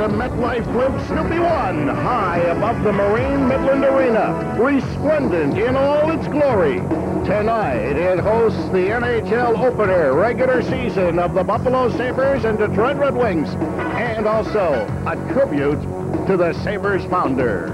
a MetLife blimp Snoopy 1, high above the Marine Midland Arena, resplendent in all its glory. Tonight, it hosts the NHL opener regular season of the Buffalo Sabres and Detroit Red Wings, and also a tribute to the Sabres founder.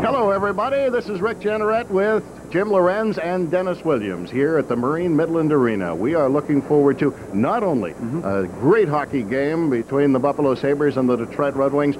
Hello, everybody. This is Rick Jeanneret with Jim Lorenz and Dennis Williams here at the Marine Midland Arena. We are looking forward to not only a great hockey game between the Buffalo Sabres and the Detroit Red Wings,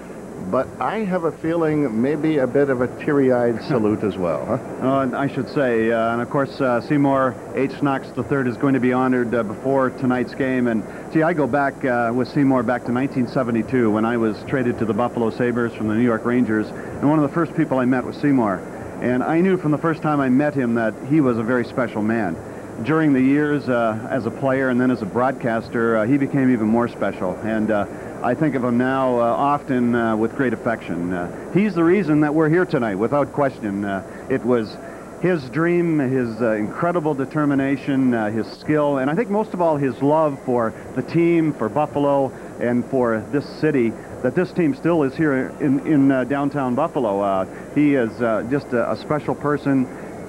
but I have a feeling maybe a bit of a teary-eyed salute as well, huh? Uh, I should say, uh, and of course, uh, Seymour H. Knox III is going to be honored uh, before tonight's game. And see, I go back uh, with Seymour back to 1972 when I was traded to the Buffalo Sabres from the New York Rangers. And one of the first people I met was Seymour. And I knew from the first time I met him that he was a very special man. During the years uh, as a player and then as a broadcaster, uh, he became even more special. And uh, I think of him now uh, often uh, with great affection. Uh, he's the reason that we're here tonight, without question. It was his dream, his incredible determination, his skill, and I think most of all his love for the team, for Buffalo, and for this city, that this team still is here in, in uh, downtown Buffalo. Uh, he is uh, just a, a special person,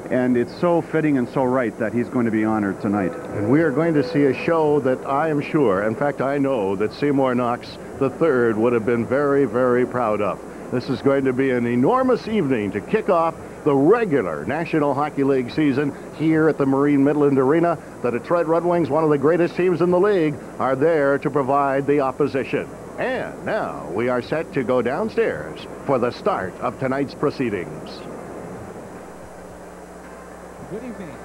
and it's so fitting and so right that he's going to be honored tonight. And we are going to see a show that I am sure, in fact, I know that Seymour Knox III would have been very, very proud of. This is going to be an enormous evening to kick off the regular National Hockey League season here at the Marine Midland Arena. The Detroit Red Wings, one of the greatest teams in the league, are there to provide the opposition. And now we are set to go downstairs for the start of tonight's proceedings. Good evening.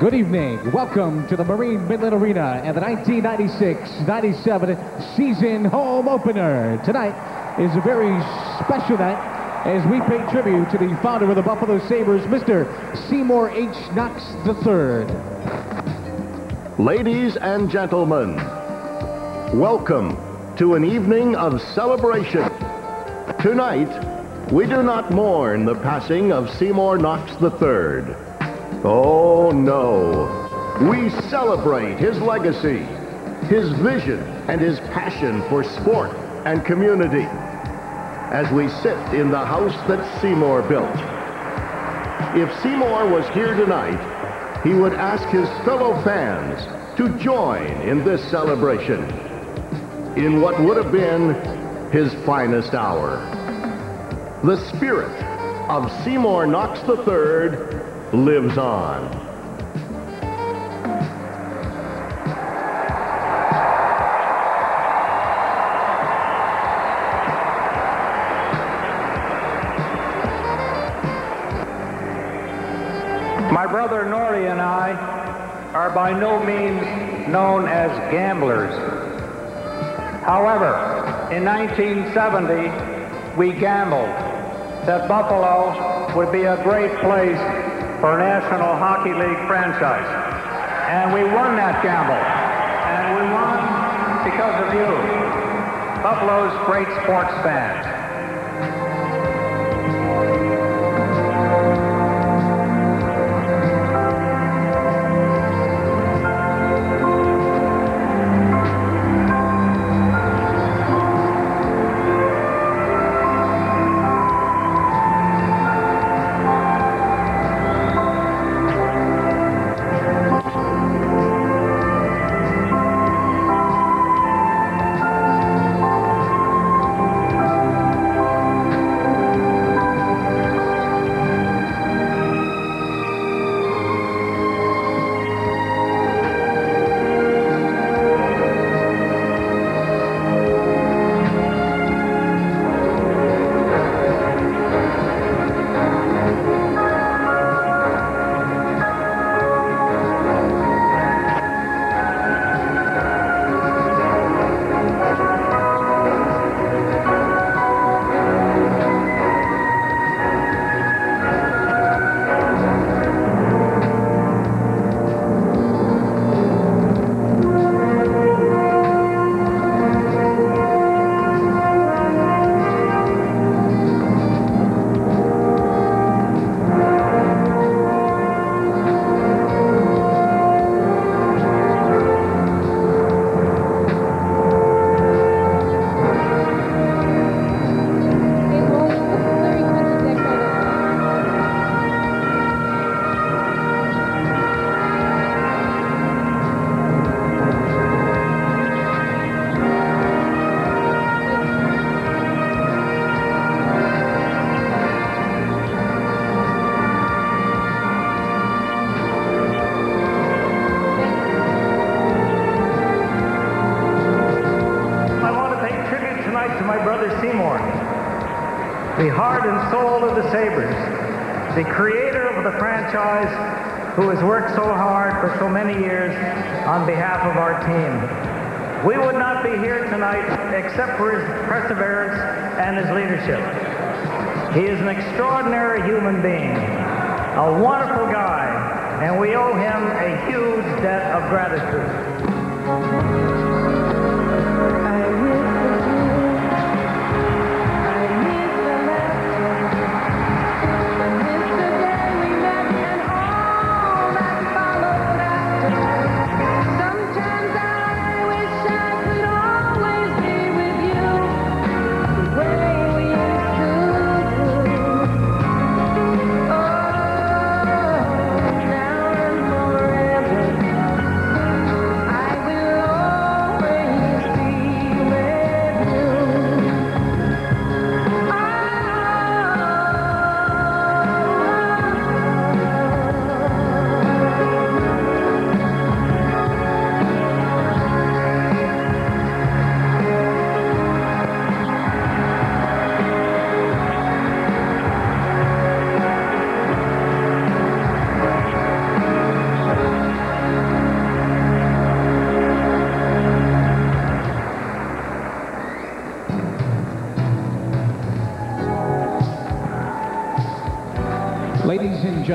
Good evening. Welcome to the Marine Midland Arena and the 1996-97 season home opener. Tonight is a very special night as we pay tribute to the founder of the Buffalo Sabres, Mr. Seymour H. Knox III. Ladies and gentlemen, welcome to an evening of celebration. Tonight, we do not mourn the passing of Seymour Knox III. Oh no, we celebrate his legacy, his vision, and his passion for sport and community as we sit in the house that Seymour built. If Seymour was here tonight, he would ask his fellow fans to join in this celebration in what would have been his finest hour. The spirit of Seymour Knox III lives on. My brother Norrie and I are by no means known as gamblers. However, in 1970, we gambled that Buffalo would be a great place for a National Hockey League franchise. And we won that gamble. And we won because of you, Buffalo's great sports fans. The creator of the franchise who has worked so hard for so many years on behalf of our team. We would not be here tonight except for his perseverance and his leadership. He is an extraordinary human being, a wonderful guy, and we owe him a huge debt of gratitude.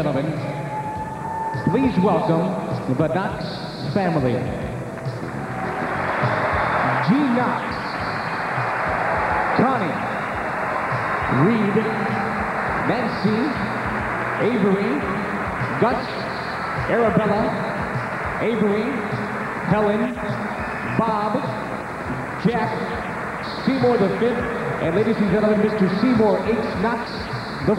Gentlemen, please welcome the Knox family. G. Knox, Connie, Reed, Nancy, Avery, Gus, Arabella, Avery, Helen, Bob, Jack, Seymour the fifth, and ladies and gentlemen, Mr. Seymour H. Knox the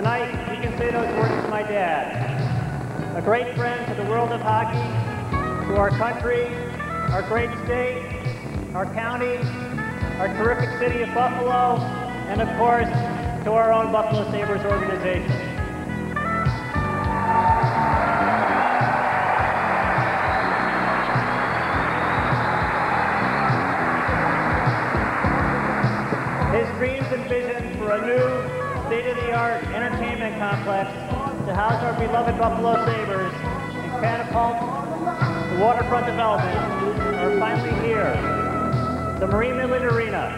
Tonight, can say those words to my dad. A great friend to the world of hockey, to our country, our great state, our county, our terrific city of Buffalo, and of course, to our own Buffalo Sabres organization. His dreams and visions for a new, state-of-the-art entertainment complex to house our beloved Buffalo Sabres and catapult the waterfront development are finally here. The Marine Midland Arena.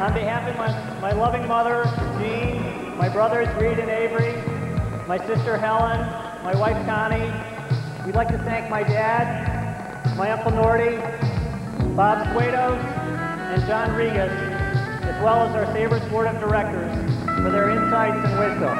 On behalf of my, my loving mother, Jean, my brothers Reed and Avery, my sister Helen, my wife Connie. We'd like to thank my dad, my uncle Norty, Bob Swados, and John Rigas, as well as our Sabres Board of Directors for their insights and wisdom.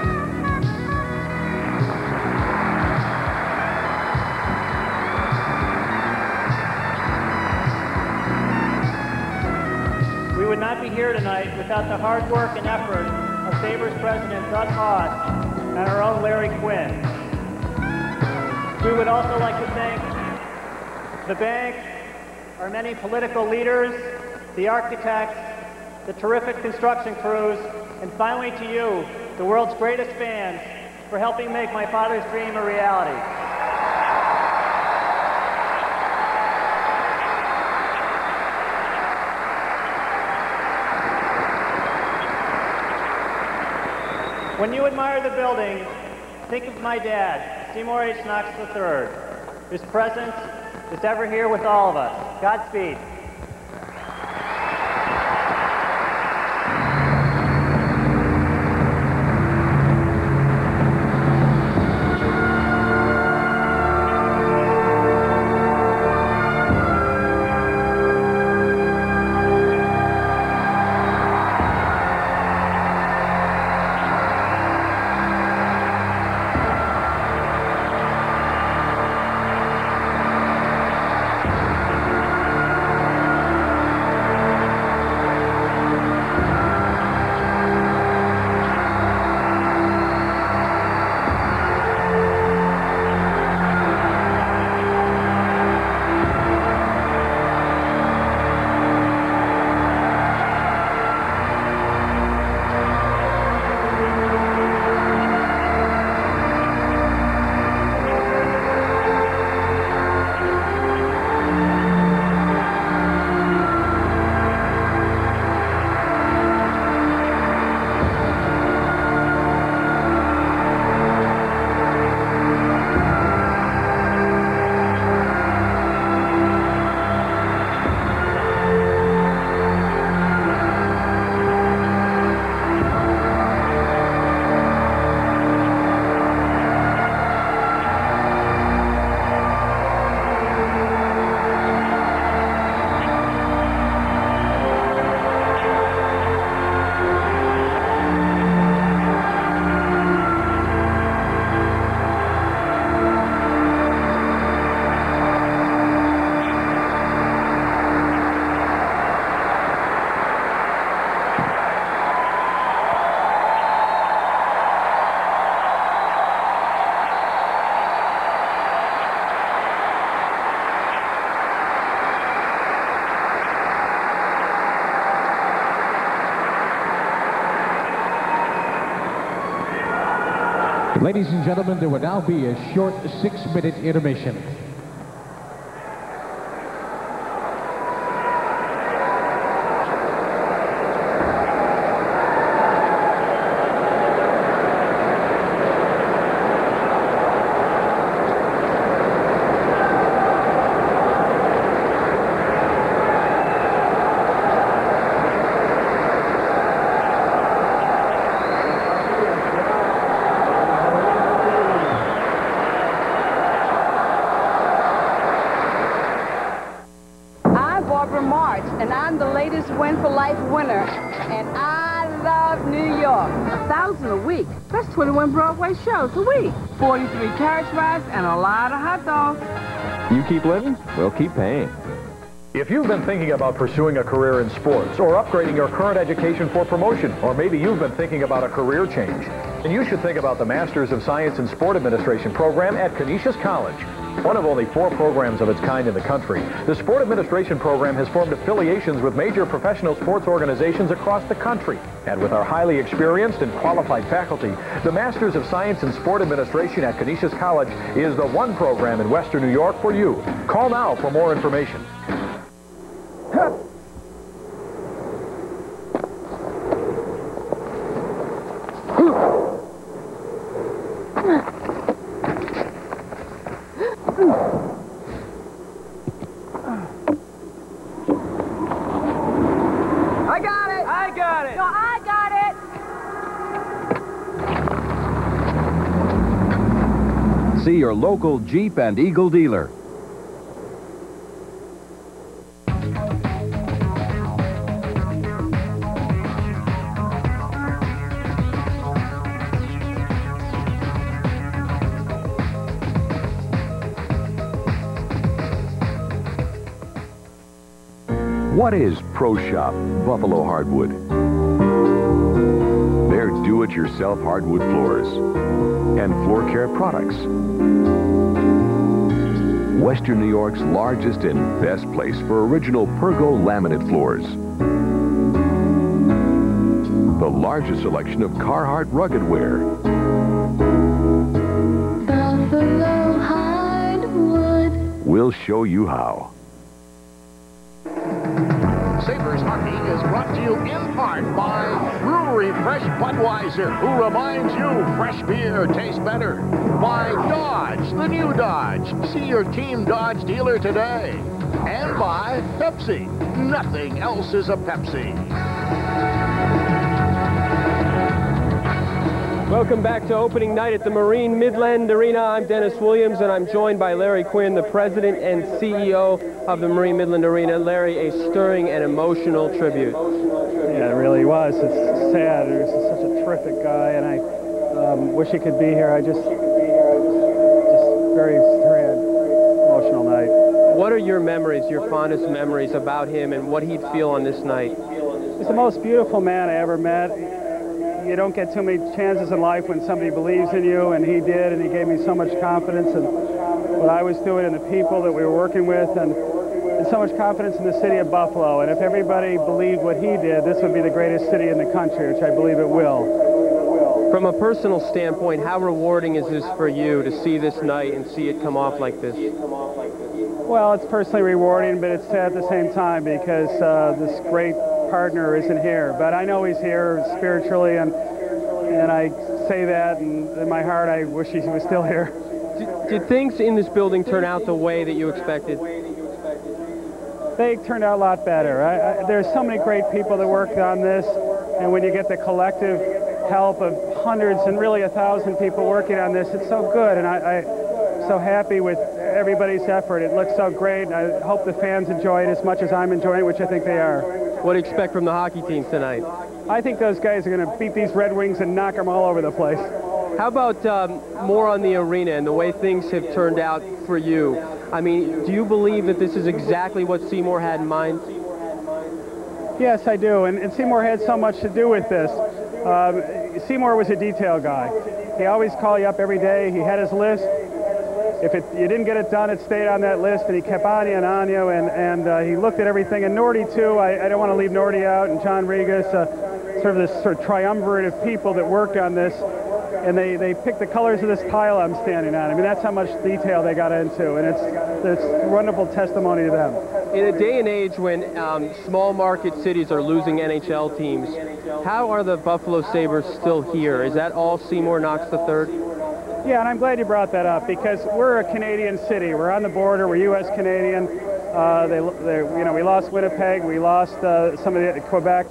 We would not be here tonight without the hard work and effort of Sabres President Doug Haas and our own Larry Quinn. We would also like to thank the bank, our many political leaders, the architects, the terrific construction crews, and finally to you, the world's greatest fans, for helping make my father's dream a reality. When you admire the building, think of my dad, Seymour H. Knox III, whose presence is ever here with all of us. Godspeed. Ladies and gentlemen, there will now be a short six-minute intermission. Carriage rides and a lot of hot dogs. You keep living, we'll keep paying. If you've been thinking about pursuing a career in sports or upgrading your current education for promotion, or maybe you've been thinking about a career change, then you should think about the Masters of Science in Sport Administration program at Canisius College. One of only four programs of its kind in the country, the Sport Administration program has formed affiliations with major professional sports organizations across the country. And with our highly experienced and qualified faculty, the Masters of Science in Sport Administration at Canisius College is the one program in Western New York for you. Call now for more information. I got it. I got it. No, I got it. See your local Jeep and Eagle dealer. What is Pro Shop Buffalo Hardwood? Do-it-yourself hardwood floors and floor care products. Western New York's largest and best place for original Pergo laminate floors. The largest selection of Carhartt rugged wear. Buffalo hardwood. We'll show you how. Sabres Hockey is brought to you in part by Fresh Budweiser, who reminds you fresh beer tastes better. By Dodge, the new Dodge. See your Team Dodge dealer today. And by Pepsi. Nothing else is a Pepsi. Welcome back to opening night at the Marine Midland Arena. I'm Dennis Williams, and I'm joined by Larry Quinn, the president and CEO of the Marine Midland Arena. Larry, a stirring and emotional tribute. Yeah, it really was. It's sad. He was such a terrific guy, and I um, wish he could be here. I just, just very, very emotional night. What are your memories, your fondest memories about him and what he'd feel on this night? He's the most beautiful man I ever met. You don't get too many chances in life when somebody believes in you, and he did, and he gave me so much confidence in what I was doing and the people that we were working with, and, and so much confidence in the city of Buffalo. And if everybody believed what he did, this would be the greatest city in the country, which I believe it will. From a personal standpoint, how rewarding is this for you to see this night and see it come off like this? Well, it's personally rewarding, but it's sad at the same time because uh, this great partner isn't here. But I know he's here spiritually, and and I say that, and in my heart, I wish he was still here. Did, did things in this building turn out the way that you expected? They turned out a lot better. I, I, there's so many great people that worked on this, and when you get the collective help of hundreds and really a thousand people working on this, it's so good, and I, I so happy with everybody's effort. It looks so great, and I hope the fans enjoy it as much as I'm enjoying it, which I think they are. What do you expect from the hockey teams tonight? I think those guys are going to beat these Red Wings and knock them all over the place. How about um, more on the arena and the way things have turned out for you? I mean, do you believe that this is exactly what Seymour had in mind? Yes, I do, and, and Seymour had so much to do with this. Um, Seymour was a detail guy. He always called you up every day. He had his list. If it, you didn't get it done, it stayed on that list, and he kept on you and on you, and, and uh, he looked at everything. And Norty, too, I, I don't want to leave Norty out, and John Rigas, uh, sort of this sort of triumvirate of people that worked on this. And they, they picked the colors of this tile I'm standing on. I mean, that's how much detail they got into, and it's, it's wonderful testimony to them. In a day and age when um, small market cities are losing NHL teams, how are the Buffalo Sabres still here? Is that all Seymour Knox III? Yeah, and I'm glad you brought that up because we're a Canadian city. We're on the border. We're U.S. Canadian. Uh, they, they, you know, we lost Winnipeg. We lost uh, some of the Quebec,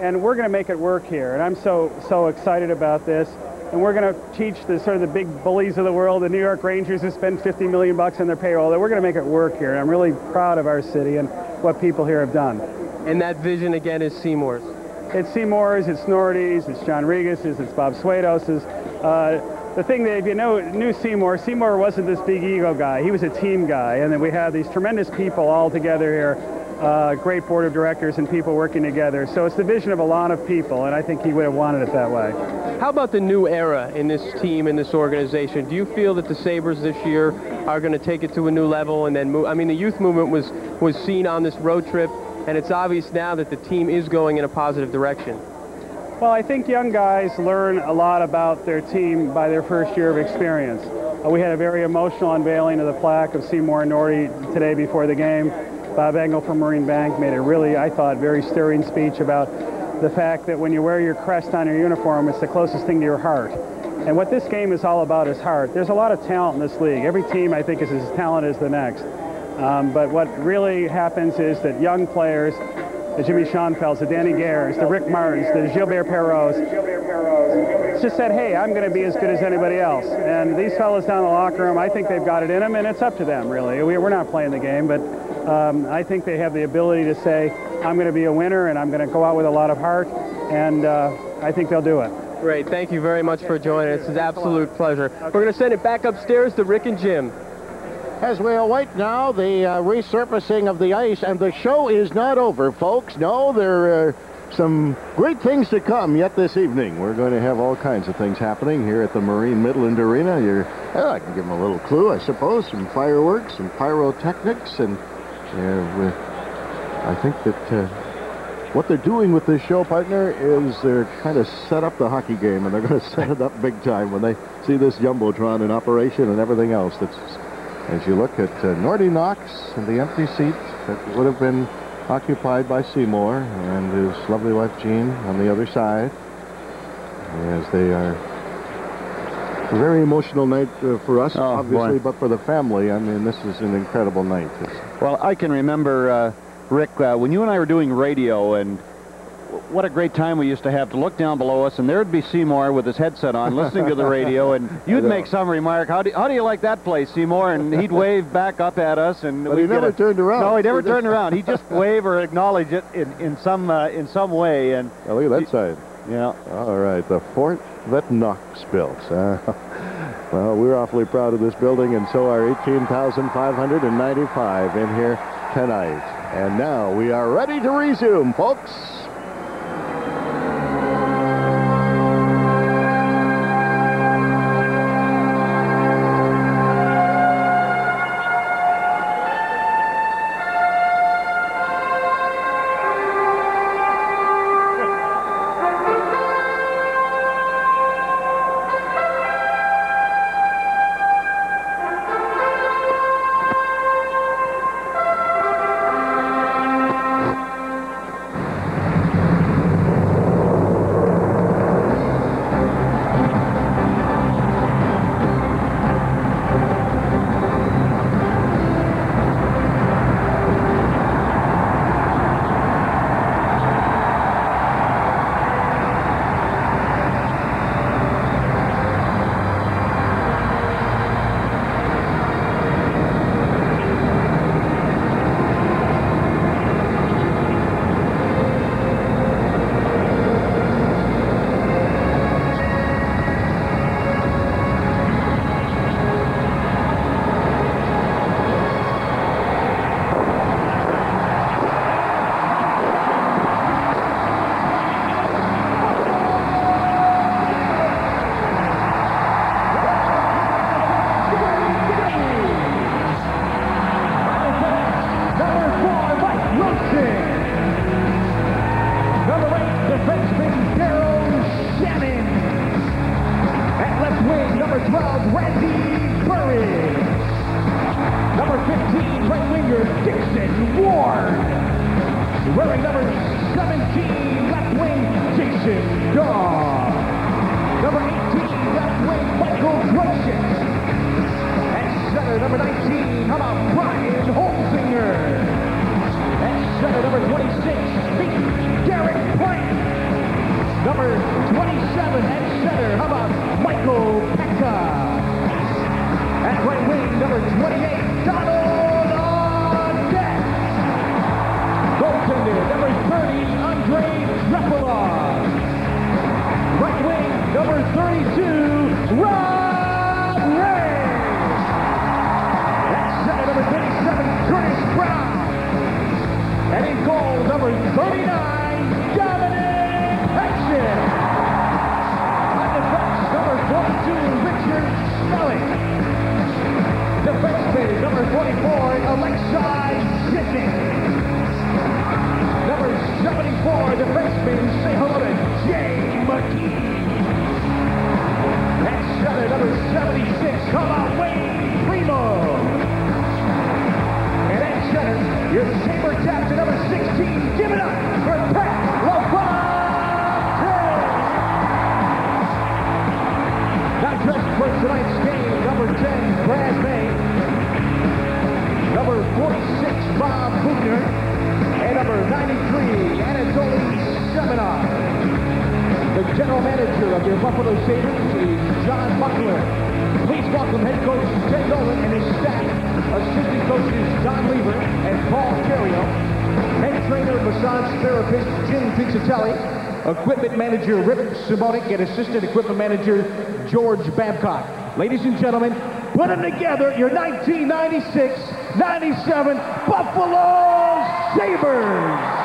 and we're going to make it work here. And I'm so so excited about this. And we're going to teach the sort of the big bullies of the world, the New York Rangers, who spend 50 million bucks on their payroll, that we're going to make it work here. And I'm really proud of our city and what people here have done. And that vision again is Seymour's. It's Seymour's, it's Norty's, it's John Rigas's, it's Bob Swados's. Uh, the thing that if you know knew Seymour, Seymour wasn't this big ego guy. He was a team guy, and then we have these tremendous people all together here. Uh, great board of directors and people working together. So it's the vision of a lot of people, and I think he would have wanted it that way. How about the new era in this team, in this organization? Do you feel that the Sabres this year are going to take it to a new level and then move? I mean, the youth movement was, was seen on this road trip, and it's obvious now that the team is going in a positive direction. Well, I think young guys learn a lot about their team by their first year of experience. Uh, we had a very emotional unveiling of the plaque of Seymour and Norty today before the game. Bob Engel from Marine Bank made a really, I thought, very stirring speech about the fact that when you wear your crest on your uniform, it's the closest thing to your heart. And what this game is all about is heart. There's a lot of talent in this league. Every team, I think, is as talented as the next. Um, but what really happens is that young players the Jimmy Schoenfelds, the Danny Gares, the Rick Martins, the Gilbert Perreaults, just said, hey, I'm going to be as good as anybody else. And these fellas down in the locker room, I think they've got it in them, and it's up to them, really. We're not playing the game, but um, I think they have the ability to say, I'm going to be a winner, and I'm going to go out with a lot of heart, and uh, I think they'll do it. Great. Thank you very much for joining us. It's an absolute pleasure. We're going to send it back upstairs to Rick and Jim as we await now the uh, resurfacing of the ice. And the show is not over, folks. No, there are some great things to come yet this evening. We're going to have all kinds of things happening here at the Marine Midland Arena. You're, well, I can give them a little clue, I suppose. Some fireworks, some pyrotechnics, and uh, I think that uh, what they're doing with this show, partner, is they're kind of set up the hockey game, and they're going to set it up big time when they see this jumbotron in operation and everything else that's as you look at uh, Norty Knox and the empty seat that would have been occupied by Seymour and his lovely wife Jean on the other side as they are a very emotional night uh, for us, oh, obviously, boy. but for the family, I mean, this is an incredible night. It's well, I can remember, uh, Rick, uh, when you and I were doing radio and what a great time we used to have to look down below us, and there'd be Seymour with his headset on, listening to the radio, and you'd make some remark, how do, how do you like that place, Seymour? And he'd wave back up at us, and but he never a, turned around. No, he never turned around. He just wave or acknowledge it in, in some uh, in some way. And now look at that he, side. Yeah. All right, the fort that Knox built. Uh, well, we're awfully proud of this building, and so are 18,595 in here tonight. And now we are ready to resume, folks. manager Rip Simonick and assistant equipment manager George Babcock. Ladies and gentlemen, put them together, your 1996-97 Buffalo Sabres.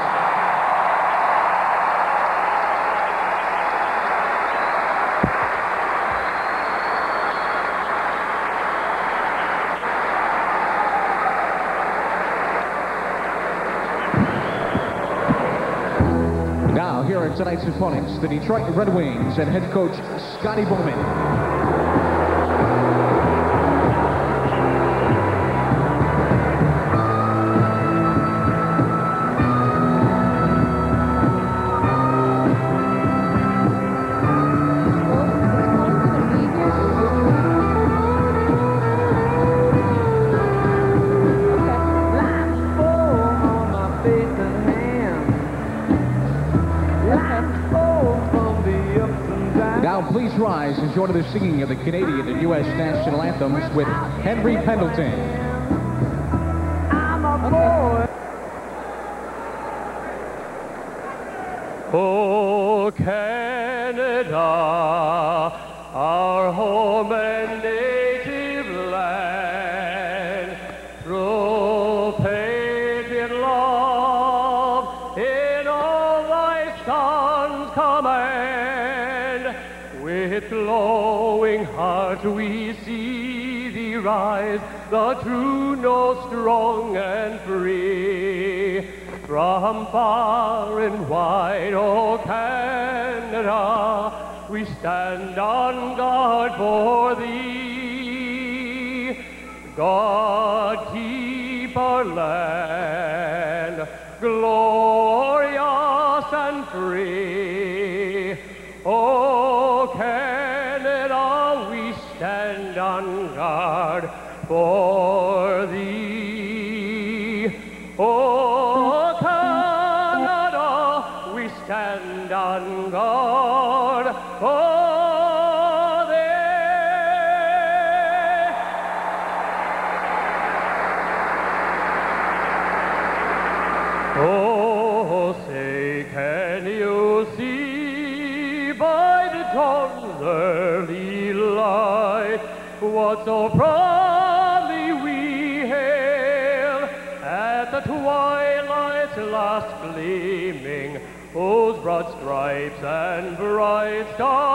tonight's opponents, the Detroit Red Wings and head coach Scotty Bowman. singing of the Canadian and U.S. national anthems with Henry Pendleton. the true know strong and free. From far and wide, oh Canada, we stand on guard for thee. God keep our land. Lord, so proudly we hail at the twilight's last gleaming, whose broad stripes and bright stars.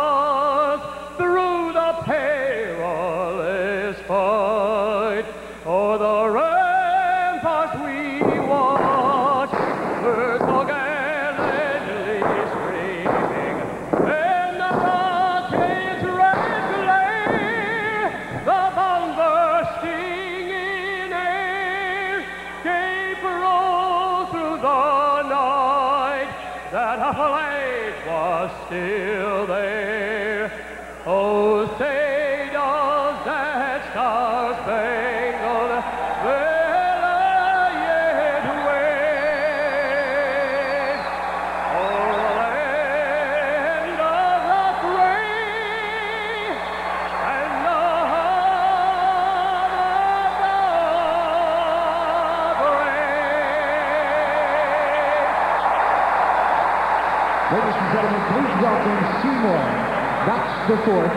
The fourth,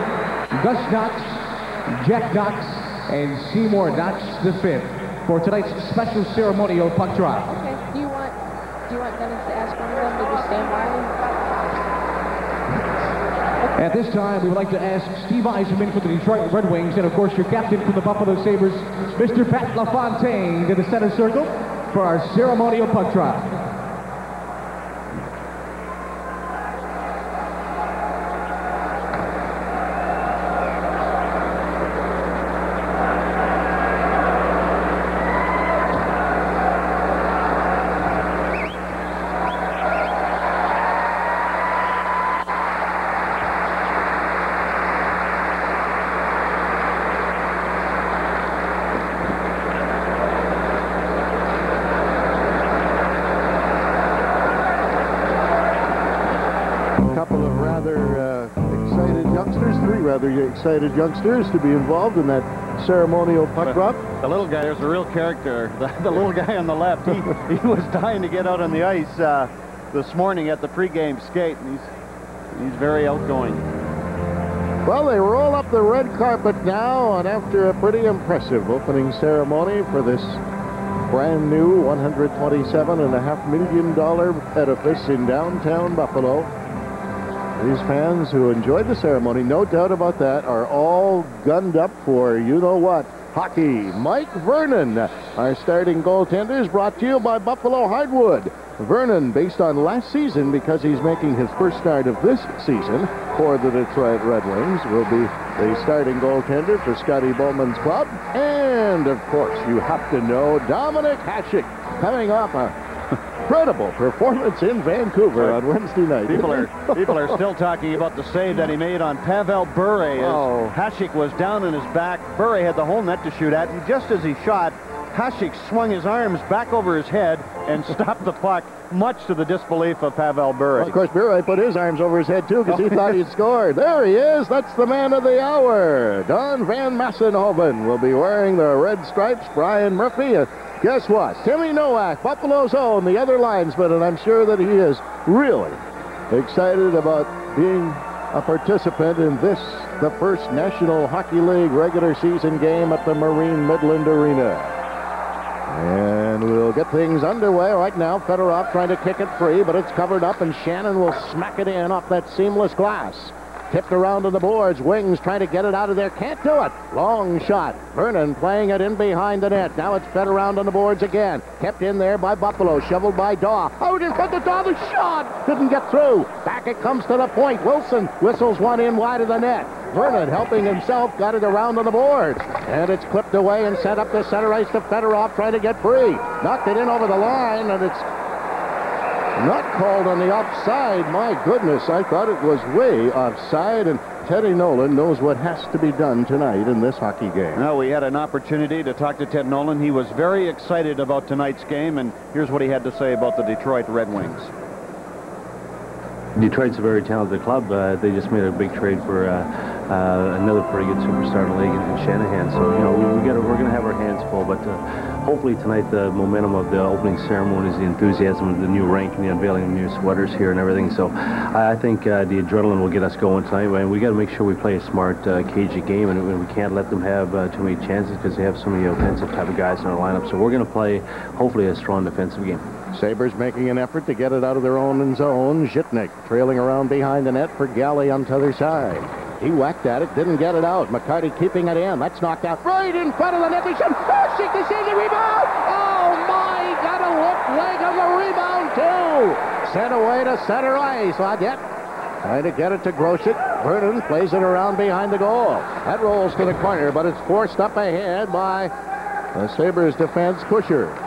Gus Knox, Jack Knox, and Seymour Knox the fifth for tonight's special ceremonial puck drop. Okay. Do you want do you want Dennis to ask one of them to just stand by? At this time, we would like to ask Steve Yzerman for the Detroit Red Wings and, of course, your captain for the Buffalo Sabres, Mr. Pat LaFontaine, to the center circle for our ceremonial puck drop. A couple of rather uh, excited youngsters, three rather excited youngsters to be involved in that ceremonial puck drop. The little guy is a real character. The, the little guy on the left, he, he was dying to get out on the ice uh, this morning at the pregame skate, and he's, he's very outgoing. Well, they roll up the red carpet now, and after a pretty impressive opening ceremony for this brand new $127.5 million edifice in downtown Buffalo, these fans who enjoyed the ceremony, no doubt about that, are all gunned up for you know what. Hockey. Mike Vernon, our starting goaltender, is brought to you by Buffalo Hardwood. Vernon, based on last season, because he's making his first start of this season for the Detroit Red Wings, will be the starting goaltender for Scotty Bowman's club. And, of course, you have to know Dominik Hasek coming off a incredible performance in Vancouver on Wednesday night. People are people are still talking about the save that he made on Pavel Bure Oh. Hasek was down on his back. Bure had the whole net to shoot at, and just as he shot, Hasek swung his arms back over his head and stopped the puck, much to the disbelief of Pavel Bure. Well, of course, Bure put his arms over his head, too, because he thought he'd scored. There he is. That's the man of the hour. Don Van Massenhoven will be wearing the red stripes. Brian Murphy. Uh, guess what? Timmy Nowak, Buffalo's own, the other linesman, and I'm sure that he is really excited about being a participant in this, the first National Hockey League regular season game at the Marine Midland Arena. And we'll get things underway right now. Fedorov trying to kick it free, but it's covered up, and Shannon will smack it in off that seamless glass. Tipped around to the boards. Wings trying to get it out of there. Can't do it. Long shot. Vernon playing it in behind the net. Now it's fed around on the boards again. Kept in there by Buffalo. Shoveled by Dawe. In front of the Dawe. The shot didn't get through. Back it comes to the point. Wilson whistles one in wide of the net. Vernon helping himself. Got it around on the boards. And it's clipped away and sent up the center ice to Fedorov trying to get free. Knocked it in over the line, and it's not called on the offside. My goodness, I thought it was way offside, and Teddy Nolan knows what has to be done tonight in this hockey game. Now, we had an opportunity to talk to Ted Nolan. He was very excited about tonight's game, and here's what he had to say about the Detroit Red Wings. Detroit's a very talented club. Uh, they just made a big trade for uh, uh, another pretty good superstar in the league in Shanahan. So you know we, we got we're going to have our hands full, but uh, hopefully tonight the momentum of the opening ceremonies, the enthusiasm of the new rank and the unveiling of new sweaters here and everything. So I, think uh, the adrenaline will get us going tonight. And we got to make sure we play a smart, uh, cagey game, and we can't let them have uh, too many chances because they have so many offensive type of guys in our lineup. So we're going to play hopefully a strong defensive game. Sabres making an effort to get it out of their own zone. Zhitnik trailing around behind the net for Galley on the other side. He whacked at it, didn't get it out. McCarty keeping it in. That's knocked out right in front of the net. They should. Oh, shake the save the rebound. Oh, my. Got a hook leg on the rebound, too. Sent away to center ice. Audette trying to get it to Grosek. Vernon plays it around behind the goal. That rolls to the corner, but it's forced up ahead by the Sabres defense, Pushor.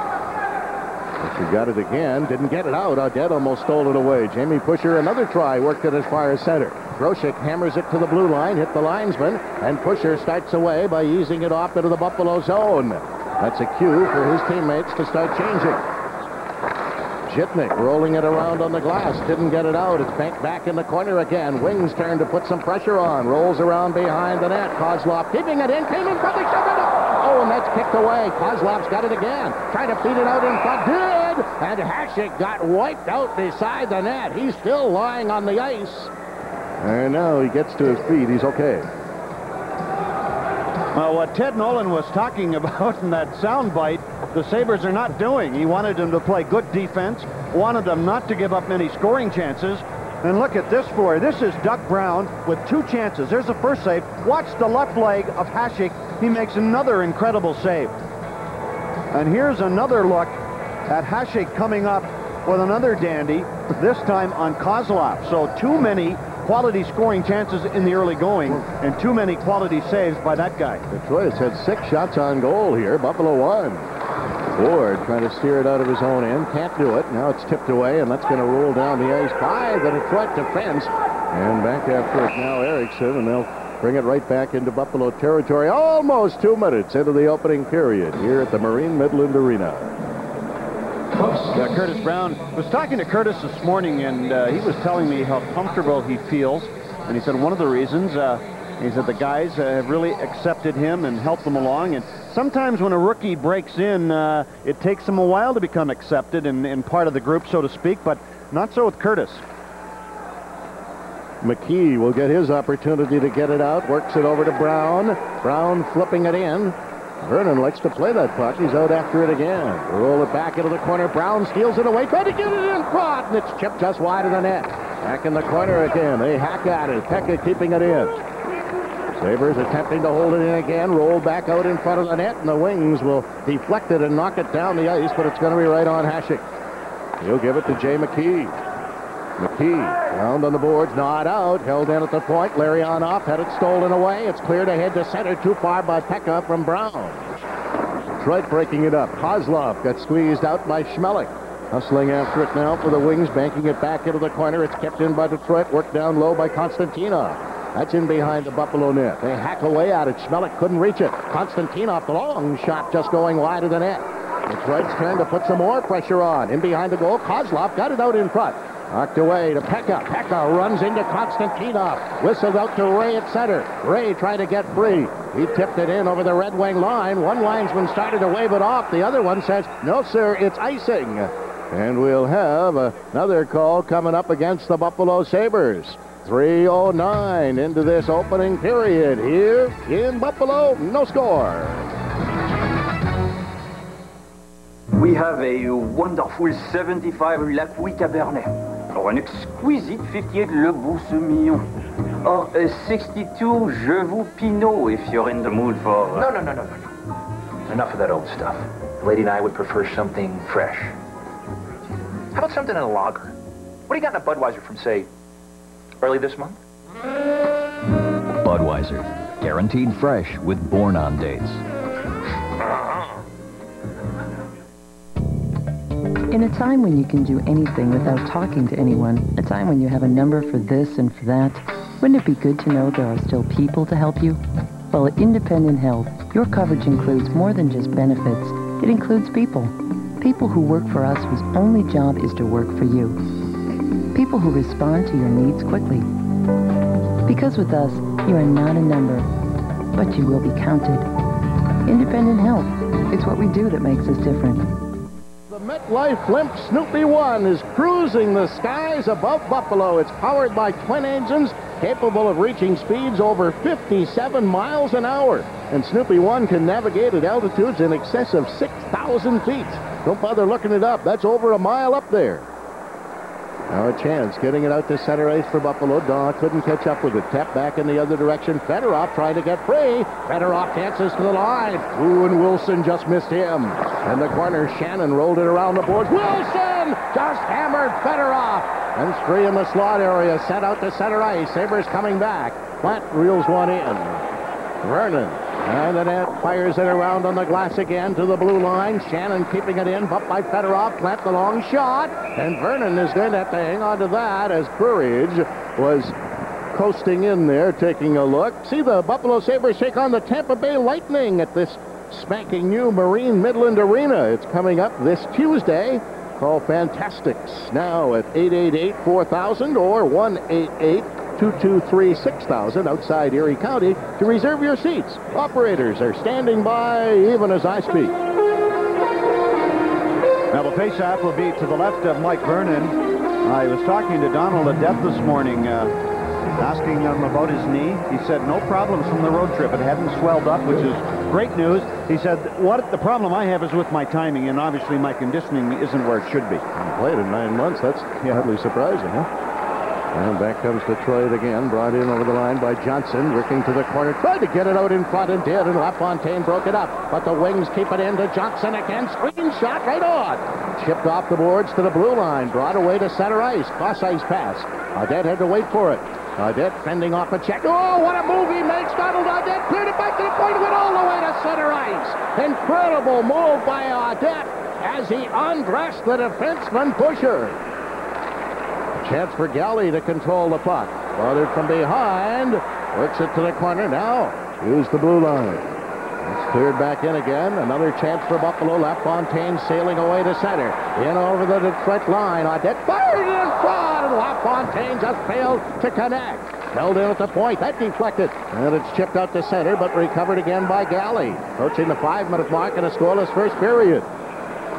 Pushor got it again. Didn't get it out. Audette almost stole it away. Jamie Pushor, another try, worked it as far as center. Grosek hammers it to the blue line, hit the linesman, and Pushor starts away by easing it off into the Buffalo zone. That's a cue for his teammates to start changing. Zhitnik rolling it around on the glass. Didn't get it out. It's banked back in the corner again. Wings turn to put some pressure on. Rolls around behind the net. Kozlov keeping it in. Came in it up. Oh, and that's kicked away. Kozlov's got it again. Trying to feed it out in front. Did. And Hasek got wiped out beside the net. He's still lying on the ice. And now he gets to his feet. He's okay. Well, what Ted Nolan was talking about in that soundbite, the Sabres are not doing. He wanted them to play good defense, wanted them not to give up many scoring chances. And look at this for you. This is Doug Brown with two chances. There's the first save. Watch the left leg of Hasek. He makes another incredible save. And here's another look at Hasek coming up with another dandy, this time on Kozlov. So too many quality scoring chances in the early going and too many quality saves by that guy. Detroit has had six shots on goal here. Buffalo one. Ward trying to steer it out of his own end. Can't do it. Now it's tipped away, and that's going to roll down the ice by the Detroit defense. And back after it now, Eriksson, and they'll bring it right back into Buffalo territory. Almost two minutes into the opening period here at the Marine Midland Arena. Yeah, Curtis Brown was talking to Curtis this morning, and uh, he was telling me how comfortable he feels. And he said one of the reasons, uh, he said the guys uh, have really accepted him and helped them along. And sometimes when a rookie breaks in, uh, it takes him a while to become accepted and, and part of the group, so to speak, but not so with Curtis. McKee will get his opportunity to get it out. Works it over to Brown. Brown flipping it in. Vernon likes to play that puck. He's out after it again. Roll it back into the corner. Brown steals it away. Trying to get it in front. And it's chipped just wide of the net. Back in the corner again. They hack at it. Peca keeping it in. Sabres attempting to hold it in again. Roll back out in front of the net. And the Wings will deflect it and knock it down the ice. But it's going to be right on Hasek. He'll give it to Jay McKee. McKee round on the boards, not out, held in at the point. Larionov had it stolen away. It's cleared ahead to center, too far by Peca from Brown. Detroit breaking it up. Kozlov got squeezed out by Smehlik. Hustling after it now for the Wings, banking it back into the corner. It's kept in by Detroit, worked down low by Konstantinov. That's in behind the Buffalo net. They hack away at it. Smehlik couldn't reach it. Konstantinov, the long shot just going wide of the net. Detroit's trying to put some more pressure on. In behind the goal, Kozlov got it out in front. Knocked away to Peca. Peca runs into Konstantinov. Whistled out to Ray at center. Ray trying to get free. He tipped it in over the Red Wing line. One linesman started to wave it off. The other one says, no, sir, it's icing. And we'll have another call coming up against the Buffalo Sabres. 3.09 into this opening period here in Buffalo. No score. We have a wonderful 75 Lac Cabernet, or an exquisite 58 Le Boursemillon, or a 62 Jevoux Pinot if you're in the mood for... Uh... No, no, no, no, no, no. Enough of that old stuff. The lady and I would prefer something fresh. How about something in a lager? What do you got in a Budweiser from, say, early this month? Budweiser. Guaranteed fresh with born on dates. In a time when you can do anything without talking to anyone, a time when you have a number for this and for that, wouldn't it be good to know there are still people to help you? Well, at Independent Health, your coverage includes more than just benefits. It includes people. People who work for us whose only job is to work for you. People who respond to your needs quickly. Because with us, you are not a number, but you will be counted. Independent Health. It's what we do that makes us different. The MetLife Blimp Snoopy 1 is cruising the skies above Buffalo. It's powered by twin engines capable of reaching speeds over 57 miles an hour. And Snoopy 1 can navigate at altitudes in excess of 6,000 feet. Don't bother looking it up. That's over a mile up there. Now a chance getting it out to center ice for Buffalo. Dawe couldn't catch up with it. Tap back in the other direction. Fedorov trying to get free. Fedorov dances to the line. Ooh, and Wilson just missed him. In the corner, Shannon rolled it around the boards. Wilson just hammered Fedorov. And three in the slot area. Set out to center ice. Sabres coming back. Plante reels one in. Vernon And the net fires it around on the glass again to the blue line. Shannon keeping it in, but by Fedorov, Plante the long shot. And Vernon is going to have to hang on to that as Courage was coasting in there, taking a look. See the Buffalo Sabres take on the Tampa Bay Lightning at this spanking new Marine Midland Arena. It's coming up this Tuesday. Call Fantastics now at 888-4000 or 188-223-6000 outside Erie County to reserve your seats. Operators are standing by even as I speak. Now the faceoff will be to the left of Mike Vernon. I was talking to Donald Audette this morning, uh, asking him about his knee. He said no problems from the road trip. It hadn't swelled up, which is great news. He said, what the problem I have is with my timing, and obviously my conditioning isn't where it should be. I Played in nine months. That's hardly surprising, huh? And back comes Detroit again, brought in over the line by Johnson, working to the corner, tried to get it out in front and did, and LaFontaine broke it up. But the wings keep it in to Johnson again, screen shot right on. Chipped off the boards to the blue line, brought away to center ice, cross ice pass. Audette had to wait for it. Audette fending off a check. Oh, what a move he makes. Donald Audette cleared it back to the point, went all the way to center ice. Incredible move by Audette as he undressed the defenseman Pushor. Chance for Galley to control the puck. Bothered from behind. Works it to the corner. Now, use the blue line. It's cleared back in again. Another chance for Buffalo. LaFontaine sailing away to center. In over the Detroit line. Audette fired it in front. And LaFontaine just failed to connect. Held in at the point. That deflected. And it's chipped out to center, but recovered again by Galley. Approaching the five-minute mark in a scoreless first period.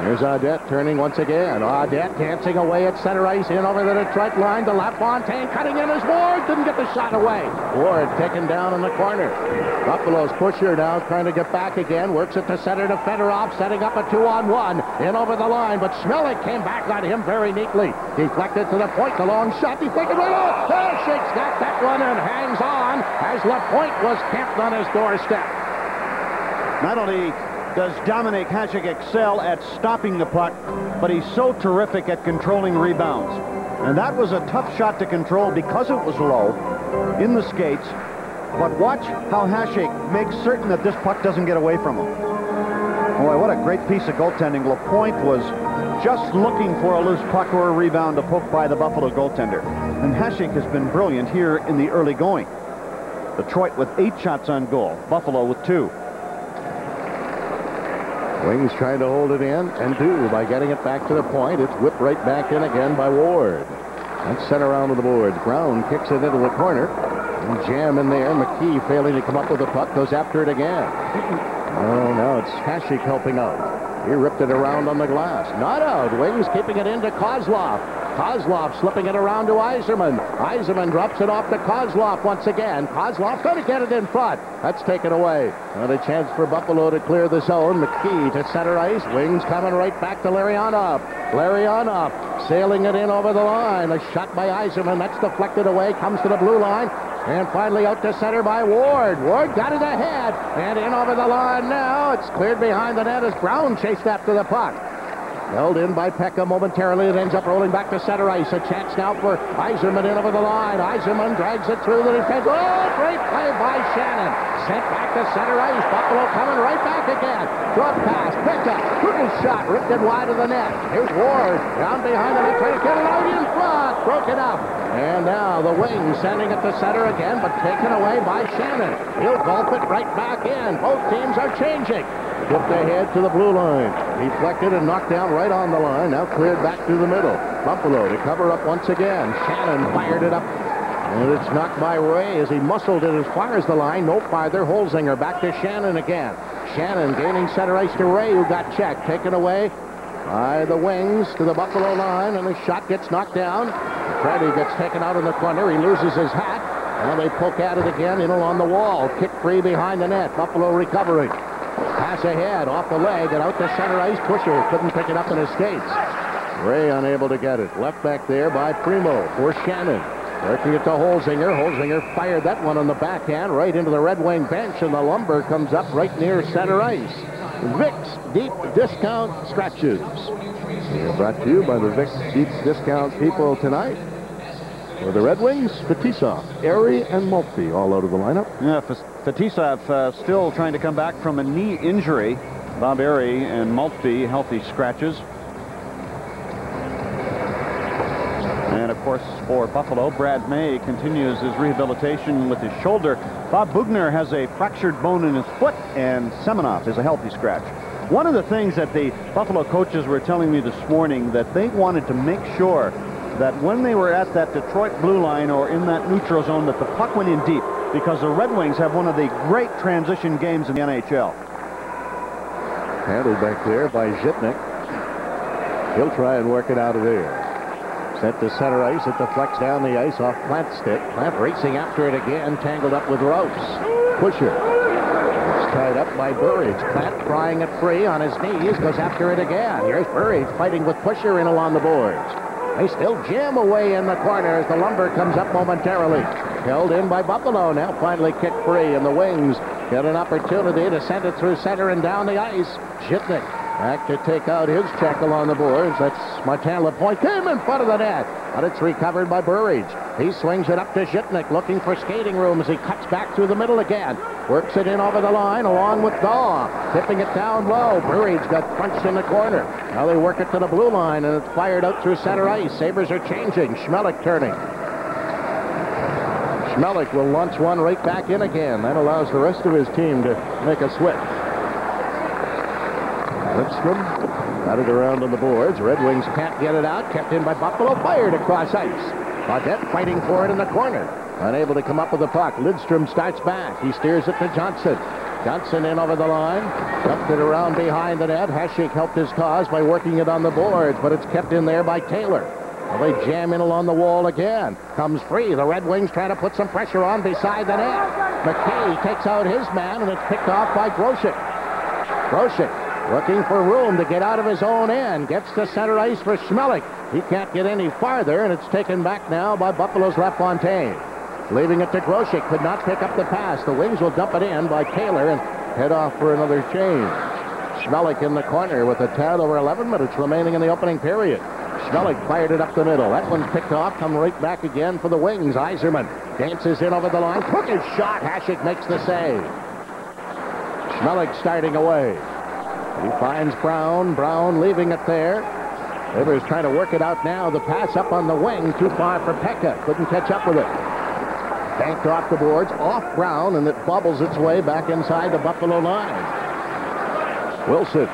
Here's Audette turning once again. Audette dancing away at center ice in over the Detroit line to LaFontaine. Cutting in as Ward. Didn't get the shot away. Ward taken down in the corner. Buffalo's Pushor now trying to get back again. Works it to center to Fedorov. Setting up a two-on-one. In over the line. But Smehlik came back on him very neatly. Deflected to the point. The long shot. Deflected right off. Oh, Shake's got that one and hangs on as LaPointe was camped on his doorstep. Not only does Dominik Hasek excel at stopping the puck, but he's so terrific at controlling rebounds. And that was a tough shot to control because it was low in the skates. But watch how Hasek makes certain that this puck doesn't get away from him. Boy, what a great piece of goaltending. LaPointe was just looking for a loose puck or a rebound to poke by the Buffalo goaltender. And Hasek has been brilliant here in the early going. Detroit with eight shots on goal. Buffalo with two. Wings trying to hold it in and do by getting it back to the point. It's whipped right back in again by Ward. That's sent around to the boards. Brown kicks it into the corner. And jam in there. McKee failing to come up with the puck. Goes after it again. Oh, now it's Hasek helping out. He ripped it around on the glass. Not out. Wings keeping it into Kozlov. Kozlov slipping it around to Yzerman. Yzerman drops it off to Kozlov once again. Kozlov going to get it in front. That's taken away. Another chance for Buffalo to clear the zone. McKee to center ice. Wings coming right back to Larionov. Larionov sailing it in over the line. A shot by Yzerman. That's deflected away. Comes to the blue line. And finally out to center by Ward. Ward got it ahead. And in over the line now. It's cleared behind the net as Brown chased after the puck. Held in by Peca momentarily. It ends up rolling back to center ice. A chance now for Yzerman in over the line. Yzerman drags it through the defense. Oh, great play by Shannon. Sent back to center ice. Buffalo coming right back again. Drop pass. Peca. Little shot. Ripped it wide of the net. Here's Ward. Down behind the net. Trying to get it out in front. Broke it up. And now the wing sending it to center again, but taken away by Shannon. He'll gulp it right back in. Both teams are changing. Tipped ahead to the blue line. Deflected and knocked down right on the line. Now cleared back through the middle. Buffalo to cover up once again. Shannon fired it up. And it's knocked by Ray as he muscled it as far as the line. No farther. Holzinger back to Shannon again. Shannon gaining center ice to Ray who got checked. Taken away by the wings to the Buffalo line. And the shot gets knocked down. Freddy gets taken out in the corner. He loses his hat. And they poke at it again in along the wall. Kick free behind the net. Buffalo recovering. Pass ahead, off the leg, and out to center ice. Pushor couldn't pick it up in his skates. Ray unable to get it. Left back there by Primeau for Shannon. Working it to Holzinger. Holzinger fired that one on the backhand right into the Red Wing bench, and the lumber comes up right near center ice. Vicks Deep Discount Scratches. They're brought to you by the Vicks Deep Discount people tonight. For the Red Wings, Fetisov, Errey, and Mulkey all out of the lineup. Yeah, Fetisov uh, still trying to come back from a knee injury. Bob Errey and Maltby healthy scratches. And of course, for Buffalo, Brad May continues his rehabilitation with his shoulder. Bob Boughner has a fractured bone in his foot, and Semenoff is a healthy scratch. One of the things that the Buffalo coaches were telling me this morning that they wanted to make sure that when they were at that Detroit blue line or in that neutral zone that the puck went in deep because the Red Wings have one of the great transition games in the NHL. Handled back there by Zhitnik. He'll try and work it out of there. Sent to center ice. It deflects down the ice off Plante's stick. Plante racing after it again. Tangled up with Rose. Pushor. It's tied up by Burridge. Plante trying it free on his knees. Goes after it again. Here's Burridge fighting with Pushor in along the boards. They still jam away in the corner as the lumber comes up momentarily. Held in by Buffalo. Now finally kicked free. And the Wings get an opportunity to send it through center and down the ice. Zhitnik back to take out his check along the boards. That's Martin Lapointe. Came in front of the net. But it's recovered by Burridge. He swings it up to Zhitnik, looking for skating room as he cuts back through the middle again. Works it in over the line along with Dawe. Tipping it down low. Burridge got punched in the corner. Now they work it to the blue line, and it's fired out through center ice. Sabres are changing. Smehlik turning. Smehlik will launch one right back in again. That allows the rest of his team to make a switch. Lidstrom got it around on the boards. Red Wings can't get it out. Kept in by Buffalo. Fired across ice. Baudette fighting for it in the corner. Unable to come up with the puck. Lidstrom starts back. He steers it to Johnson. Johnson in over the line. Dumped it around behind the net. Hasek helped his cause by working it on the boards, but it's kept in there by Taylor. Well, they jam in along the wall again. Comes free. The Red Wings trying to put some pressure on beside the net. McKay takes out his man, and it's picked off by Grosek. Grosek looking for room to get out of his own end. Gets to center ice for Smehlik. He can't get any farther, and it's taken back now by Buffalo's LaFontaine. Leaving it to Grosek. Could not pick up the pass. The Wings will dump it in by Taylor and head off for another change. Smehlik in the corner with a tad over 11 minutes remaining in the opening period. Smehlik fired it up the middle. That one's picked off. Come right back again for the Wings. Yzerman dances in over the line. Crooked shot. Hasek makes the save. Smehlik starting away. He finds Brown. Brown leaving it there. Rivers trying to work it out now. The pass up on the wing. Too far for Peca. Couldn't catch up with it. Banked off the boards. Off Brown. And it bubbles its way back inside the Buffalo line. Wilson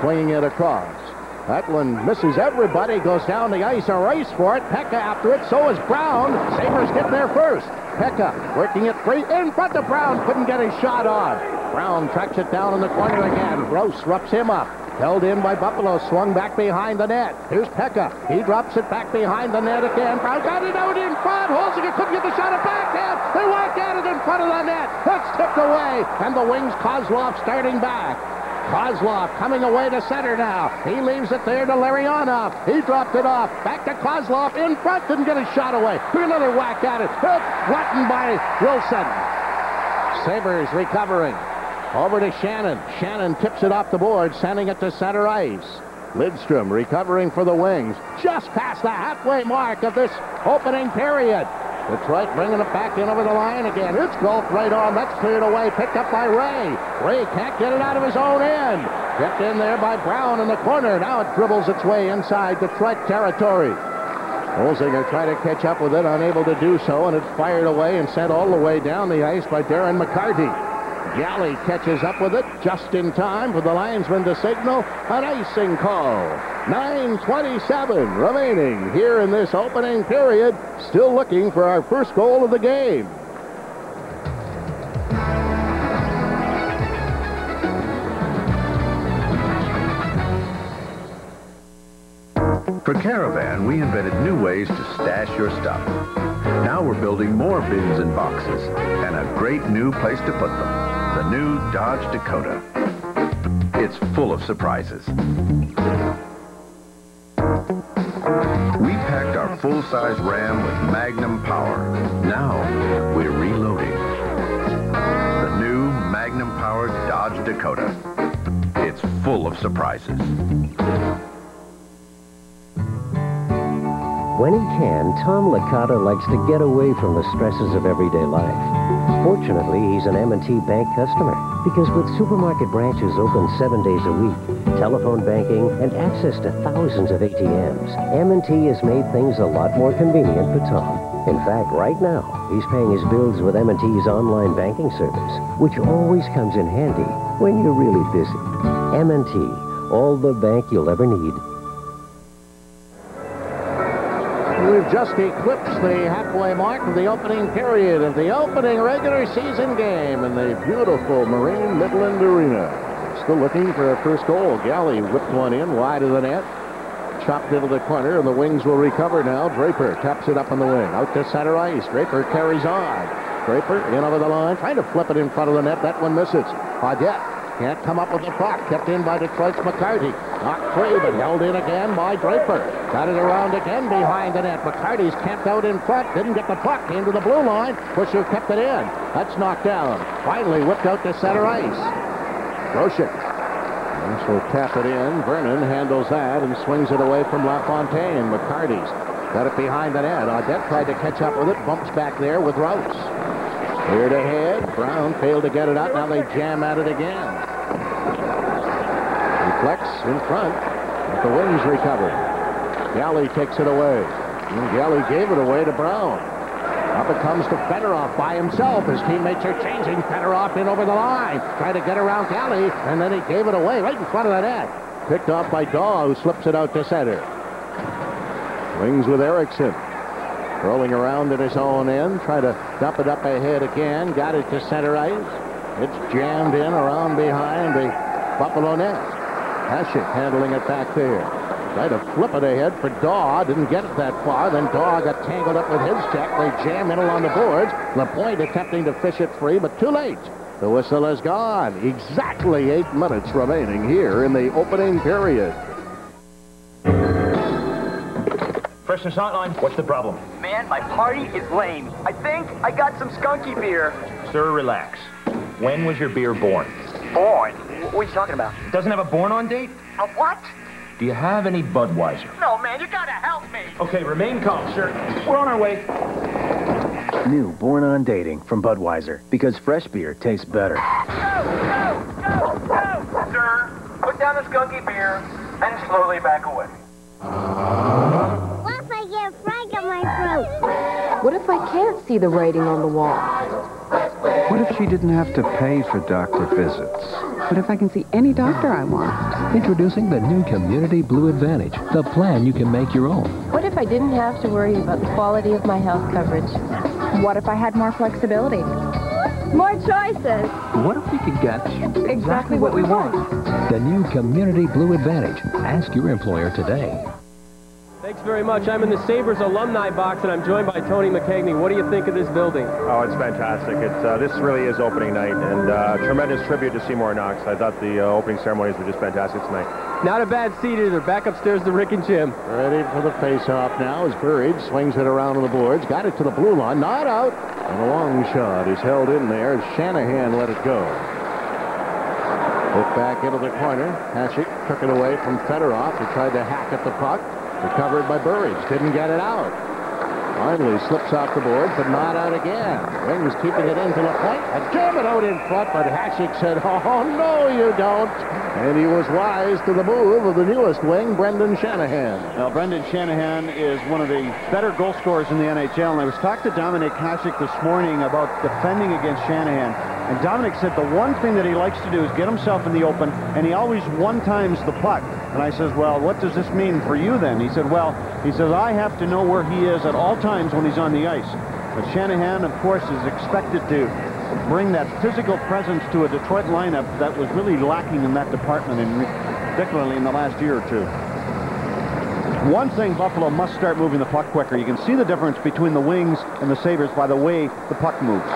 swinging it across. That one misses everybody. Goes down the ice. A race for it. Peca after it. So is Brown. Sabres get there first. Peca working it free. In front of Brown. Couldn't get his shot on. Brown tracks it down in the corner again. Gross roughs him up. Held in by Buffalo. Swung back behind the net. Here's Peca. He drops it back behind the net again. Brown got it out in front. Holzinger couldn't get the shot. A backhand. They whack at it in front of the net. That's tipped away. And the Wings Kozlov starting back. Kozlov coming away to center now. He leaves it there to Larionov. He dropped it off. Back to Kozlov. In front. Didn't get his shot away. Another whack at it. It's by Wilson. Sabres recovering. Over to Shannon. Shannon tips it off the board, sending it to center ice. Lidstrom recovering for the Wings. Just past the halfway mark of this opening period. Detroit bringing it back in over the line again. It's golfed right on. That's cleared away. Picked up by Ray. Ray can't get it out of his own end. Kept in there by Brown in the corner. Now it dribbles its way inside Detroit territory. Holzinger trying to catch up with it, unable to do so, and it's fired away and sent all the way down the ice by Darren McCarty. Galley catches up with it just in time for the linesman to signal an icing call. 9.27 remaining here in this opening period. Still looking for our first goal of the game. For Caravan, we invented new ways to stash your stuff. Now we're building more bins and boxes and a great new place to put them. The new Dodge Dakota. It's full of surprises. We packed our full-size Ram with Magnum power. Now we're reloading. The new Magnum-powered Dodge Dakota. It's full of surprises. When he can, Tom Licata likes to get away from the stresses of everyday life. Fortunately, he's an M&T Bank customer because with supermarket branches open seven days a week, telephone banking, and access to thousands of ATMs, M&T has made things a lot more convenient for Tom. In fact, right now, he's paying his bills with M&T's online banking service, which always comes in handy when you're really busy. M&T, all the bank you'll ever need. We've just eclipsed the halfway mark of the opening period of the opening regular season game in the beautiful Marine Midland Arena. Still looking for a first goal. Galley whipped one in wide of the net. Chopped into the corner, and the wings will recover now. Draper taps it up on the wing. Out to center ice. Draper carries on. Draper in over the line, trying to flip it in front of the net. That one misses. Audette can't come up with the puck. Kept in by Detroit's McCarty. Knocked free, but held in again by Draper. Got it around again behind the net. McCarty's camped out in front. Didn't get the puck into the blue line. Pushor kept it in. That's knocked down. Finally whipped out to center ice. Grosek. will tap it in. Vernon handles that and swings it away from LaFontaine. McCarty's got it behind the net. Audette tried to catch up with it. Bumps back there with Rouse. Cleared ahead. Brown failed to get it out. Now they jam at it again. Flex in front. But the wings recover. Galley takes it away. And Galley gave it away to Brown. Up it comes to Fedorov by himself. His teammates are changing. Fedorov in over the line. Trying to get around Galley, and then he gave it away right in front of the net. Picked off by Dawe, who slips it out to center. Wings with Eriksson. Rolling around at his own end. Trying to dump it up ahead again. Got it to center ice. It's jammed in around behind the Buffalo net. Hasek handling it back there. Tried to flip it ahead for Dawe. Didn't get it that far. Then Dawe got tangled up with his check. They jam in along the boards. LaPointe attempting to fish it free, but too late. The whistle is gone. Exactly eight minutes remaining here in the opening period. Freshness Hotline, what's the problem? Man, my party is lame. I think I got some skunky beer. Sir, relax. When was your beer born? Born? What are you talking about? Doesn't have a born on date? A what? Do you have any Budweiser? No, man, you gotta help me. Okay, remain calm, sir. We're on our way. New Born on Dating from Budweiser, because fresh beer tastes better. Go, go, go, go! Sir, put down the skunky beer and slowly back away. What if I get Frank on my throat? What if I can't see the writing on the wall? What if she didn't have to pay for doctor visits? What if I can see any doctor I want? Introducing the new Community Blue Advantage, the plan you can make your own. What if I didn't have to worry about the quality of my health coverage? What if I had more flexibility? More choices. What if we could get exactly, exactly what, what we want? The new Community Blue Advantage. Ask your employer today. Thanks very much. I'm in the Sabres alumni box, and I'm joined by Tony McKegney. What do you think of this building? Oh, it's fantastic. It's uh, This really is opening night, and uh, tremendous tribute to Seymour Knox. I thought the uh, opening ceremonies were just fantastic tonight. Not a bad seat either. Back upstairs to Rick and Jim. Ready for the face-off now as Burridge swings it around on the boards. Got it to the blue line. Not out. And a long shot is held in there as Shanahan let it go. Hook back into the corner. Hasek took it away from Fedorov. He tried to hack at the puck. Recovered by Burridge. Didn't get it out. Finally slips off the board, but not out again. Wings keeping it into the point. A jam it out in front, but Hasek said, oh, no, you don't. And he was wise to the move of the newest wing, Brendan Shanahan. Well, Brendan Shanahan is one of the better goal scorers in the NHL. And I was talking to Dominik Hasek this morning about defending against Shanahan. And Dominik said the one thing that he likes to do is get himself in the open, and he always one-times the puck. And I says, well, what does this mean for you then? He said, well, he says, I have to know where he is at all times when he's on the ice. But Shanahan, of course, is expected to bring that physical presence to a Detroit lineup that was really lacking in that department, and particularly in the last year or two. One thing, Buffalo must start moving the puck quicker. You can see the difference between the Wings and the Sabres by the way the puck moves.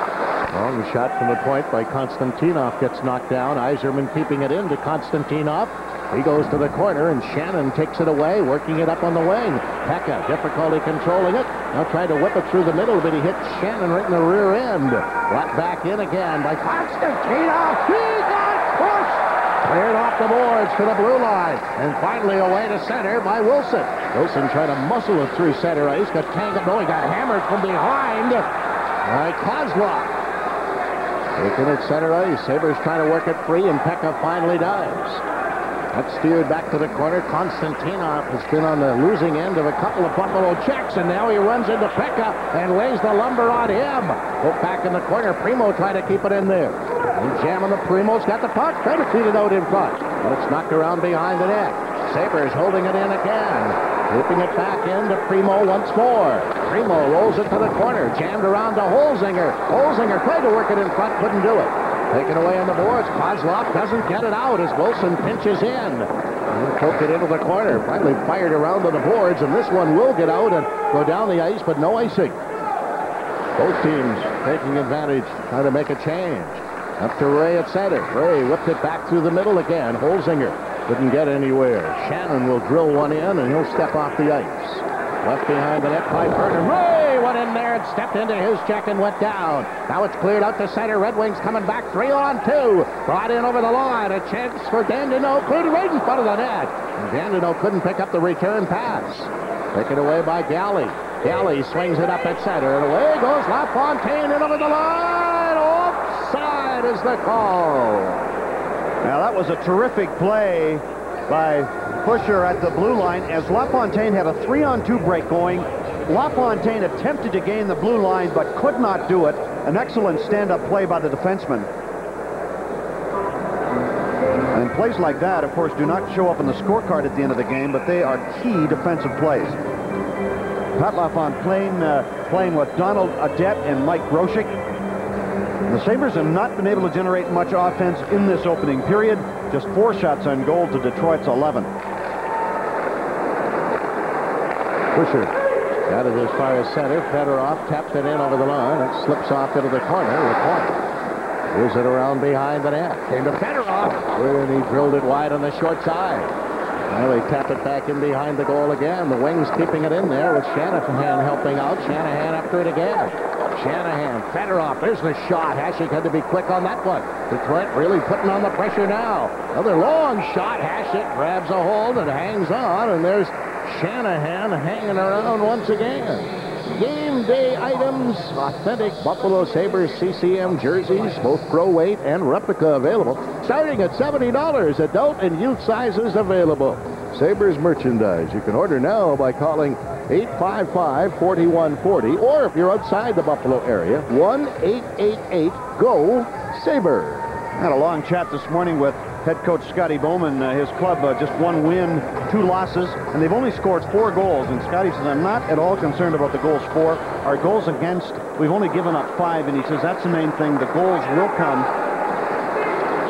Long shot from the point by Konstantinov gets knocked down. Yzerman keeping it in to Konstantinov. He goes to the corner, and Shannon takes it away, working it up on the wing. Peca, difficulty controlling it. Now trying to whip it through the middle, but he hits Shannon right in the rear end. Brought back in again by Konstantinov. He got pushed! Cleared off the boards to the blue line. And finally away to center by Wilson. Wilson trying to muscle it through center ice. Got tangled. No, he got hammered from behind by Kozlov. Taking it center ice. Sabres trying to work it free, and Peca finally does. That's steered back to the corner. Konstantinov has been on the losing end of a couple of Buffalo checks, and now he runs into Peca and lays the lumber on him. Put back in the corner. Primeau trying to keep it in there. And jamming the Primeau's got the puck. Trying to feed it out in front. But it's knocked around behind the net. Sabres holding it in again. Looping it back into Primeau once more. Primeau rolls it to the corner. Jammed around to Holzinger. Holzinger tried to work it in front. Couldn't do it. Taken away on the boards. Kozlov doesn't get it out as Wilson pinches in. And poked it into the corner. Finally fired around on the boards, and this one will get out and go down the ice, but no icing. Both teams taking advantage, trying to make a change. Up to Ray at center. Ray whipped it back through the middle again. Holzinger couldn't get anywhere. Shannon will drill one in, and he'll step off the ice. Left behind the net by Vernon. Ray went in there and stepped into his check and went down. Now it's cleared out to center. Red Wings coming back. Three on two. Brought in over the line. A chance for Dandenault. Cleared right in front of the net. And Dandenault couldn't pick up the return pass. Taken away by Galley. Galley swings it up at center. And away goes LaFontaine and over the line. Offside is the call. Now that was a terrific play by Pushor at the blue line as LaFontaine had a three-on-two break going. LaFontaine attempted to gain the blue line but could not do it. An excellent stand-up play by the defenseman. And plays like that, of course, do not show up on the scorecard at the end of the game, but they are key defensive plays. Pat LaFontaine uh, playing with Donald Audette and Mike Grosek. The Sabres have not been able to generate much offense in this opening period. Just four shots on goal to Detroit's 11. Pushor got it as far as center. Fedorov tapped it in over the line. It slips off into the corner. The point. Here's it around behind the net. Came to Fedorov. And he drilled it wide on the short side. Now they tap it back in behind the goal again. The Wings keeping it in there with Shanahan helping out. Shanahan after it again. Shanahan, Fedorov, there's the shot. Hasek had to be quick on that one. Detroit really putting on the pressure now. Another long shot. Hasek grabs a hold and hangs on, and there's Shanahan hanging around once again. Game day items, authentic Buffalo Sabres CCM jerseys, both pro weight and replica available, starting at $70. Adult and youth sizes available. Sabres merchandise. You can order now by calling 855-4140, or if you're outside the Buffalo area, 1-888-GO-SABRE. Had a long chat this morning with head coach Scotty Bowman. Uh, his club uh, just one win, two losses, and they've only scored four goals. And Scotty says, I'm not at all concerned about the goals for. Our goals against, we've only given up five, and he says that's the main thing. The goals will come.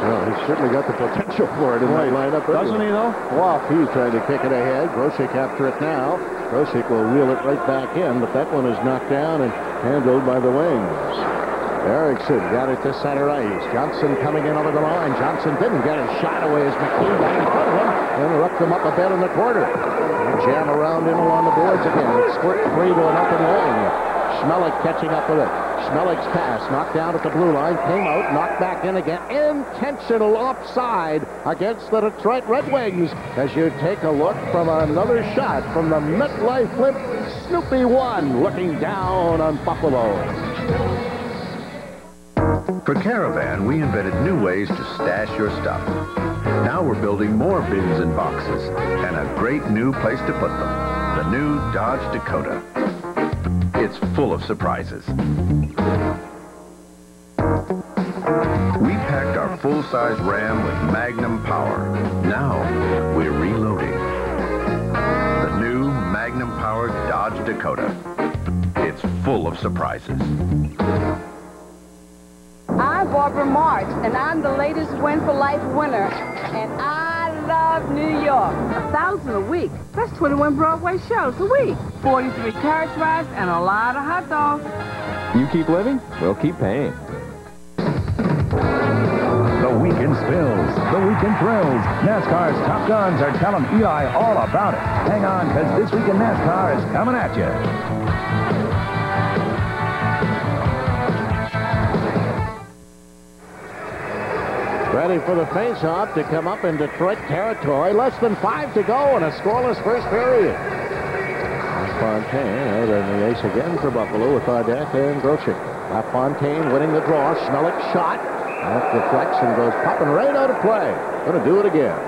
Well, he's certainly got the potential for it in that lineup. Doesn't he, though? Well, he's trying to kick it ahead. Grosek after it now. Grosek will wheel it right back in, but that one is knocked down and handled by the Wings. Eriksson got it to center ice. Johnson coming in over the line. Johnson didn't get his shot away as McKean got in front of him and roughed him up a bit in the corner. Jam around in along the boards again. Squirt free to an open wing. Smehlik catching up with it. Smehlik's pass knocked down at the blue line, came out, knocked back in again. Intentional offside against the Detroit Red Wings as you take a look from another shot from the MetLife flip. Snoopy one looking down on Buffalo. For Caravan, we invented new ways to stash your stuff. Now we're building more bins and boxes and a great new place to put them. The new Dodge Dakota. It's full of surprises. We packed our full-size Ram with Magnum power. Now we're reloading. The new Magnum-powered Dodge Dakota. It's full of surprises. I'm Barbara March, and I'm the latest Win for Life winner. And I love New York. A thousand a week. That's 21 Broadway shows a week. 43 carriage rides and a lot of hot dogs. You keep living, we'll keep paying. The weekend spills, the weekend thrills. NASCAR's top guns are telling Eli all about it. Hang on, because this week in NASCAR is coming at you. Ready for the face-off to come up in Detroit territory. Less than five to go in a scoreless first period. LaFontaine out the ace again for Buffalo with Audette and Grosek. LaFontaine winning the draw. Smehlik shot. That deflects and goes popping right out of play. Going to do it again.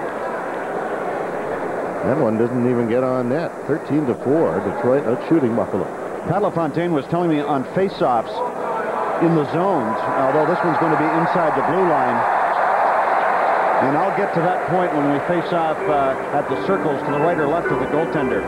That one doesn't even get on net. 13 to 4. Detroit out shooting Buffalo. Pat LaFontaine was telling me on face-offs in the zones, although this one's going to be inside the blue line. And I'll get to that point when we face off uh, at the circles to the right or left of the goaltender.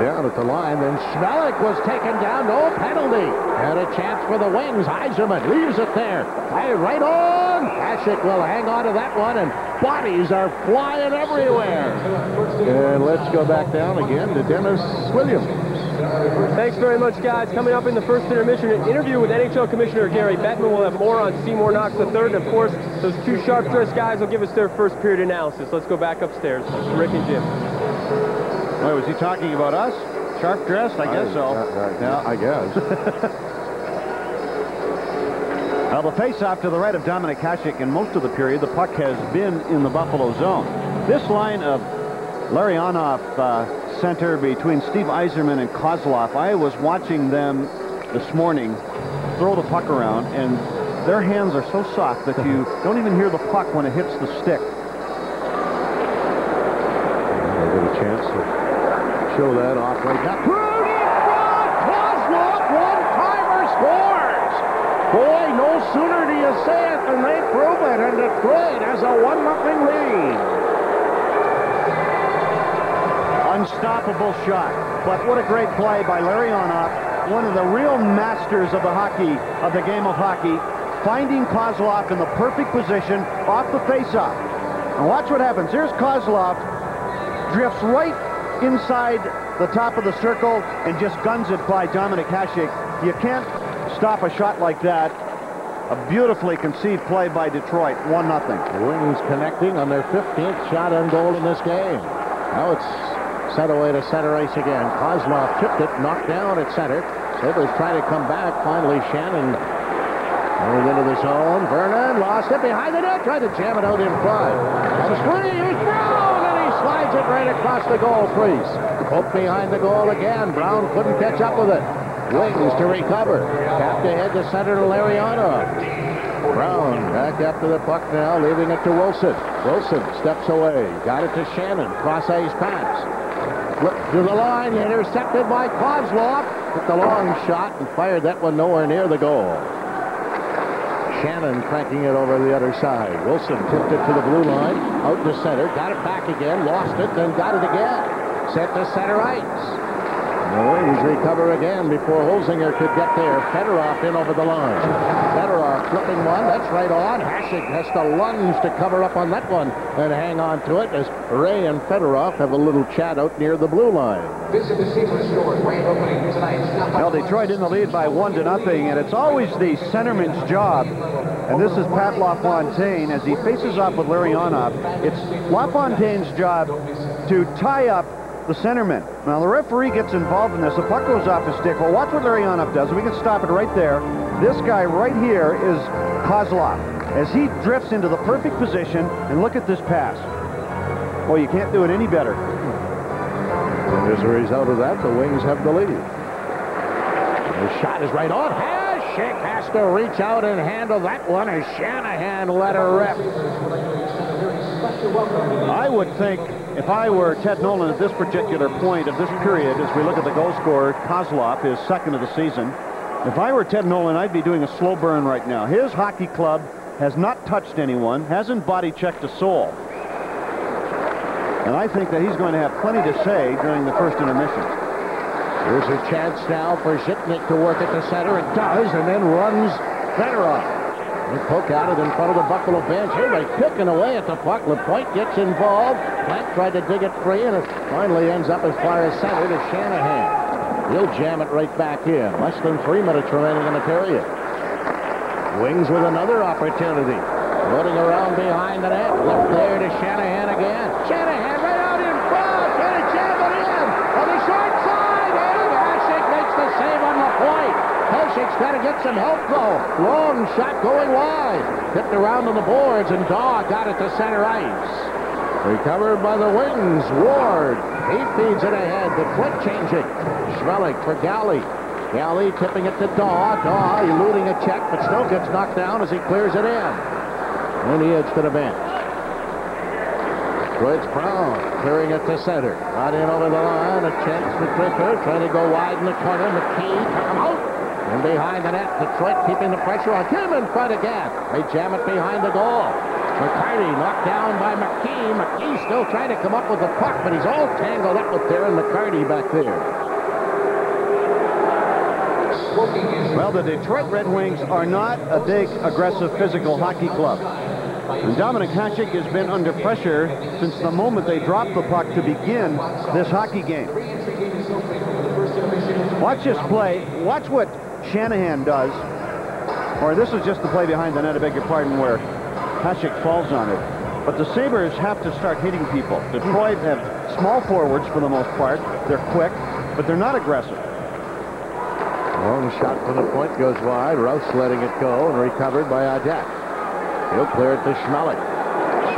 Down at the line, then Smehlik was taken down, no penalty. Had a chance for the Wings. Yzerman leaves it there. Fired right on. Hasek will hang on to that one, and bodies are flying everywhere. And let's go back down again to Dennis Williams. Thanks very much, guys. Coming up in the first intermission, an interview with NHL Commissioner Gary Bettman. We'll have more on Seymour Knox III. And, of course, those two sharp-dressed guys will give us their first period analysis. Let's go back upstairs. Rick and Jim. Wait, was he talking about us? Sharp dressed? I guess so. yeah, I guess. Now the face-off to the right of Dominik Hasek in most of the period, the puck has been in the Buffalo zone. This line of Larionov uh, center between Steve Yzerman and Kozlov, I was watching them this morning throw the puck around, and their hands are so soft that you don't even hear the puck when it hits the stick. Get a chance to show that off right now. Kozlov, one-timer scores! Boy, no sooner do you say it than they prove it, and Detroit has a 1-0 lead. Unstoppable shot. But what a great play by Larionov, one of the real masters of the hockey, of the game of hockey, finding Kozlov in the perfect position off the faceoff. And watch what happens. Here's Kozlov, drifts right inside the top of the circle and just guns it by Dominik Hasek. You can't stop a shot like that. A beautifully conceived play by Detroit, 1-0. The Wings connecting on their 15th shot on goal in this game. Now it's sent away to center ice again. Kozlov tipped it, knocked down at center. Sabres try to come back. Finally, Shannon going into the zone. Vernon lost it behind the net, tried to jam it out in front. Comes free, he's Brown, and he slides it right across the goal crease. Poke behind the goal again. Brown couldn't catch up with it. Wings to recover. Tapped ahead to center to Larionov. Brown back after the puck now, leaving it to Wilson. Wilson steps away. Got it to Shannon. Cross ice pass. To the line, intercepted by Kozlov. Took the long shot and fired that one nowhere near the goal. Shannon cranking it over the other side. Wilson tipped it to the blue line, out to center, got it back again, lost it, then got it again. Set to center ice. And the Wings recover again before Holzinger could get there. Fedorov in over the line. Fedorov flipping one, that's right on. Hasek has to lunge to cover up on that one and hang on to it as Ray and Fedorov have a little chat out near the blue line. This is the sequence score. Grand opening tonight. Well, Detroit in the lead by one to nothing, and it's always the centerman's job. And this is Pat LaFontaine as he faces off with Larionov. It's LaFontaine's job to tie up the centerman. Now, the referee gets involved in this. The puck goes off his stick. Well, watch what Larionov does. We can stop it right there. This guy right here is Kozlov as he drifts into the perfect position. And look at this pass. Well, you can't do it any better. And as a result of that, the Wings have the lead. The shot is right on. Hasek has to reach out and handle that one as Shanahan let her rip. I would think if I were Ted Nolan at this particular point of this period, as we look at the goal scorer, Kozlov is second of the season. If I were Ted Nolan, I'd be doing a slow burn right now. His hockey club has not touched anyone, hasn't body checked a soul. And I think that he's going to have plenty to say during the first intermission. Here's a chance now for Zhitnik to work at the center. It does, and then runs Fedorov. They poke at it in front of the Buffalo bench. Here they picking away at the puck. LaPointe gets involved. Plante tried to dig it free, and it finally ends up as far as center to Shanahan. He'll jam it right back in. Less than three minutes remaining in the period. Wings with another opportunity. Loading around behind the net. Left there to Shanahan again. Shanahan right out in front. Trying to jam it in. On the short side. And Hasek makes the save on LaPointe. Hasek Paschik's got to get some help, though. Long shot going wide. Tipped around on the boards, and Dawe got it to center ice. Recovered by the wings. Ward. He feeds it ahead. The quick changing. Smehlik for Galley. Galley tipping it to Dawe. Dawe eluding a check, but still gets knocked down as he clears it in. And he heads to the bench. Detroit's Brown clearing it to center. Got in over the line. A chance for Draper. Trying to go wide in the corner. McKee him out. And behind the net, Detroit keeping the pressure on him in front again. They jam it behind the goal. McCarty knocked down by McKee. McKee still trying to come up with the puck, but he's all tangled up with Darren McCarty back there. Well, the Detroit Red Wings are not a big, aggressive, physical hockey club. And Dominik Hasek has been under pressure since the moment they dropped the puck to begin this hockey game. Watch this play. Watch what Shanahan does. Or this is just the play behind the net, I beg your pardon, where Hasek falls on it. But the Sabres have to start hitting people. Detroit have small forwards for the most part. They're quick, but they're not aggressive. Long shot from the point goes wide. Rouse letting it go and recovered by Audette. He'll clear it to Smehlik.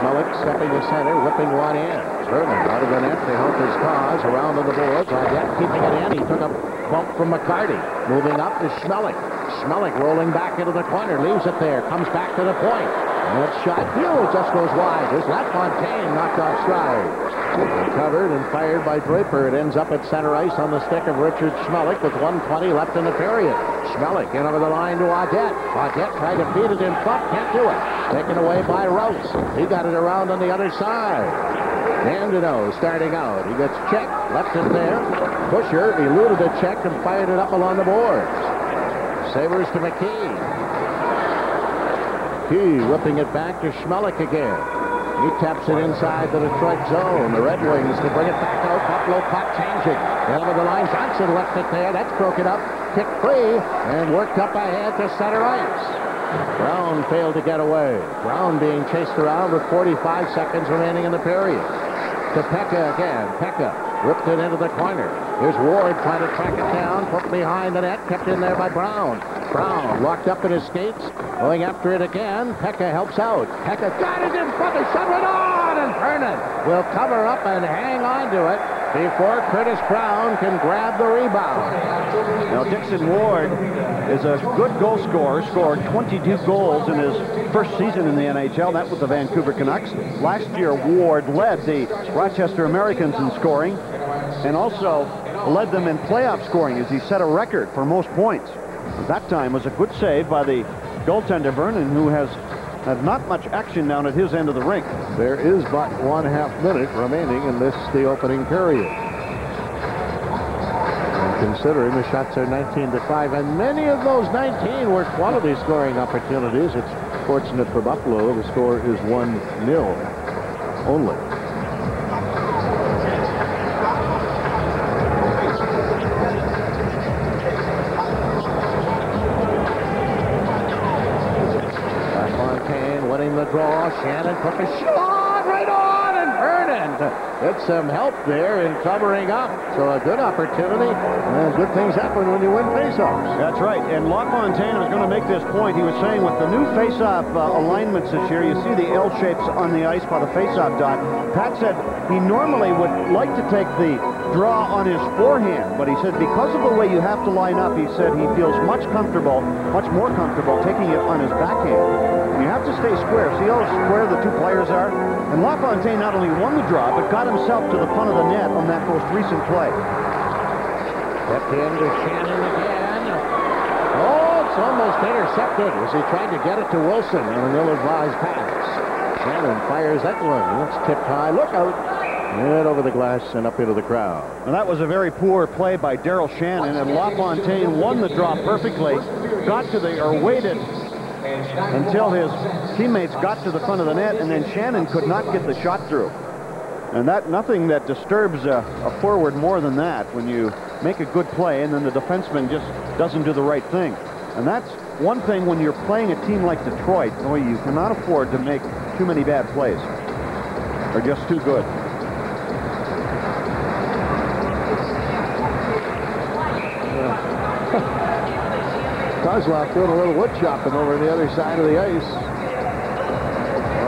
Smehlik stepping to center, whipping one in. Vernon out of the net to help his cause. Around to the boards. Audette keeping it in. He took a bump from McCarty. Moving up to Smehlik. Smehlik rolling back into the corner. Leaves it there. Comes back to the point. And that shot, Hugh, just goes wide. There's LaFontaine knocked off stride. Recovered and fired by Draper. It ends up at center ice on the stick of Richard Smehlik with 120 left in the period. Smehlik in over the line to Audette. Audette tried to feed it in front. Can't do it. Taken away by Rouse. He got it around on the other side. Dandenault starting out. He gets checked. Left it there. Pushor eluded the check and fired it up along the boards. Sabres to McKee. Key whipping it back to Smehlik again. He taps it inside the Detroit zone. The Red Wings to bring it back out. Buffalo puck changing. Over the line. Johnson left it there. That's broken up. Kick free and worked up ahead to center ice. Brown failed to get away. Brown being chased around with 45 seconds remaining in the period. To Peca again. Peca ripped it into the corner. Here's Ward trying to track it down. Put behind the net. Kept in there by Brown. Brown locked up in his skates. Going after it again. Peca helps out. Peca got it in front and shut it on. And Vernon will cover up and hang on to it before Curtis Brown can grab the rebound. Now, Dixon Ward is a good goal scorer, scored 22 goals in his first season in the NHL, that was the Vancouver Canucks. Last year, Ward led the Rochester Americans in scoring and also led them in playoff scoring as he set a record for most points. That time was a good save by the goaltender Vernon, who has had not much action down at his end of the rink. There is but one half minute remaining in this, the opening period. And considering the shots are 19 to 5, and many of those 19 were quality scoring opportunities, it's fortunate for Buffalo the score is 1-0 only. Shannon took a shot right on, and Vernon gets some help there in covering up. So a good opportunity, and good things happen when you win faceoffs. That's right. And LaFontaine was going to make this point. He was saying with the new faceoff uh, alignments this year, you see the L shapes on the ice by the faceoff dot. Pat said he normally would like to take the draw on his forehand, but he said because of the way you have to line up, he said he feels much comfortable, much more comfortable taking it on his backhand. You have to stay square. See how square the two players are? And LaFontaine not only won the draw, but got himself to the front of the net on that most recent play. In to Shannon again. Oh, it's almost intercepted as he tried to get it to Wilson on an ill-advised pass. Shannon fires that one. It's tipped high. Look out. Right over the glass and up into the crowd. And that was a very poor play by Daryl Shannon, and LaFontaine won the draw perfectly, got to the, or waited until his teammates got to the front of the net, and then Shannon could not get the shot through. And that nothing that disturbs a, a forward more than that when you make a good play and then the defenseman just doesn't do the right thing. And that's one thing when you're playing a team like Detroit, you cannot afford to make too many bad plays. Or just too good. Kozlov doing a little wood chopping over on the other side of the ice.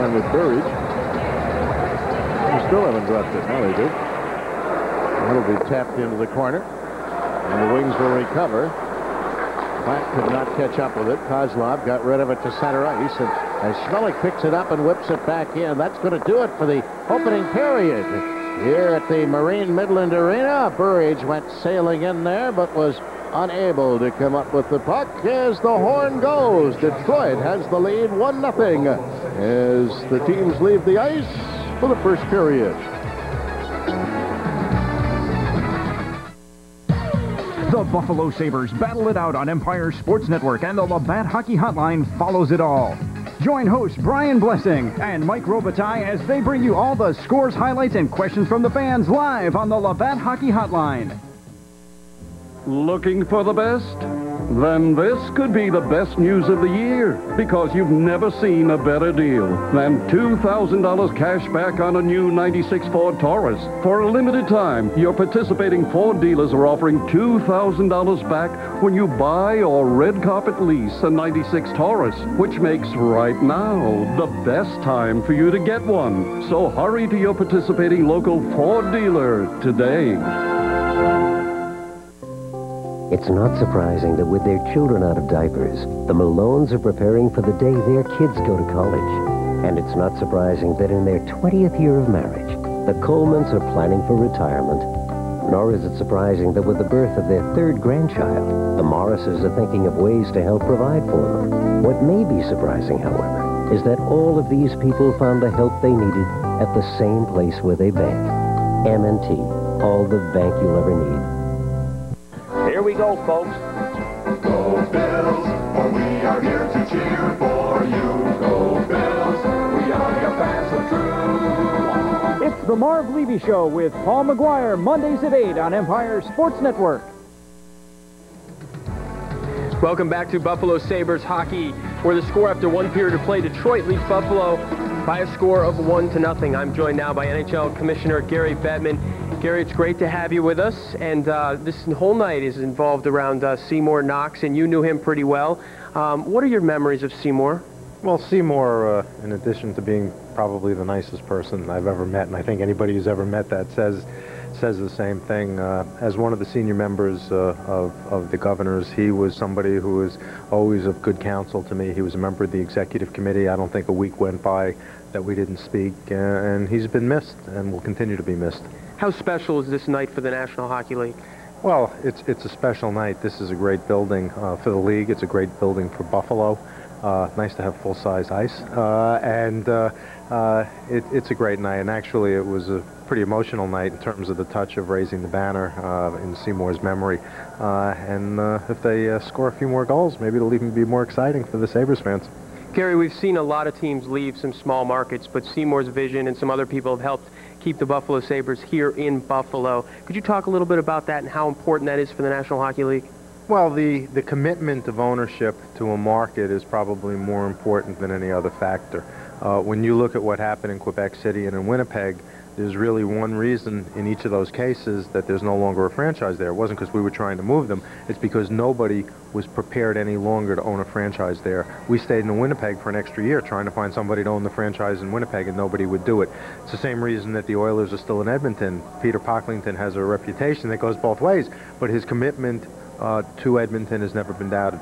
On with Burridge. They still haven't dropped it. Now they do. That'll be tapped into the corner. And the Wings will recover. Platt could not catch up with it. Kozlov got rid of it to center ice. And as Smehlik picks it up and whips it back in, that's going to do it for the opening period. Here at the Marine Midland Arena, Burridge went sailing in there, but was unable to come up with the puck as the horn goes. Detroit has the lead 1-0 as the teams leave the ice for the first period. The Buffalo Sabres battle it out on Empire Sports Network, and the Labatt Hockey Hotline follows it all. Join hosts Brian Blessing and Mike Robitaille as they bring you all the scores, highlights, and questions from the fans live on the Labatt Hockey Hotline. Looking for the best? Then this could be the best news of the year because you've never seen a better deal than $2,000 cash back on a new 96 Ford Taurus. For a limited time, your participating Ford dealers are offering $2,000 back when you buy or red carpet lease a 96 Taurus, which makes right now the best time for you to get one. So hurry to your participating local Ford dealer today. It's not surprising that with their children out of diapers, the Malones are preparing for the day their kids go to college. And it's not surprising that in their 20th year of marriage, the Colemans are planning for retirement. Nor is it surprising that with the birth of their third grandchild, the Morrises are thinking of ways to help provide for them. What may be surprising, however, is that all of these people found the help they needed at the same place where they bank. M&T, all the bank you'll ever need. Here we go, folks. Go Bills, for we are here to cheer for you. Go Bills, we are your fans so true. It's the Marv Levy Show with Paul McGuire, Mondays at 8 on Empire Sports Network. Welcome back to Buffalo Sabres hockey, where the score after one period of play, Detroit leads Buffalo by a score of one to nothing. I'm joined now by NHL Commissioner Gary Bettman. Gary, it's great to have you with us, and uh, this whole night is involved around uh, Seymour Knox, and you knew him pretty well. Um, what are your memories of Seymour? Well, Seymour, uh, in addition to being probably the nicest person I've ever met, and I think anybody who's ever met that says says the same thing. Uh, as one of the senior members uh, of, of the governors, he was somebody who was always of good counsel to me. He was a member of the executive committee. I don't think a week went by that we didn't speak, and he's been missed and will continue to be missed. How special is this night for the National Hockey League? Well, it's it's a special night. This is a great building uh, for the league. It's a great building for Buffalo. Uh, nice to have full-size ice, uh, and uh, uh, it, it's a great night. And actually, it was a pretty emotional night in terms of the touch of raising the banner uh, in Seymour's memory. and if they score a few more goals, maybe it'll even be more exciting for the Sabres fans. Gary, we've seen a lot of teams leave some small markets, but Seymour's vision and some other people have helped keep the Buffalo Sabres here in Buffalo. Could you talk a little bit about that and how important that is for the National Hockey League? Well, the, the commitment of ownership to a market is probably more important than any other factor. Uh, when you look at what happened in Quebec City and in Winnipeg, there's really one reason in each of those cases that there's no longer a franchise there. It wasn't because we were trying to move them. It's because nobody was prepared any longer to own a franchise there. We stayed in Winnipeg for an extra year trying to find somebody to own the franchise in Winnipeg, and nobody would do it. It's the same reason that the Oilers are still in Edmonton. Peter Pocklington has a reputation that goes both ways, but his commitment uh, to Edmonton has never been doubted.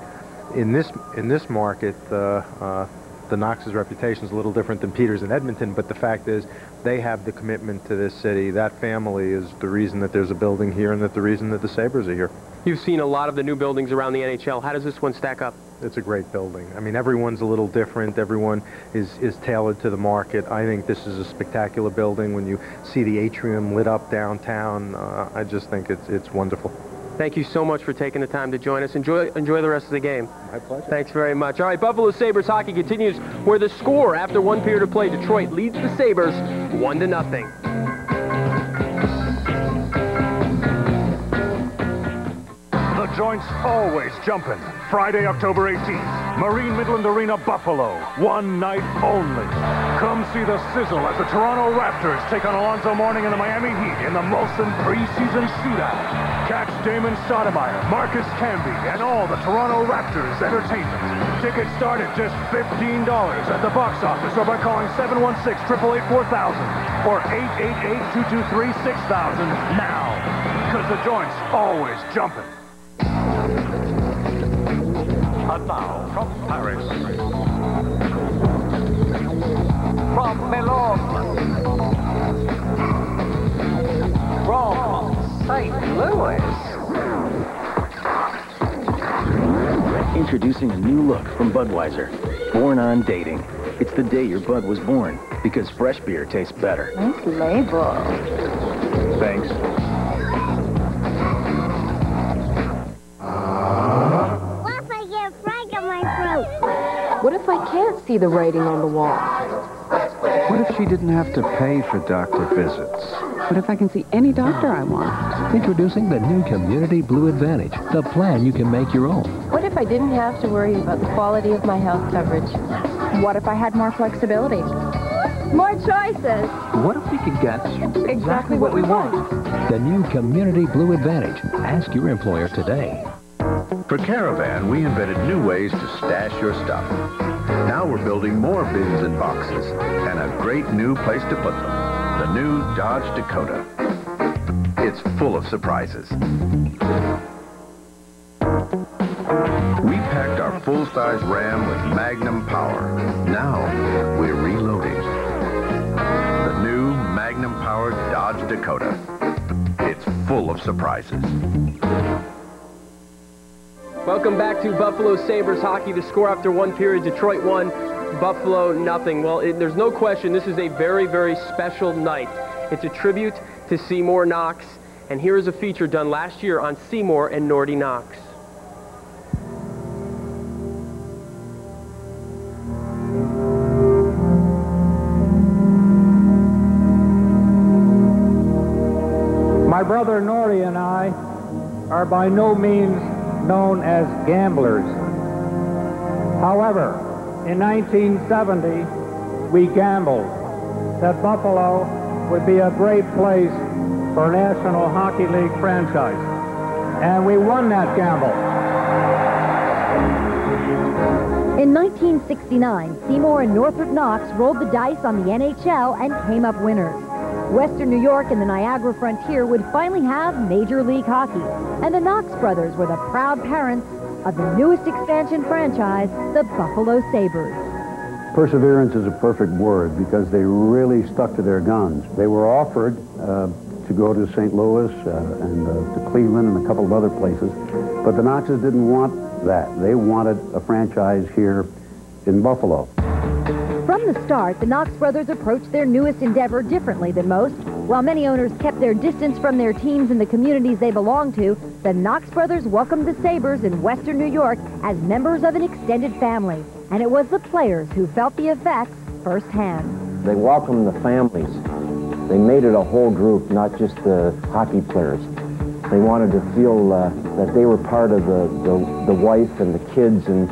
In this in this market, uh, uh, the Knox's reputation is a little different than Peter's in Edmonton, but the fact is they have the commitment to this city. That family is the reason that there's a building here and that the reason that the Sabres are here. You've seen a lot of the new buildings around the NHL. How does this one stack up? It's a great building. I mean, everyone's a little different. Everyone is, is tailored to the market. I think this is a spectacular building. When you see the atrium lit up downtown, uh, I just think it's, it's wonderful. Thank you so much for taking the time to join us. Enjoy, enjoy the rest of the game. My pleasure. Thanks very much. All right, Buffalo Sabres hockey continues where the score after one period of play, Detroit leads the Sabres one to nothing. Joint's always jumping. Friday, October 18th, Marine Midland Arena, Buffalo. One night only. Come see the sizzle as the Toronto Raptors take on Alonzo Mourning and the Miami Heat in the Molson preseason shootout. Catch Damon Stoudamire, Marcus Camby, and all the Toronto Raptors entertainment. Tickets start at just $15 at the box office or by calling 716-888-4000 or 888-223-6000 now. Because the joint's always jumping. And now, from Paris, from Milan, from St. Louis, Introducing a new look from Budweiser. Born on dating. It's the day your Bud was born because fresh beer tastes better. Nice label. Thanks. See the writing on the wall? What if she didn't have to pay for doctor visits? What if I can see any doctor I want? Introducing the new Community Blue Advantage, the plan you can make your own. What if I didn't have to worry about the quality of my health coverage? What if I had more flexibility? More choices. What if we could get Exactly what we want. the new Community Blue Advantage? Ask your employer today. For Caravan, we invented new ways to stash your stuff. Now we're building more bins and boxes and a great new place to put them. The new Dodge Dakota. It's full of surprises. We packed our full-size Ram with Magnum power. Now we're reloading. The new Magnum-powered Dodge Dakota. It's full of surprises. Welcome back to Buffalo Sabres hockey. The score after one period, Detroit won, Buffalo nothing. Well, it, there's no question this is a very, very special night. It's a tribute to Seymour Knox, and here is a feature done last year on Seymour and Norty Knox. My brother Norrie and I are by no means known as gamblers. However, in 1970, we gambled that Buffalo would be a great place for a National Hockey League franchise. And we won that gamble. In 1969, Seymour and Northrup Knox rolled the dice on the NHL and came up winners. Western New York and the Niagara Frontier would finally have Major League Hockey, and the Knox brothers were the proud parents of the newest expansion franchise, the Buffalo Sabres. Perseverance is a perfect word because they really stuck to their guns. They were offered uh, to go to St. Louis uh, and uh, to Cleveland and a couple of other places, but the Knoxes didn't want that. They wanted a franchise here in Buffalo. From the start, the Knox brothers approached their newest endeavor differently than most. While many owners kept their distance from their teams and the communities they belonged to, the Knox brothers welcomed the Sabres in Western New York as members of an extended family. And it was the players who felt the effects firsthand. They welcomed the families. They made it a whole group, not just the hockey players. They wanted to feel uh, that they were part of the, the, the wife and the kids, and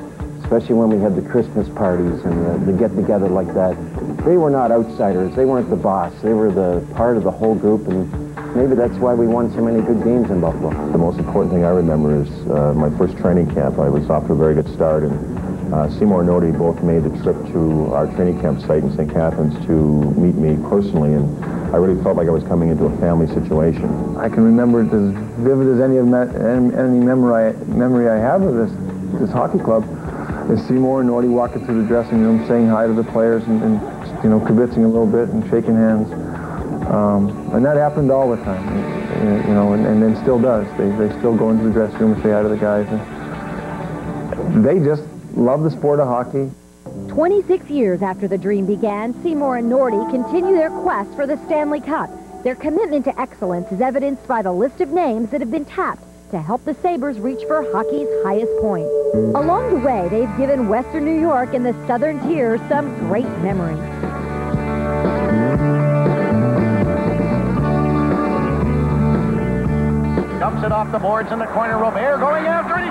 especially when we had the Christmas parties and the, the get-together like that. They were not outsiders. They weren't the boss. They were the part of the whole group, and maybe that's why we won so many good games in Buffalo. The most important thing I remember is uh, my first training camp. I was off to a very good start, and uh, Seymour and Norty both made the trip to our training camp site in St. Catharines to meet me personally, and I really felt like I was coming into a family situation. I can remember it as vivid as any of me, any, any memory, I, memory I have of this, this hockey club is Seymour and Norty walking through the dressing room, saying hi to the players and, and you know, kibitzing a little bit and shaking hands. Um, and that happened all the time, you know, and, and, and still does. They, they still go into the dressing room and say hi to the guys. And they just love the sport of hockey. 26 years after the dream began, Seymour and Norty continue their quest for the Stanley Cup. Their commitment to excellence is evidenced by the list of names that have been tapped to help the Sabres reach for hockey's highest point. Along the way, they've given Western New York and the Southern Tier some great memories. Comes it off the boards in the corner. Robert going after it.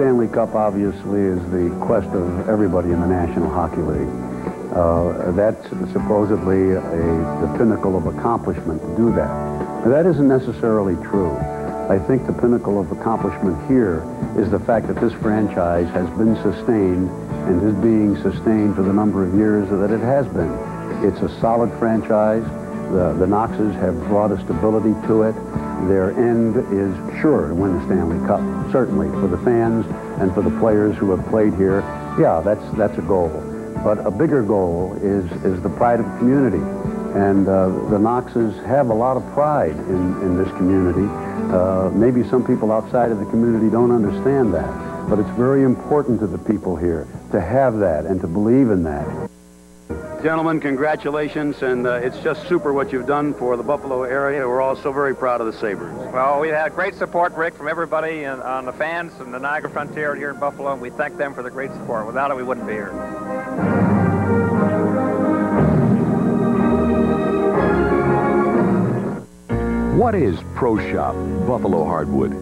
Stanley Cup obviously is the quest of everybody in the National Hockey League. Uh, that's supposedly a, the pinnacle of accomplishment to do that. But that isn't necessarily true. I think the pinnacle of accomplishment here is the fact that this franchise has been sustained and is being sustained for the number of years that it has been. It's a solid franchise. The, the Knoxes have brought a stability to it. Their end is sure to win the Stanley Cup, certainly for the fans and for the players who have played here. Yeah, that's, that's a goal. But a bigger goal is, is the pride of the community. And uh, the Knoxes have a lot of pride in, in this community. Uh, maybe some people outside of the community don't understand that. But it's very important to the people here to have that and to believe in that. Gentlemen, congratulations, and uh, it's just super what you've done for the Buffalo area. We're all so very proud of the Sabres. Well, we had great support, Rick, from everybody and on the fans and the Niagara Frontier here in Buffalo, and we thank them for the great support. Without it, we wouldn't be here. What is Pro Shop Buffalo Hardwood?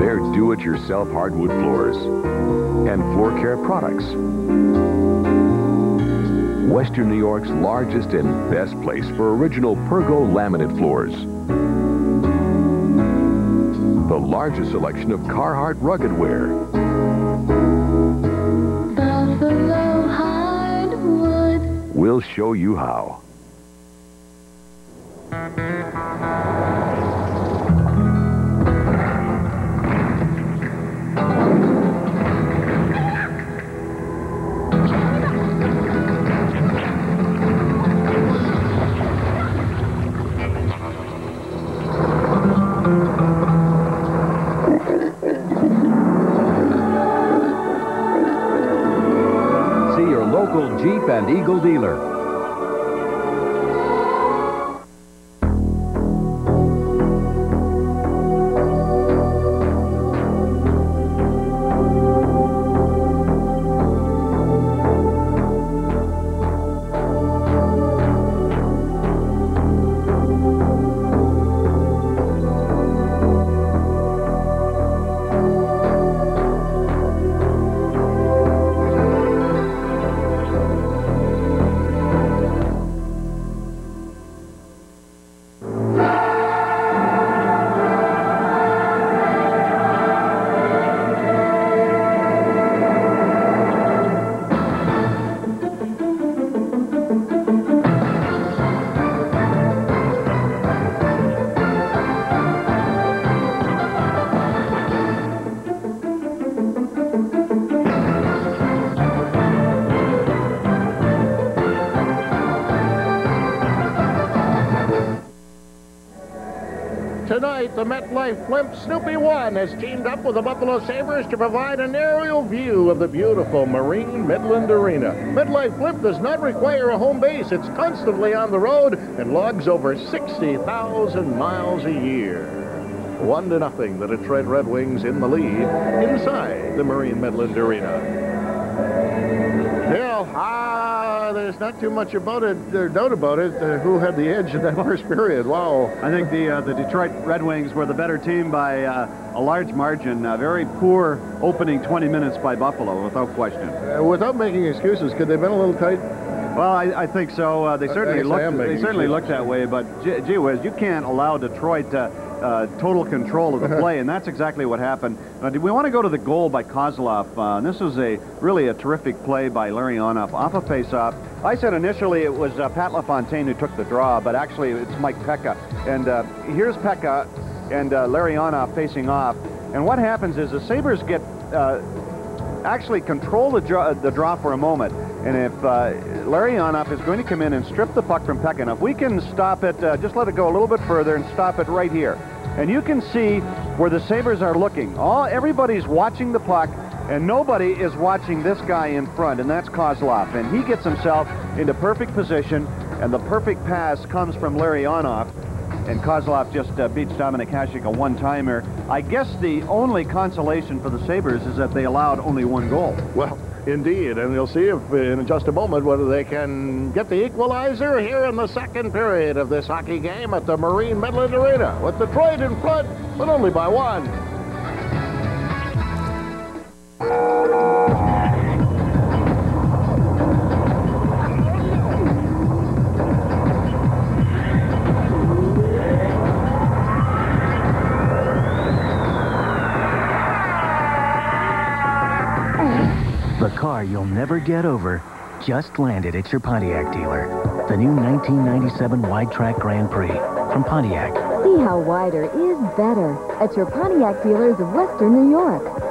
They're do-it-yourself hardwood floors and floor care products. Western New York's largest and best place for original Pergo laminate floors. The largest selection of Carhartt rugged wear. Buffalo hardwood. We'll show you how. Jeep and Eagle dealer. Tonight, the MetLife Blimp Snoopy 1 has teamed up with the Buffalo Sabres to provide an aerial view of the beautiful Marine Midland Arena. MetLife Blimp does not require a home base. It's constantly on the road and logs over 60,000 miles a year. One to nothing, the Detroit Red Wings in the lead inside the Marine Midland Arena. There's not too much about it, or doubt about it. Uh, who had the edge in that first period? Wow. I think the uh, the Detroit Red Wings were the better team by uh, a large margin. A very poor opening 20 minutes by Buffalo, without question. Uh, without making excuses, could they have been a little tight? Well, I, I think so. Uh, they certainly looked. They certainly looked that way. But gee, gee whiz, you can't allow Detroit uh, uh, total control of the play, and that's exactly what happened. Uh, we want to go to the goal by Kozlov. Uh, this is a really a terrific play by Larionov off a face-off. I said initially it was uh, Pat LaFontaine who took the draw, but actually it's Mike Peca. And uh, here's Peca and uh, Larionov facing off. And what happens is the Sabres get uh, actually control the draw, the draw for a moment. And if uh, Larionov is going to come in and strip the puck from Pekanov, we can stop it, uh, just let it go a little bit further and stop it right here. And you can see where the Sabres are looking. All Everybody's watching the puck, and nobody is watching this guy in front, and that's Kozlov. And he gets himself into perfect position, and the perfect pass comes from Larionov. And Kozlov just uh, beats Dominik Hasek a one-timer. I guess the only consolation for the Sabres is that they allowed only one goal. Well, indeed, and we'll see if uh, in just a moment whether they can get the equalizer here in the second period of this hockey game at the Marine Midland Arena with Detroit in front, but only by one. Car you'll never get over just landed at your Pontiac dealer. The new 1997 Wide Track Grand Prix from Pontiac. See how wider is better at your Pontiac dealers of Western New York.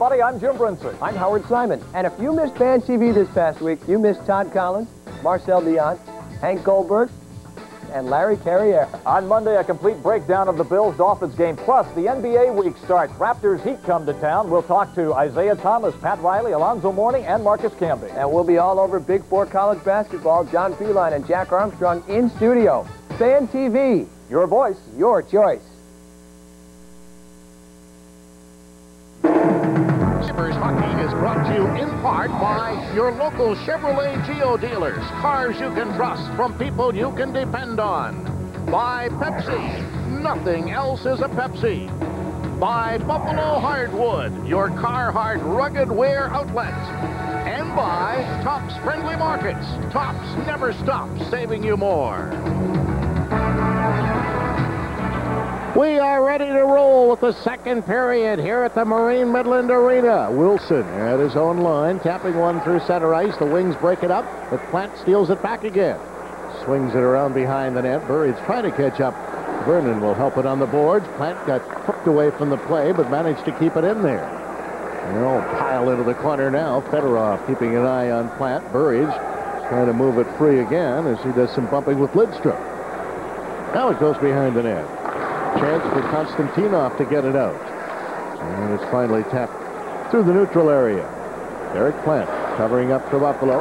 Everybody. I'm Jim Brunson. I'm Howard Simon. And if you missed Band TV this past week, you missed Todd Collins, Marcel Dion, Hank Goldberg, and Larry Carrier. On Monday, a complete breakdown of the Bills-Dolphins game. Plus, the NBA week starts. Raptors Heat come to town. We'll talk to Isiah Thomas, Pat Riley, Alonzo Mourning, and Marcus Camby. And we'll be all over Big Four college basketball. John Beilein and Jack Armstrong in studio. Band TV, your voice, your choice. Sabres Hockey is brought to you in part by your local Chevrolet Geo dealers. Cars you can trust from people you can depend on. By Pepsi. Nothing else is a Pepsi. By Buffalo Hardwood, your Carhartt rugged wear outlet. And by Tops Friendly Markets. Tops never stop saving you more. We are ready to roll with the second period here at the Marine Midland Arena. Wilson at his own line, tapping one through center ice. The wings break it up, but Plante steals it back again. Swings it around behind the net. Burridge trying to catch up. Vernon will help it on the boards. Plante got hooked away from the play, but managed to keep it in there. And they'll pile into the corner now. Fedorov keeping an eye on Plante. Burridge trying to move it free again as he does some bumping with Lidstrom. Now it goes behind the net. Chance for Konstantinov to get it out. And it's finally tapped through the neutral area. Derek Plante covering up for Buffalo.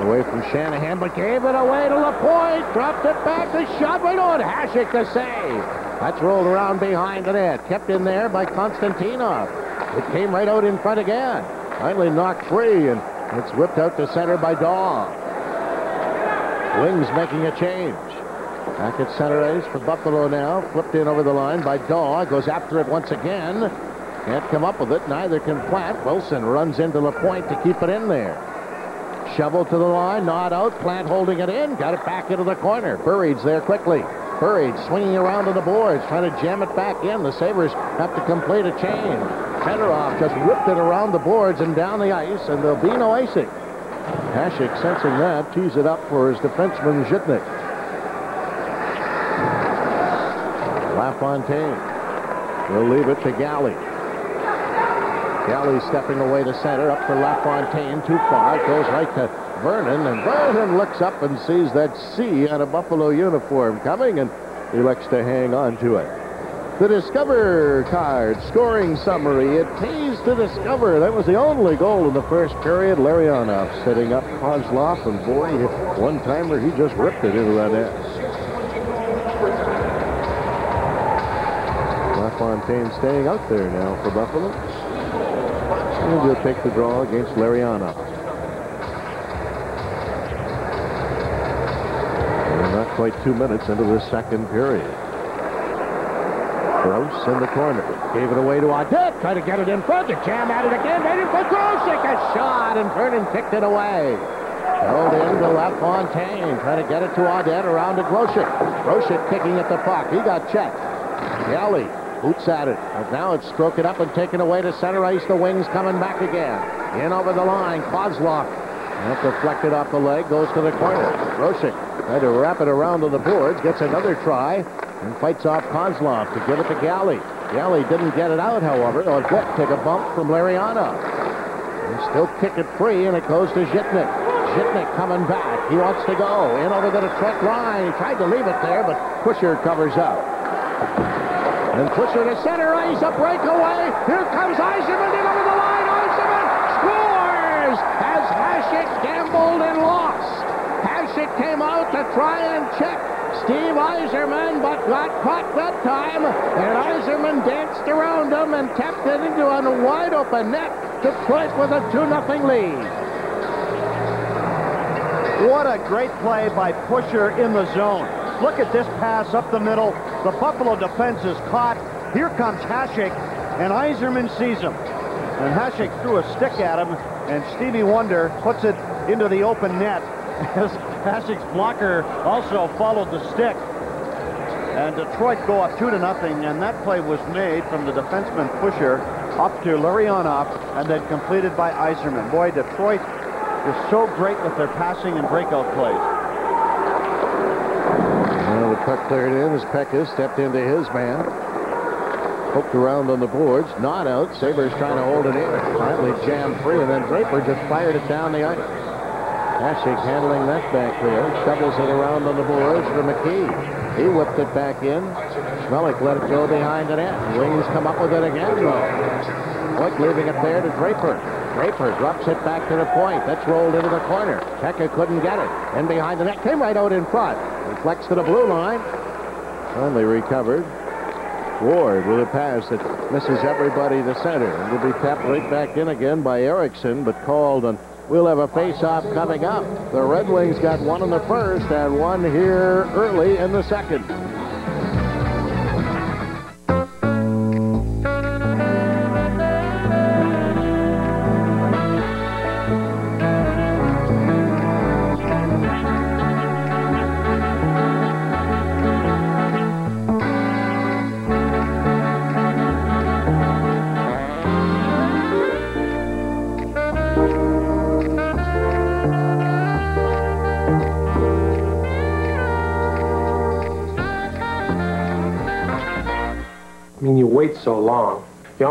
Away from Shanahan, but gave it away to LaPointe. Dropped it back. The shot right on. Hasek to save. That's rolled around behind the net. Kept in there by Konstantinov. It came right out in front again. Finally knocked free, and it's whipped out to center by Dawe. Wings making a change. Back at center ice for Buffalo now. Flipped in over the line by Dawe. Goes after it once again. Can't come up with it. Neither can Plante. Wilson runs into LaPointe to keep it in there. Shovel to the line. Not out. Plante holding it in. Got it back into the corner. Burridge there quickly. Burridge swinging around to the boards. Trying to jam it back in. The Sabres have to complete a chain. Fedorov just whipped it around the boards and down the ice. And there'll be no icing. Hasek sensing that. Tees it up for his defenseman Zhitnik. LaFontaine will leave it to Galley. Galley stepping away to center, up for LaFontaine, too far. It goes right to Vernon, and Vernon looks up and sees that C on a Buffalo uniform coming and elects to hang on to it. The Discover card scoring summary. It pays to discover. That was the only goal in the first period. Larionov setting up Kozlov, and boy, one timer, he just ripped it into that net. LaFontaine staying out there now for Buffalo. And he'll take the draw against Larionov. We're not quite two minutes into the second period. Gross in the corner. Gave it away to Audette. Tried to get it in front. The jam at it again. It for Grosek. A shot, and Vernon kicked it away. Held in to LaFontaine. Trying to get it to Audette around to Grosek. Grosek kicking at the puck. He got checked. Kelly boots at it. And now it's stroking up and taken away to center ice. The wings coming back again. In over the line. Kozlov. That deflected off the leg. Goes to the corner. Grosek tried to wrap it around to the boards. Gets another try. And fights off Kozlov to give it to Galley. Galley didn't get it out, however. Audette take a bump from Larionov. He still kick it free, and it goes to Zitnik. Zhitnik coming back. He wants to go. In over the Detroit line. He tried to leave it there, but Pushor covers up. And Pushor to center ice. A breakaway. Here comes Yzerman in over the line. Yzerman scores as Hasek gambled and lost. Hasek came out to try and check Steve Yzerman, but got caught that time. And Yzerman danced around him and tapped it into a wide open net. Detroit with a 2-0 lead. What a great play by Pushor in the zone. Look at this pass up the middle. The Buffalo defense is caught. Here comes Hasek, and Yzerman sees him. And Hasek threw a stick at him, and Stevie Wonder puts it into the open net as Hasek's blocker also followed the stick. And Detroit go up two to nothing, and that play was made from the defenseman Pushor up to Larionov and then completed by Yzerman. Boy, Detroit is so great with their passing and breakout plays. Puck cleared in as Peca stepped into his man. Poked around on the boards, not out. Sabres trying to hold it in. Finally jammed free, and then Draper just fired it down the ice. Hasek handling that back there. Shovels it around on the boards for McKee. He whipped it back in. Smehlik let it go behind the net. Wings come up with it again, though. Point leaving it there to Draper. Draper drops it back to the point. That's rolled into the corner. Peca couldn't get it. And behind the net. Came right out in front. Reflects to the blue line. Finally recovered. Ward with a pass that misses everybody to center. And will be tapped right back in again by Eriksson, but called and we'll have a face-off coming up. The Red Wings got one in the first and one here early in the second.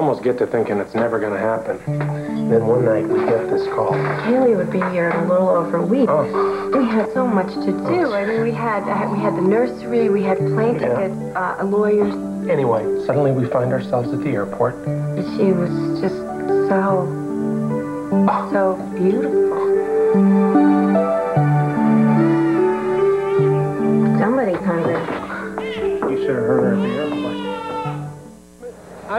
Almost get to thinking it's never going to happen. Then one night we get this call. Kaylee would be here in a little over a week. We had so much to do. I mean, we had uh, we had the nursery, we had plane Yeah. tickets, uh, lawyers. Anyway, suddenly we find ourselves at the airport. She was just so so beautiful.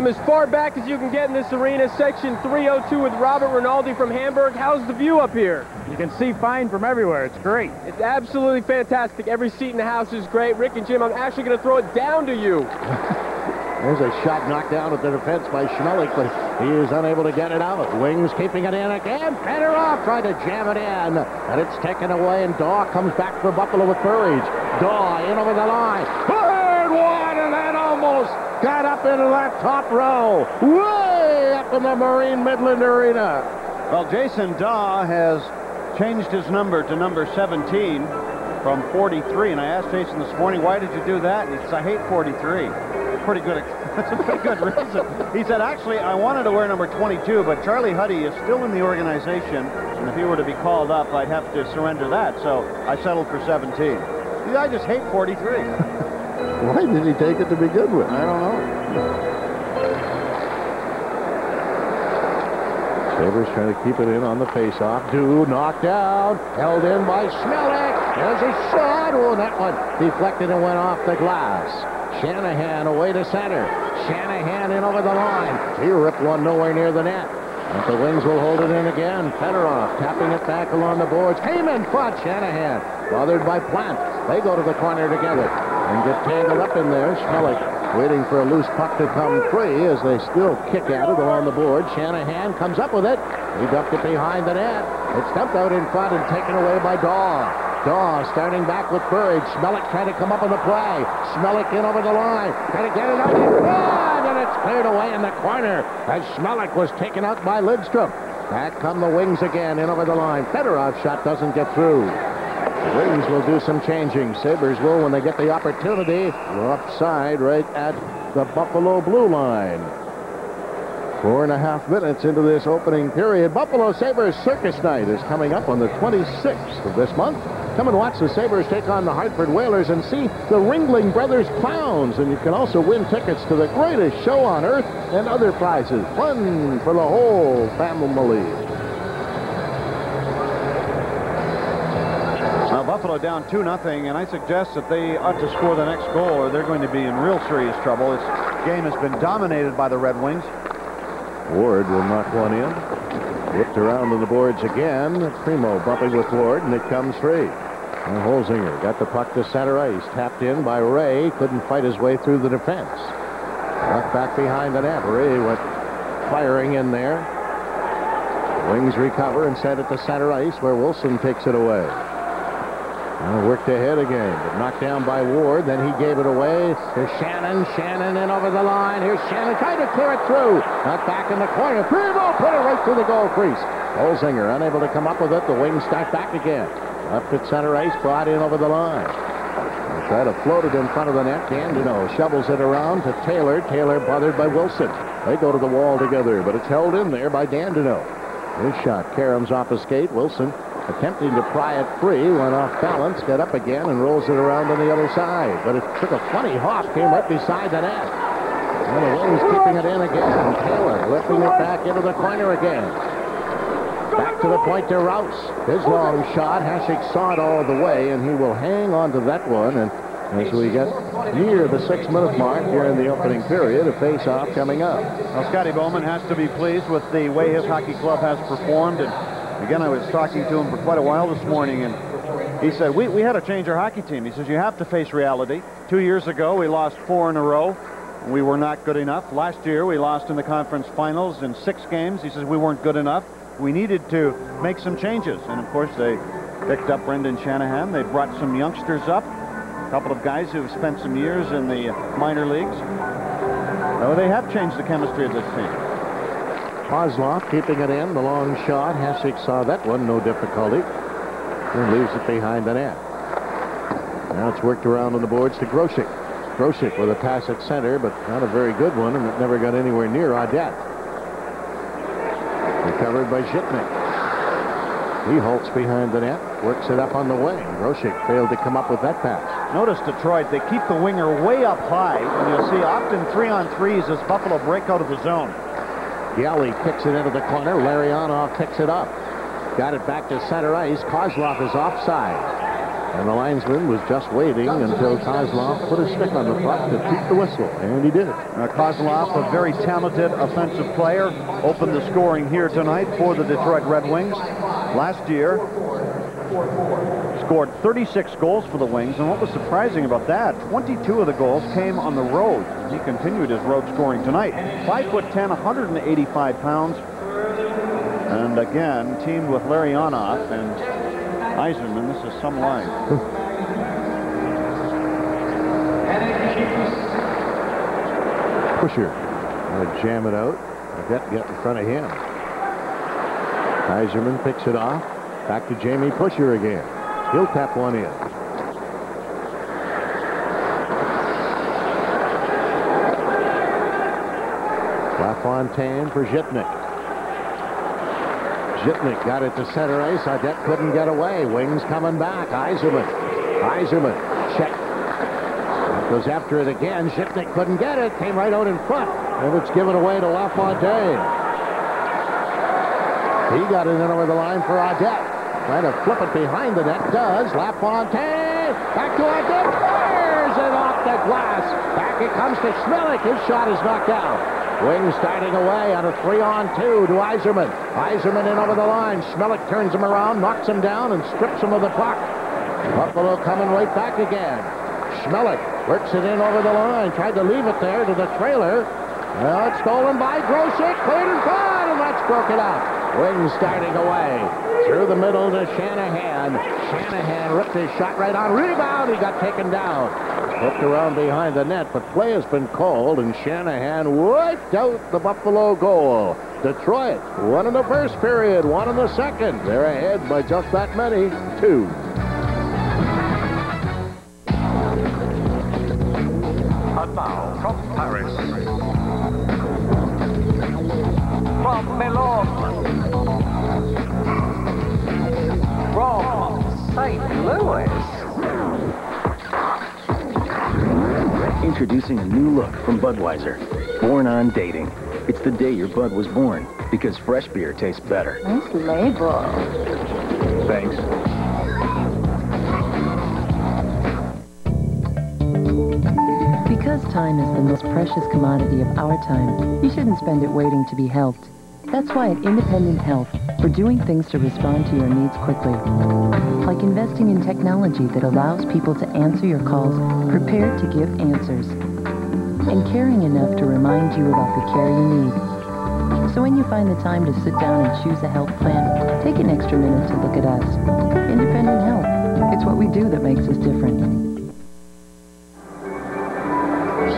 I'm as far back as you can get in this arena, section 302 with Robert Rinaldi from Hamburg. How's the view up here? You can see fine from everywhere. It's great. It's absolutely fantastic. Every seat in the house is great. Rick and Jim, I'm actually going to throw it down to you. There's a shot knocked down at the defense by Smehlik, but he is unable to get it out. Wings keeping it in again. Fedorov trying to jam it in, and it's taken away, and Dawe comes back for Buffalo with Burridge. Dawe in over the line. Bird one, and that almost got up into that top row. Way up in the Marine Midland Arena. Well, Jason Dawe has changed his number to number 17 from 43. And I asked Jason this morning, why did you do that? And he says, I hate 43. Pretty good. That's a pretty good reason. He said, actually, I wanted to wear number 22, but Charlie Huddy is still in the organization. And if he were to be called up, I'd have to surrender that. So I settled for 17. I just hate 43. Why did he take it to begin with? I don't know. Sabres trying to keep it in on the faceoff. Do knocked down. Held in by Smehlik. There's a shot. Oh, that one deflected and went off the glass. Shanahan away to center. Shanahan in over the line. He ripped one nowhere near the net. But the Wings will hold it in again. Fedorov tapping it back along the boards. Came in front. Shanahan bothered by Plante. They go to the corner together and get tangled up in there. Smehlik waiting for a loose puck to come free as they still kick at it along the board. Shanahan comes up with it. He dumped it behind the net. It's dumped out in front and taken away by Dawe. Dawe starting back with Burridge. Smehlik trying to come up on the play. Smehlik in over the line. Trying to get it up front, and it's cleared away in the corner as Smehlik was taken out by Lidstrom. Back come the Wings again in over the line. Fedorov's shot doesn't get through. The Wings will do some changing. Sabres will when they get the opportunity. Offside right at the Buffalo blue line. Four and a half minutes into this opening period. Buffalo Sabres Circus Night is coming up on the 26th of this month. Come and watch the Sabres take on the Hartford Whalers and see the Ringling Brothers Clowns. And you can also win tickets to the greatest show on earth and other prizes. Fun for the whole family. Now Buffalo down 2 nothing, and I suggest that they ought to score the next goal or they're going to be in real serious trouble. This game has been dominated by the Red Wings. Ward will knock one in. Whipped around on the boards again. Primeau bumping with Ward, and it comes free. And Holzinger got the puck to center ice. Tapped in by Ray. Couldn't fight his way through the defense. Left back behind the net. Ray went firing in there. Wings recover and send it to center ice where Wilson takes it away. Worked ahead again, but knocked down by Ward. Then he gave it away to Shannon. Shannon in over the line. Here's Shannon trying to clear it through. Not back in the corner. Primeau put it right through the goal crease. Holzinger unable to come up with it. The wings start back again. Left at center ice, brought in over the line. Try to float it in front of the net. Dandenault shovels it around to Taylor. Taylor bothered by Wilson. They go to the wall together, but it's held in there by Dandenault. His shot caroms off a skate. Wilson attempting to pry it free, went off balance, got up again, and rolls it around on the other side. But it took a funny hop, came right beside the net. And Wings keeping it in again. Taylor lifting it back into the corner again. Back to the point to Rouse. His long shot. Hasek saw it all the way, and he will hang on to that one. And as we get near the six-minute mark here in the opening period, a face-off coming up. Now, Scotty Bowman has to be pleased with the way his hockey club has performed. And again, I was talking to him for quite a while this morning, and he said, we, we had to change our hockey team. He says, you have to face reality. Two years ago, we lost four in a row. We were not good enough. Last year, we lost in the conference finals in six games. He says, we weren't good enough. We needed to make some changes. And, of course, they picked up Brendan Shanahan. They brought some youngsters up, a couple of guys who have spent some years in the minor leagues. So they have changed the chemistry of this team. Kozlov keeping it in, the long shot. Hasek saw that one, no difficulty. And leaves it behind the net. Now it's worked around on the boards to Grosek. Grosek with a pass at center, but not a very good one, and it never got anywhere near Audette. Recovered by Zhitnik. He halts behind the net, works it up on the wing. Grosek failed to come up with that pass. Notice Detroit, they keep the winger way up high, and you'll see often three-on-threes as Buffalo break out of the zone. Galley kicks it into the corner. Larionov picks it up. Got it back to center ice. Kozlov is offside. And the linesman was just waiting until Kozlov put his stick on the puck to toot the whistle, and he did it. Kozlov, a very talented offensive player, opened the scoring here tonight for the Detroit Red Wings. Last year, scored 36 goals for the Wings, and what was surprising about that, 22 of the goals came on the road. He continued his road scoring tonight. 5 foot 10, 185 pounds, and again, teamed with Larry Larionov and Yzerman. This is some line. Pushor. Gonna jam it out. Get, get in front of him. Yzerman picks it off. Back to Jamie Pushor again. He'll tap one in. LaFontaine for Zhitnik. Zhitnik got it to center ice. Audette couldn't get away. Wings coming back. Yzerman. Yzerman. Check. Goes after it again. Zhitnik couldn't get it. Came right out in front. And it's given away to LaFontaine. He got it in over the line for Audette. Trying to flip it behind the net. Does. LaFontaine. Back to Audette. Fires it off the glass. Back it comes to Smehlik. His shot is knocked out. Wings starting away on a three-on-two to Yzerman. Yzerman in over the line. Smehlik turns him around, knocks him down, and strips him of the puck. Buffalo coming right back again. Smehlik Works it in over the line. Tried to leave it there to the trailer. Well, it's stolen by Grosek. Cleared in front, and that's broken up. Wings starting away. Through the middle to Shanahan. Shanahan ripped his shot right on. Rebound. He got taken down. Hooked around behind the net, but play has been called, and Shanahan wiped out the Buffalo goal. Detroit, one in the first period, one in the second. They're ahead by just that many, two. And now from Paris. Introducing a new look from Budweiser. Born on dating. It's the day your Bud was born because fresh beer tastes better. Nice label. Thanks. Because time is the most precious commodity of our time, you shouldn't spend it waiting to be helped. That's why at Independent Health, we're doing things to respond to your needs quickly. Like investing in technology that allows people to answer your calls prepared to give answers. And caring enough to remind you about the care you need. So when you find the time to sit down and choose a health plan, take an extra minute to look at us. Independent Health. It's what we do that makes us different.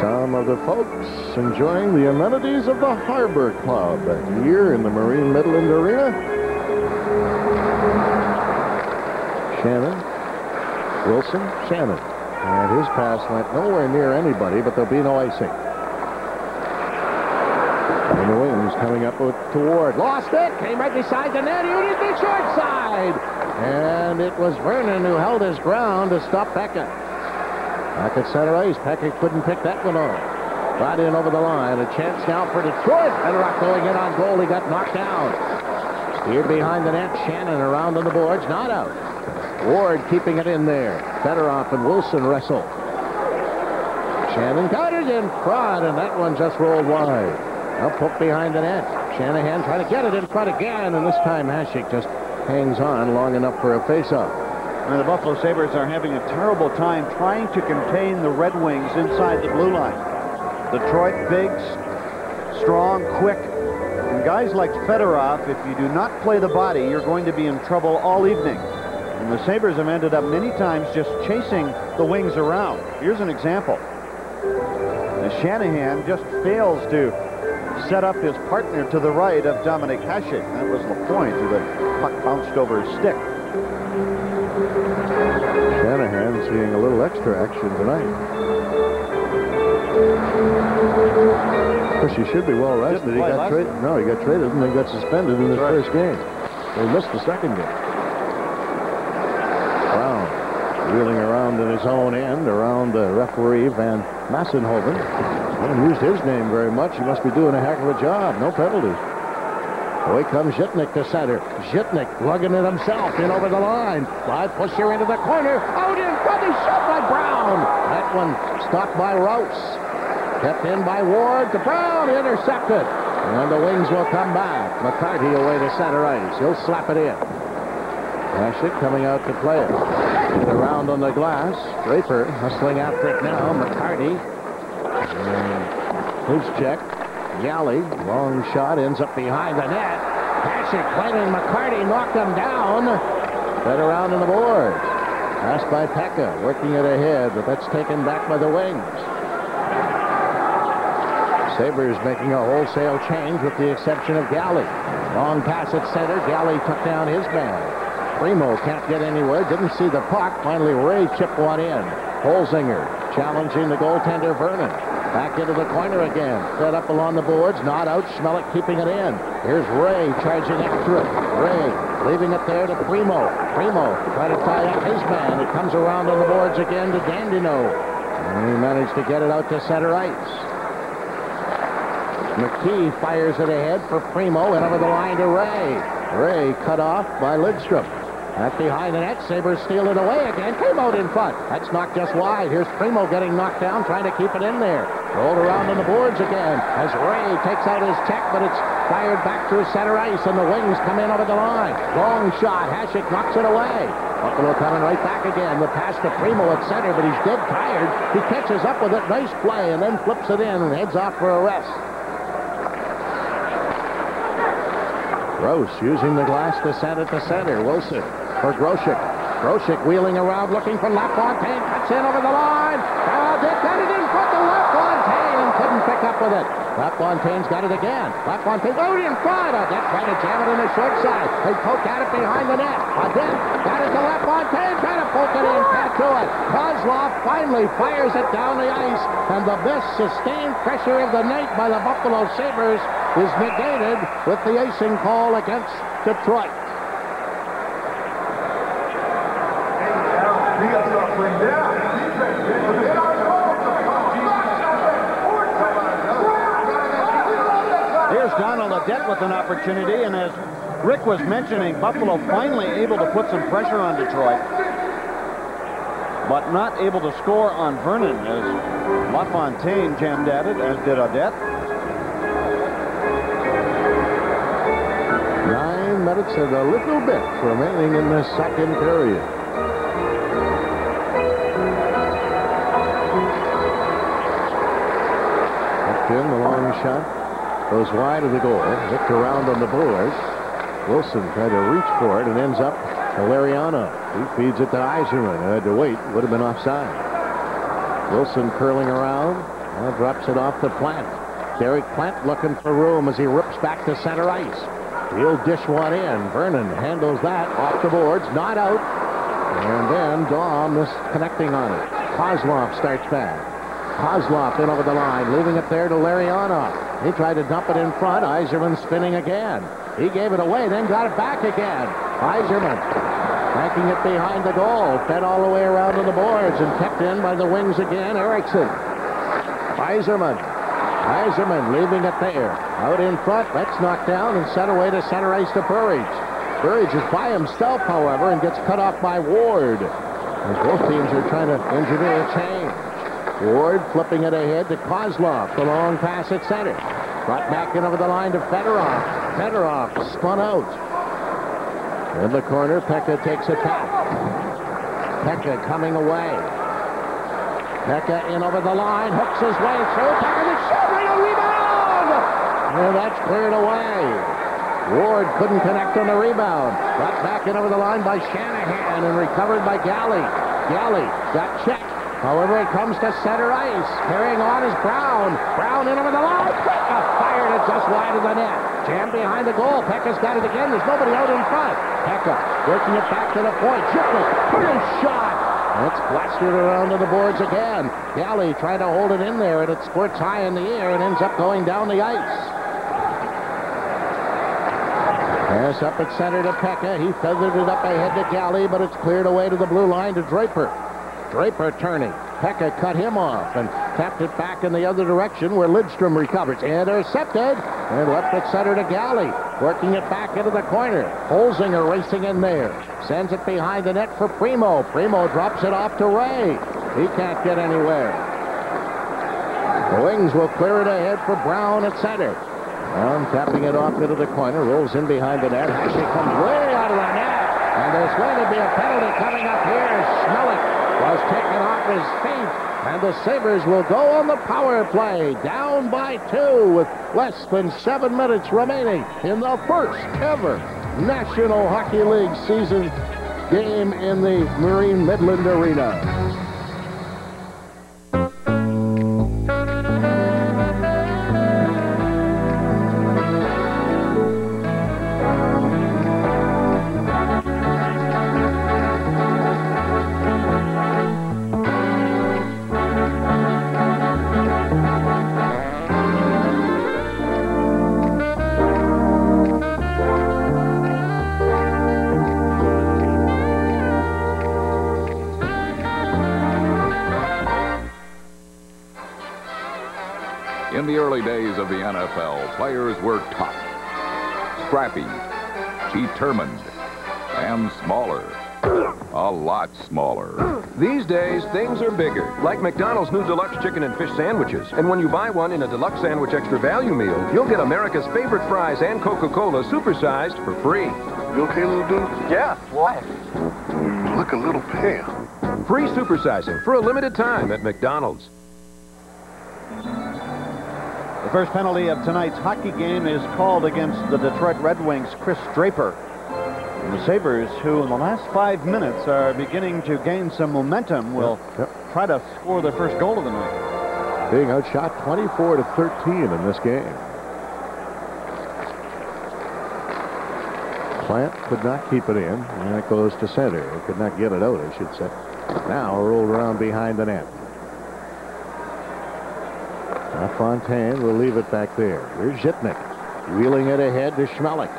Some of the folks enjoying the amenities of the Harbor Club here in the Marine Midland Arena. Shannon, Wilson, Shannon. And his pass went nowhere near anybody, but there'll be no icing. And the wings coming up with toward. Lost it. Came right beside the net. He the short side. And it was Vernon who held his ground to stop Beckett. Back at center ice, Peckett couldn't pick that one off. Right in over the line. A chance now for Detroit. Fedorov going in on goal. He got knocked down. Steered behind the net. Shannon around on the boards. Not out. Ward keeping it in there. Fedorov and Wilson wrestle. Shannon got it in front, and that one just rolled wide. Now poked behind the net. Shanahan trying to get it in front again, and this time Hasek just hangs on long enough for a faceoff. And the Buffalo Sabres are having a terrible time trying to contain the Red Wings inside the blue line. Detroit, bigs, strong, quick. And guys like Fedorov, if you do not play the body, you're going to be in trouble all evening. And the Sabres have ended up many times just chasing the Wings around. Here's an example. The Shanahan just fails to set up his partner to the right of Dominik Hasek. That was Lapointe, who the puck bounced over his stick. Shanahan seeing a little extra action tonight. Of course, he should be well rested. He got traded. No, he got traded and then got suspended in his Right. first game. They missed the second game. Brown wheeling around in his own end around the referee Van Massenhoven. Haven't used his name very much. He must be doing a heck of a job. No penalties. Away comes Zhitnik to center. Zhitnik lugging it himself in over the line. By Pushor into the corner. Out in front. Shot by Brown. That one stopped by Rouse. Kept in by Ward to Brown. Intercepted. And the Wings will come back. McCarty away to center ice. He'll slap it in. Hasek coming out to play it. Around on the glass. Draper hustling after it now. McCarty. Who's check? Galley, long shot, ends up behind the net. Hasek playing McCarty, knocked him down. Fed around on the boards. Passed by Peca, working it ahead, but that's taken back by the wings. Sabres making a wholesale change with the exception of Galley. Long pass at center. Galley took down his man. Primeau can't get anywhere. Didn't see the puck. Finally, Ray chipped one in. Holzinger challenging the goaltender Vernon. Back into the corner again. Set up along the boards. Not out. Smehlik keeping it in. Here's Ray charging it. Ray leaving it there to Primeau. Primeau trying to tie up his man. It comes around on the boards again to Dandenault. And he managed to get it out to center ice. McKee fires it ahead for Primeau and over the line to Ray. Ray cut off by Lidstrom. Back behind the net, Sabres steal it away again. Primeau out in front. That's knocked just wide. Here's Primeau getting knocked down, trying to keep it in there. Rolled around on the boards again as Ray takes out his check, but it's fired back through center ice, and the wings come in over the line. Long shot. Hasek knocks it away. Buffalo coming right back again. The pass to Primeau at center, but he's dead tired. He catches up with it. Nice play, and then flips it in and heads off for a rest. Gross using the glass to send it to center. Wilson for Grosek. Grosek wheeling around looking for LaFontaine. Cuts in over the line. Oh, front to LaFontaine and couldn't pick up with it. LaFontaine's got it again. LaFontaine out in front. Audette trying to jam it in the short side. They poke at it behind the net. Audette got it to LaFontaine. Trying to poke it in. Can't do it. Kozlov finally fires it down the ice. And the best sustained pressure of the night by the Buffalo Sabres is negated with the icing call against Detroit. Here's With an opportunity, and as Rick was mentioning, Buffalo finally able to put some pressure on Detroit, but not able to score on Vernon as LaFontaine jammed at it, as did Audette. Nine minutes and a little bit remaining in the second period. In the long shot. Goes wide of the goal. Hooked around on the boards. Wilson tried to reach for it and ends up to Larionov. He feeds it to Yzerman. Had to wait. Would have been offside. Wilson curling around. Now drops it off to Plante. Derek Plante looking for room as he rips back to center ice. He'll dish one in. Vernon handles that off the boards. Not out. And then Dom is connecting on it. Kozlov starts back. Kozlov in over the line, leaving it there to Larionov. He tried to dump it in front. Yzerman spinning again. He gave it away, then got it back again. Yzerman backing it behind the goal. Fed all the way around to the boards and kept in by the wings again. Eriksson. Yzerman. Yzerman leaving it there. Out in front. That's knocked down and sent away to center ice to Burridge. Burridge is by himself, however, and gets cut off by Ward. As both teams are trying to engineer a change. Ward flipping it ahead to Kozlov. The long pass at center. Brought back in over the line to Fedorov. Fedorov spun out. In the corner, Peca takes it back. Peca coming away. Peca in over the line, hooks his way through. Peca the shot, right a rebound! And that's cleared away. Ward couldn't connect on the rebound. Brought back in over the line by Shanahan and recovered by Galley. Galley got checked. However, it comes to center ice. Carrying on is Brown. Brown in over the line. Peca fired it just wide of the net. Jam behind the goal. Peca's got it again. There's nobody out in front. Peca working it back to the point. Shipman, his shot. It's blasted around to the boards again. Galley trying to hold it in there, and it squirts high in the air and ends up going down the ice. Pass up at center to Peca. He feathered it up ahead to Galley, but it's cleared away to the blue line to Draper. Draper turning. Peca cut him off and tapped it back in the other direction where Lidstrom recovers. Intercepted and left it center to Galley. Working it back into the corner. Holzinger racing in there. Sends it behind the net for Primeau. Primeau drops it off to Ray. He can't get anywhere. The Wings will clear it ahead for Brown at center. Brown tapping it off into the corner. Rolls in behind the net. Actually comes way out of the net. And there's going to be a penalty coming up here. Was taken off his feet. And the Sabres will go on the power play, down by two with less than seven minutes remaining in the first ever National Hockey League season game in the Marine Midland Arena. Early days of the NFL, players were tough, scrappy, determined, and smaller. A lot smaller. These days, things are bigger, like McDonald's new deluxe chicken and fish sandwiches. And when you buy one in a deluxe sandwich extra value meal, you'll get America's favorite fries and Coca-Cola supersized for free. You okay, little dude? Yeah, why? look a little pale. Free supersizing for a limited time at McDonald's. The first penalty of tonight's hockey game is called against the Detroit Red Wings' Kris Draper. And the Sabres, who in the last five minutes are beginning to gain some momentum, will try to score their first goal of the night. Being outshot 24 to 13 in this game. Plante could not keep it in, and that goes to center. It could not get it out, I should say. Now rolled around behind the net. Now Fontaine will leave it back there. Here's Zhitnik. Wheeling it ahead to Smehlik.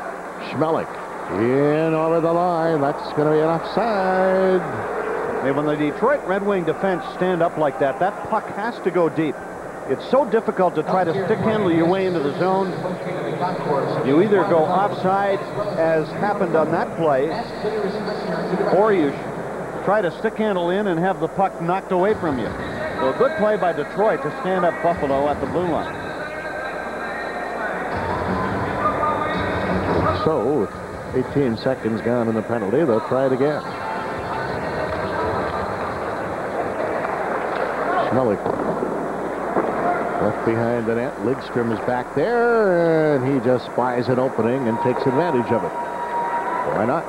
Smehlik in over the line. That's going to be an offside. Hey, when the Detroit Red Wing defense stand up like that, that puck has to go deep. It's so difficult to try to stick handle your way into the zone. You either go offside, as happened on that play, or you try to stick handle in and have the puck knocked away from you. A good play by Detroit to stand up Buffalo at the blue line. So, with 18 seconds gone in the penalty, they'll try it again. Smehlik left behind the net. Lidstrom is back there, and he just spies an opening and takes advantage of it. Why not?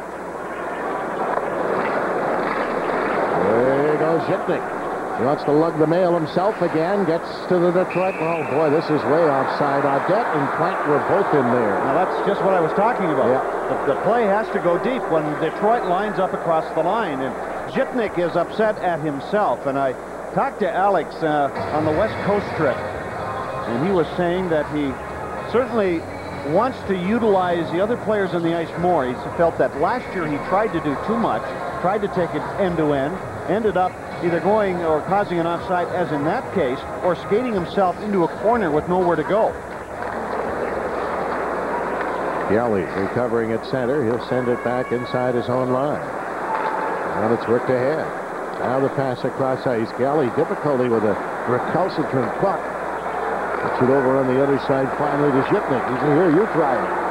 There goes Zhitnik. He wants to lug the mail himself again. Gets to the Detroit. Oh, boy, this is way offside. Audette and Plante were both in there. Now, that's just what I was talking about. The, the play has to go deep when Detroit lines up across the line. And Zhitnik is upset at himself. And I talked to Alex uh, on the West Coast trip. And he was saying that he certainly wants to utilize the other players on the ice more. He felt that last year he tried to do too much, tried to take it end-to-end, ended up either going or causing an offside, as in that case, or skating himself into a corner with nowhere to go. Galley recovering at center. He'll send it back inside his own line. And it's worked ahead. Now the pass across ice. Galley difficulty with a recalcitrant puck. Puts it over on the other side finally to Zhitnik. He said, here, you try it.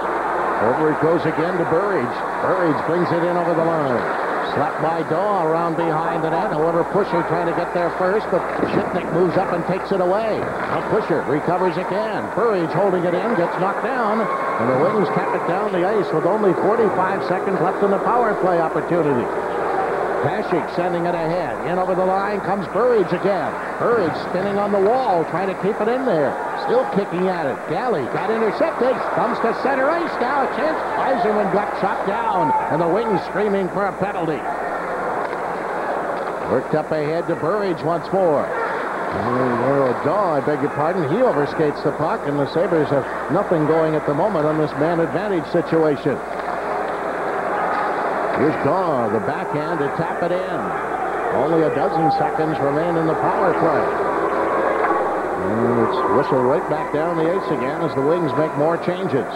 Over it goes again to Burridge. Burridge brings it in over the line. Slapped by Dawe around behind the net. However, Pushor trying to get there first, but Zhitnik moves up and takes it away. Now Pushor recovers again. Burridge holding it in, gets knocked down, and the Wings tap it down the ice with only 45 seconds left in the power play opportunity. Pashik sending it ahead. In over the line comes Burridge again. Burridge spinning on the wall, trying to keep it in there. Still kicking at it. Galley got intercepted. Comes to center ice now. A chance. Yzerman got shot down. And the Wings screaming for a penalty. Worked up ahead to Burridge once more. Dawe, I beg your pardon. He overskates the puck, and the Sabres have nothing going at the moment on this man advantage situation. Here's Dawe, the backhand to tap it in. Only a dozen seconds remain in the power play. Whistled right back down the ice again as the Wings make more changes.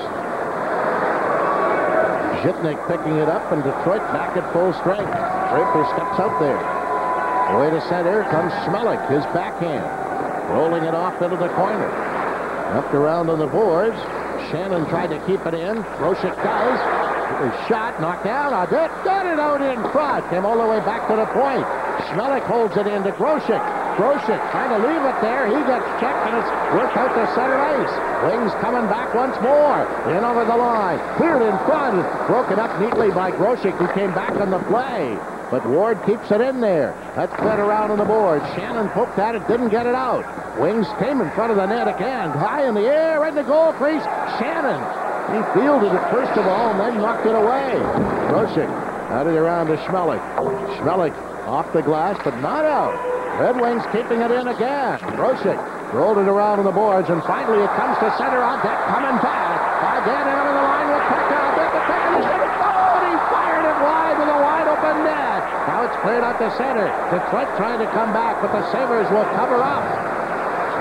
Zhitnik picking it up and Detroit back at full strength. Draper steps out there. Away to center comes Smehlik, his backhand. Rolling it off into the corner. Up around on the boards. Shannon tried to keep it in. Rosick does. His shot knocked down. Audette got it out in front. Came all the way back to the point. Smehlik holds it in to Grosek. Grosek trying to leave it there. He gets checked and it's worked out to center ice. Wings coming back once more. In over the line. Cleared in front. Broken up neatly by Grosek who came back on the play. But Ward keeps it in there. That's fed around on the board. Shannon poked at it, didn't get it out. Wings came in front of the net again. High in the air, in the goal crease. Shannon he fielded it first of all and then knocked it away. Grosek out it around to Smehlik. Smehlik off the glass, but not out. Red Wings keeping it in again. Grosek rolled it around on the boards, and finally it comes to center on deck, coming back. Again over the line with Peca. The Peca, he's hit it. Oh, he fired it wide with a wide open net. Now it's cleared out to center. Detroit trying to come back, but the Sabres will cover up.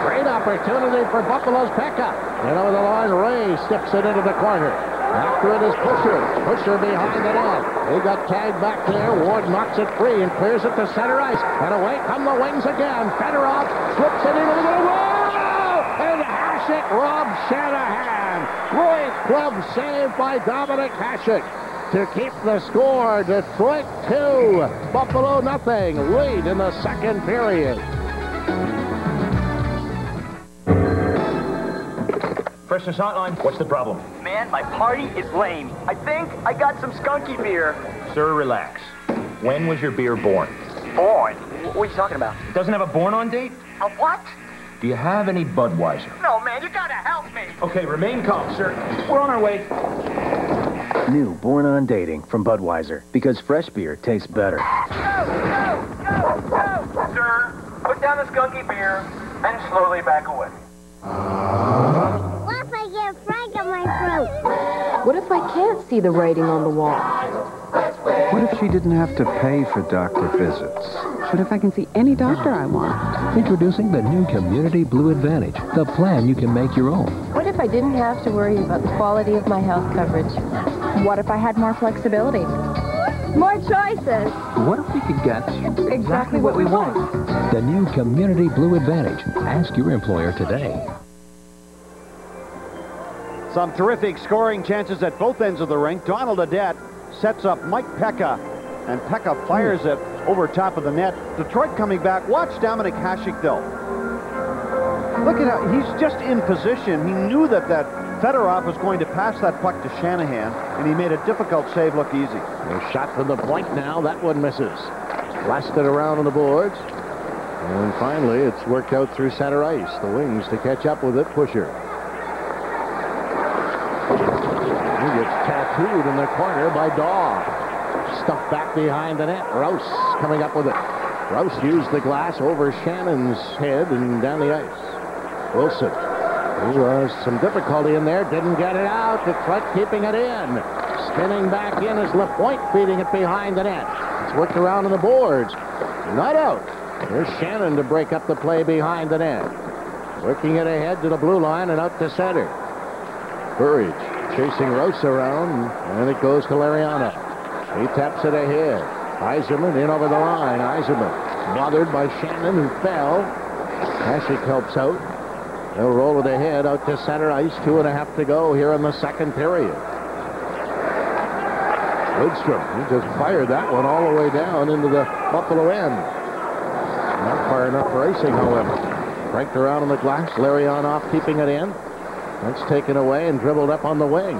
Great opportunity for Buffalo's Peca. And over the line, Ray sticks it into the corner. After it is Pushor. Pushor behind the net. He got tagged back there. Ward knocks it free and clears it to center ice. And away come the Wings again. Fedorov slips it into the middle. And Hasek robs Shanahan. Great glove save by Dominik Hasek. to keep the score. Detroit 2, Buffalo nothing. Late in the second period. Freshness hotline, what's the problem? Man, my party is lame. I think I got some skunky beer. Sir, relax. When was your beer born? Born? What are you talking about? It doesn't have a born on date? A what? Do you have any Budweiser? No, man, you gotta help me. Okay, remain calm, sir. We're on our way. New Born on Dating from Budweiser because fresh beer tastes better. Sir, put down the skunky beer and slowly back away. What if I get a frog on my throat? What if I can't see the writing on the wall? What if she didn't have to pay for doctor visits? What if I can see any doctor I want? Introducing the new Community Blue Advantage, the plan you can make your own. What if I didn't have to worry about the quality of my health coverage? What if I had more flexibility? More choices. What if we could get Exactly what we want. the new Community Blue Advantage? Ask your employer today. Some terrific scoring chances at both ends of the rink. Donald Audette sets up Mike Peca, and Peca fires it over top of the net. Detroit coming back. Watch Dominik Hasek, though. Look at how he's just in position. He knew that that Fedorov was going to pass that puck to Shanahan, and he made a difficult save look easy. A shot from the point now. That one misses. Blasted around on the boards. And finally, it's worked out through center ice. The wings to catch up with it. Pushor. He gets tattooed in the corner by Dawe. Stuffed back behind the net. Rouse coming up with it. Rouse used the glass over Shannon's head and down the ice. Wilson. He was some difficulty in there. Didn't get it out. Detroit keeping it in. Spinning back in is LaPointe feeding it behind the net. It's worked around on the boards. Not out. There's Shannon to break up the play behind the net. Working it ahead to the blue line and out to center. Burridge chasing Rouse around, and it goes to Larionov. He taps it ahead. Yzerman in over the line. Yzerman bothered by Shannon, who fell. Hasek helps out. They'll roll it ahead out to center ice. Two and a half to go here in the second period. Lidstrom, he just fired that one all the way down into the Buffalo end. Not far enough for icing, however. Cranked around on the glass. Larry on Larionov keeping it in. That's taken away and dribbled up on the wing.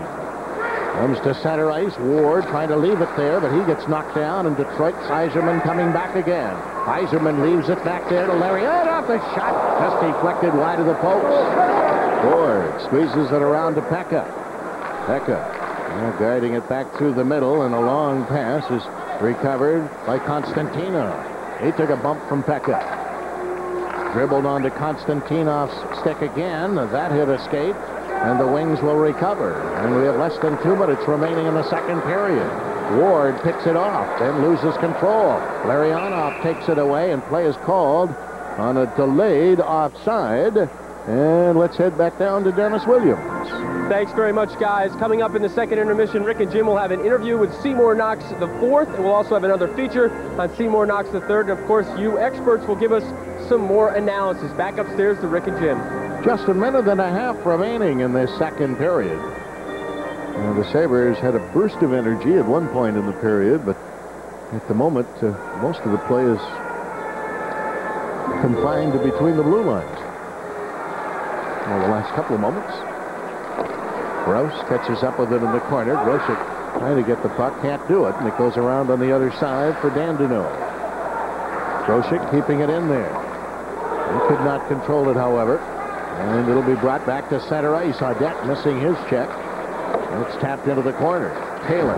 Comes to center ice. Ward trying to leave it there, but he gets knocked down, and Detroit's Yzerman coming back again. Yzerman leaves it back there to Larionov. Oh, the shot just deflected wide of the post. Ward squeezes it around to Peca. Peca guiding it back through the middle, and a long pass is recovered by Konstantinov. He took a bump from Peca. Dribbled onto Konstantinov's stick again. That hit skate, and the Wings will recover. And we have less than two minutes remaining in the second period. Ward picks it off, then loses control. Larionov takes it away, and play is called on a delayed offside. And let's head back down to Dennis Williams. Thanks very much, guys. Coming up in the second intermission, Rick and Jim will have an interview with Seymour Knox the fourth, and we'll also have another feature on Seymour Knox the third. And of course, you experts will give us some more analysis. Back upstairs to Rick and Jim. Just a minute and a half remaining in this second period. Now, the Sabres had a burst of energy at one point in the period, but at the moment, uh, most of the play is confined to between the blue lines. Well, the last couple of moments. Gross catches up with it in the corner. Grosek trying to get the puck, can't do it, and it goes around on the other side for Dandenault. Grosek keeping it in there. He could not control it, however. And it'll be brought back to center ice. Audette missing his check. It's tapped into the corner. Taylor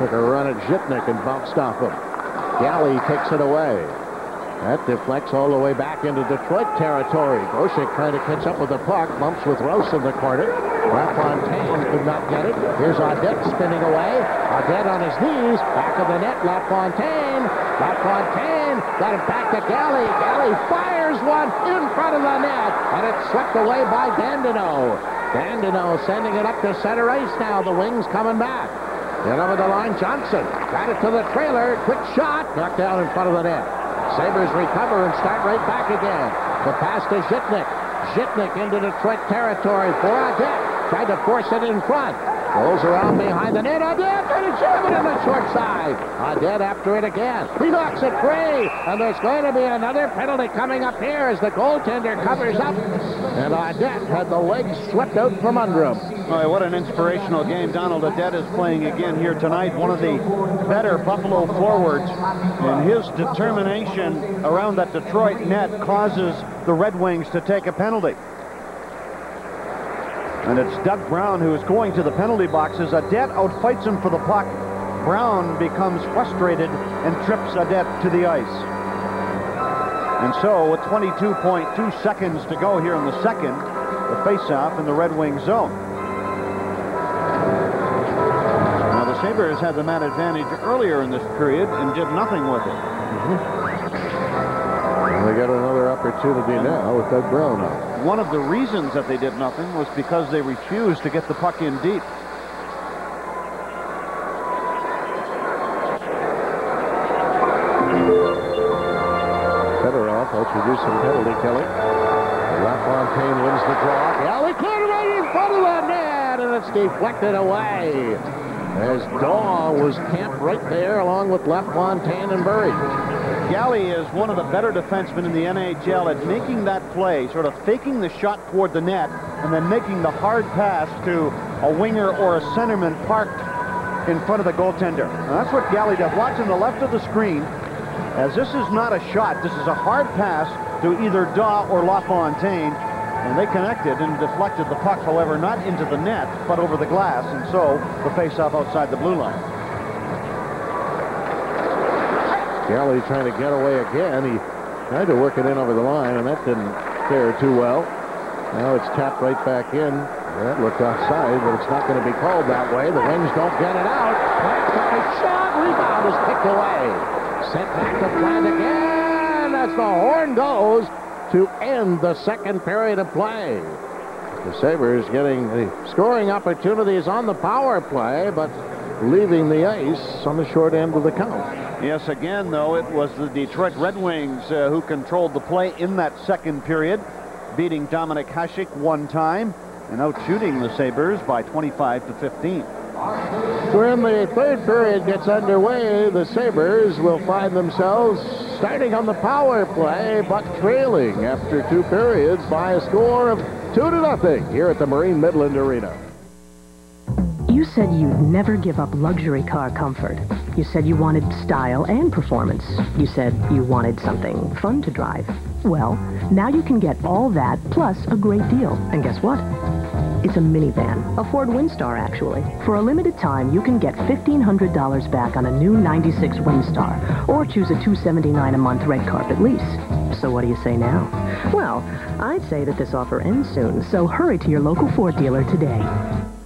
took a run at Zhitnik and bounced off him. Galley takes it away. That deflects all the way back into Detroit territory. Grosek trying to catch up with the puck. Bumps with Rouse in the corner. LaFontaine could not get it. Here's Audette spinning away. Audette on his knees. Back of the net. LaFontaine. LaFontaine got it back to Galley. Galley fires one in front of the net. And it's swept away by Dandenault. Dandenault sending it up to center ice now. The wings coming back. Then over the line, Johnson. Got it to the trailer. Quick shot. Knocked down in front of the net. Sabres recover and start right back again. The pass to Zhitnik. Zhitnik into Detroit territory for Audette. Tried to force it in front. Goes around behind the net. Audette and it's Sherman in the short side. Audette after it again. He knocks it free. And there's going to be another penalty coming up here as the goaltender covers up. And Audette had the legs swept out from under him. Boy, what an inspirational game. Donald Audette is playing again here tonight. One of the better Buffalo forwards. And his determination around that Detroit net causes the Red Wings to take a penalty. And it's Doug Brown who is going to the penalty boxes. Audette outfights him for the puck. Brown becomes frustrated and trips Audette to the ice. And so, with 22.2 seconds to go here in the second, the face-off in the Red Wing zone. Now, the Sabres had the man advantage earlier in this period and did nothing with it. And they got now with Doug Brown out. One of the reasons that they did nothing was because they refused to get the puck in deep. Fedorov helps reduce some penalty killing. LaFontaine wins the draw. Galley cleared right in front of the net, and it's deflected away. As Dawe was camped right there along with LaFontaine and Burry. Galley is one of the better defensemen in the NHL at making that play, sort of faking the shot toward the net, and then making the hard pass to a winger or a centerman parked in front of the goaltender. And that's what Galley does. Watch on the left of the screen, as this is not a shot, this is a hard pass to either Dawe or LaFontaine, and they connected and deflected the puck, however, not into the net, but over the glass, and so the face-off outside the blue line. Galley trying to get away again. He tried to work it in over the line, and that didn't fare too well. Now it's tapped right back in. That looked offside, but it's not going to be called that way. The Wings don't get it out. A shot. Rebound is kicked away. Sent back to Plante again. As the horn goes to end the second period of play. The Sabres getting the scoring opportunities on the power play, but leaving the ice on the short end of the count. Yes, again, though, it was the Detroit Red Wings uh, who controlled the play in that second period, beating Dominik Hasek one time and out shooting the Sabres by 25 to 15. When the third period gets underway, the Sabres will find themselves starting on the power play, but trailing after two periods by a score of two to nothing here at the Marine Midland Arena. You said you'd never give up luxury car comfort. You said you wanted style and performance. You said you wanted something fun to drive. Well, now you can get all that plus a great deal. And guess what? It's a minivan, a Ford Windstar actually. For a limited time, you can get $1,500 back on a new 96 Windstar, or choose a 279 a month red carpet lease. So what do you say now? Well, I'd say that this offer ends soon, so hurry to your local Ford dealer today.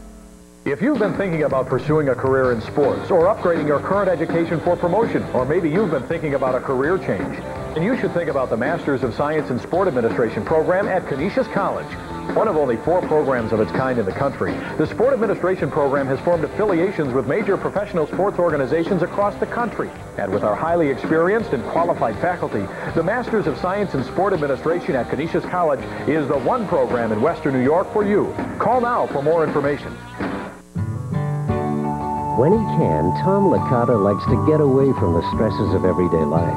If you've been thinking about pursuing a career in sports or upgrading your current education for promotion, or maybe you've been thinking about a career change, then you should think about the Masters of Science in Sport Administration program at Canisius College. One of only four programs of its kind in the country, the Sport Administration program has formed affiliations with major professional sports organizations across the country. And with our highly experienced and qualified faculty, the Masters of Science in Sport Administration at Canisius College is the one program in Western New York for you. Call now for more information. When he can, Tom Licata likes to get away from the stresses of everyday life.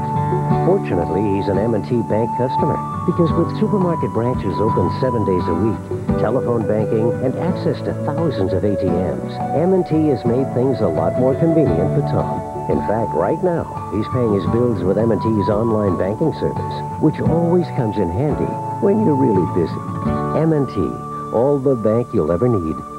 Fortunately, he's an M&T Bank customer because with supermarket branches open seven days a week, telephone banking, and access to thousands of ATMs, M&T has made things a lot more convenient for Tom. In fact, right now, he's paying his bills with M&T's online banking service, which always comes in handy when you're really busy. M&T, all the bank you'll ever need.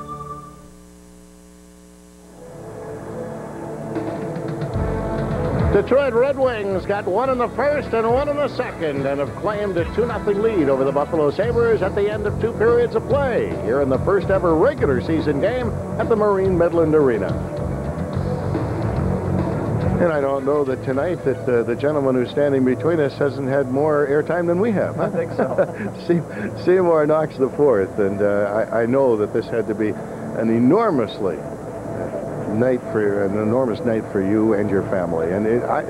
Detroit Red Wings got one in the first and one in the second and have claimed a 2-0 lead over the Buffalo Sabres at the end of two periods of play here in the first ever regular season game at the Marine Midland Arena. And I don't know that tonight that uh, the gentleman who's standing between us hasn't had more airtime than we have. I think so. Seymour Knox the fourth, and uh, I, I know that this had to be an enormously night for an enormous night for you and your family. And it, I,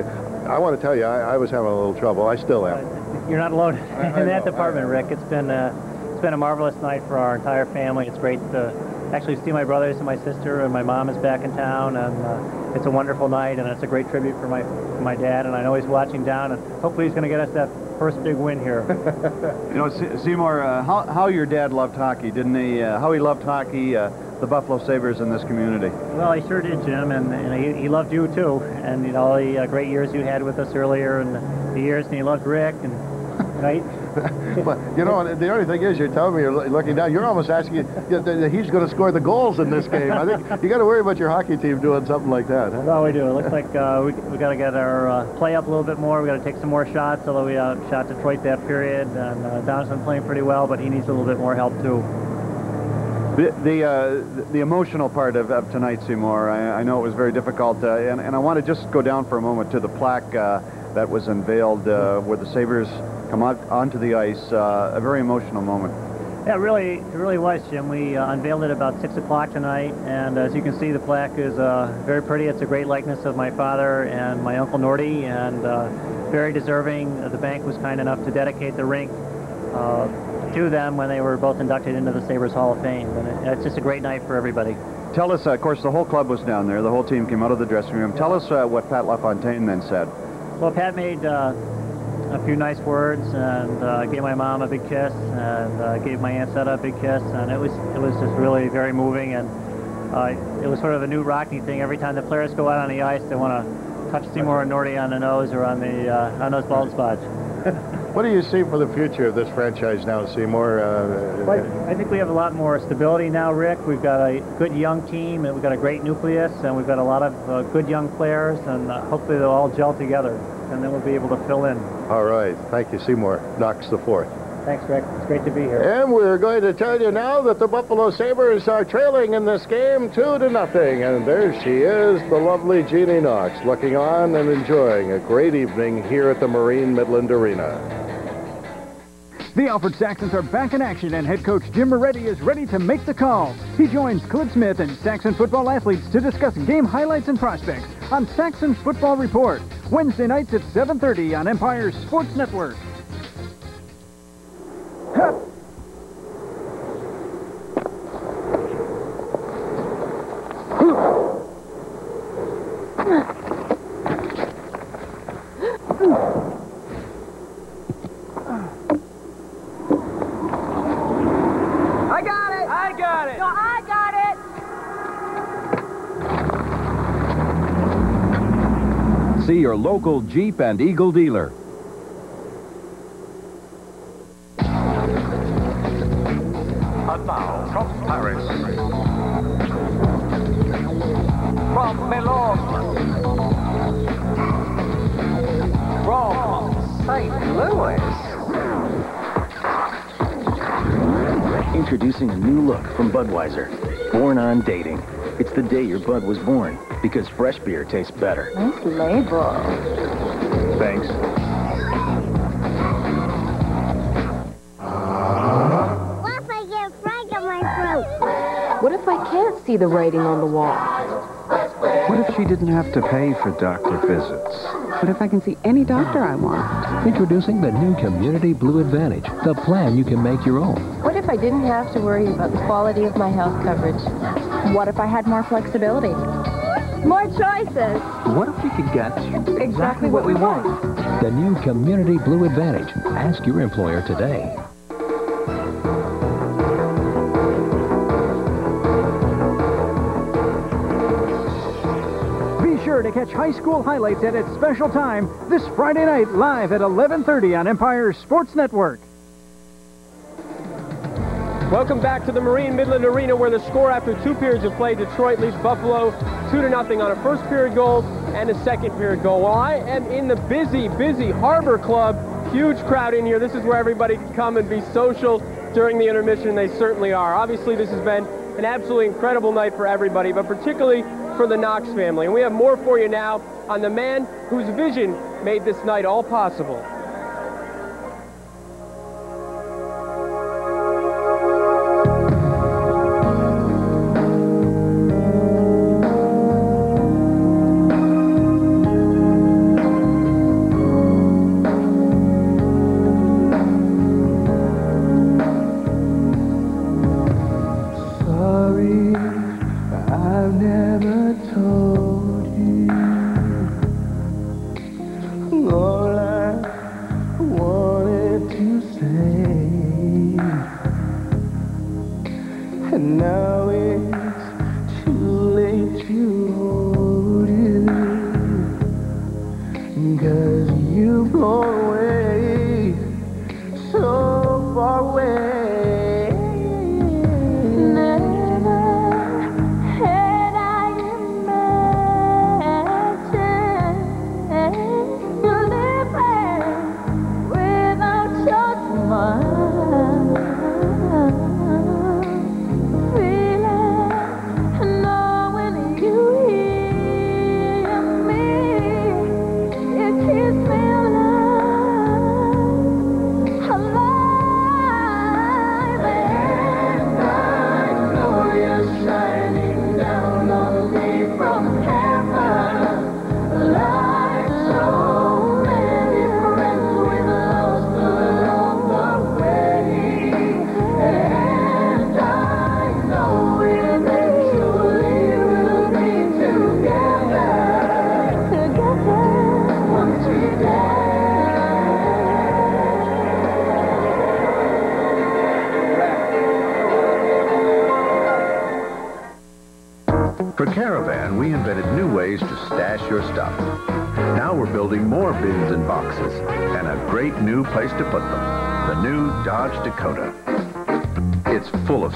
I want to tell you, I, I, was having a little trouble. I still am. You're not alone in that department, Rick. It's been uh, it's been a marvelous night for our entire family. It's great to actually see my brothers and my sister, and my mom is back in town, and uh, it's a wonderful night, and it's a great tribute for my for my dad, and I know he's watching down, and hopefully he's going to get us that first big win here. You know, Se- Seymour, uh, how, how your dad loved hockey, didn't he? Uh, how he loved hockey, uh, the Buffalo Sabres in this community. Well, he sure did, Jim, and, and he, he loved you too, and you know all the uh, great years you had with us earlier, and the years, and he loved Rick, and right. but you know, the only thing is, you're telling me you're looking down. You're almost asking that- he's going to score the goals in this game. I think you got to worry about your hockey team doing something like that. Huh? Well, we do. It looks like uh, we, we got to get our uh, play up a little bit more. We got to take some more shots, although we uh, shot Detroit that period, and uh, Don's playing pretty well, but he needs a little bit more help too. The the, uh, the- emotional part of, of tonight, Seymour. I, I know it was very difficult, uh, and, and I want to just go down for a moment to the plaque uh, that was unveiled uh, where the Sabres come out onto the ice. Uh, a very emotional moment. Yeah, it really, it really was, Jim. We uh, unveiled it about 6 o'clock tonight, and as you can see, the plaque is uh, very pretty. It's a great likeness of my father and my Uncle Norty, and uh, very deserving. The bank was kind enough to dedicate the rink uh, to them when they were both inducted into the Sabres Hall of Fame. And it, it's just a great night for everybody. Tell us, uh, of course, the whole club was down there. The whole team came out of the dressing room. Tell us uh, what Pat LaFontaine then said. Well, Pat made uh, a few nice words and uh, gave my mom a big kiss and uh, gave my aunt Setta a big kiss, and it was it was just really very moving and uh, it was sort of a new Rockne thing. Every time the players go out on the ice, they want to touch Seymour and Norty on the nose or on the uh, on those bald spots. What do you see for the future of this franchise now, Seymour? Uh, I think we have a lot more stability now, Rick. We've got a good young team, and we've got a great nucleus, and we've got a lot of uh, good young players, and uh, hopefully they'll all gel together, and then we'll be able to fill in. All right. Thank you, Seymour. Knox the fourth. Thanks, Rick. It's great to be here. And we're going to tell you now that the Buffalo Sabres are trailing in this game two to nothing. And there she is, the lovely Jeannie Knox, looking on and enjoying a great evening here at the Marine Midland Arena. The Alfred Saxons are back in action, and head coach Jim Moretti is ready to make the call. He joins Clint Smith and Saxon football athletes to discuss game highlights and prospects on Saxon's Football Report, Wednesday nights at 7.30 on Empire Sports Network got it! I got it! No, I got it! See your local Jeep and Eagle dealer. And now, from Paris, from Milan, from St. Louis, Introducing a new look from Budweiser. Born on dating. It's the day your Bud was born because fresh beer tastes better. Nice label. Thanks. What if I get frog on my throat? What if I can't see the writing on the wall? What if she didn't have to pay for doctor visits? What if I can see any doctor I want? Introducing the new Community Blue Advantage, the plan you can make your own. What if I didn't have to worry about the quality of my health coverage? What if I had more flexibility? More choices. What if we could get Exactly what we want. the new Community Blue Advantage? Ask your employer today. Be sure to catch high school highlights at its special time this Friday night live at 11.30 on Empire Sports Network. Welcome back to the Marine Midland Arena where the score after two periods of play, Detroit leads Buffalo 2 to nothing on a first period goal and a second period goal. Well, I am in the busy, busy Harbor Club. Huge crowd in here. This is where everybody can come and be social during the intermission. They certainly are. Obviously, this has been an absolutely incredible night for everybody, but particularly for the Knox family. And we have more for you now on the man whose vision made this night all possible.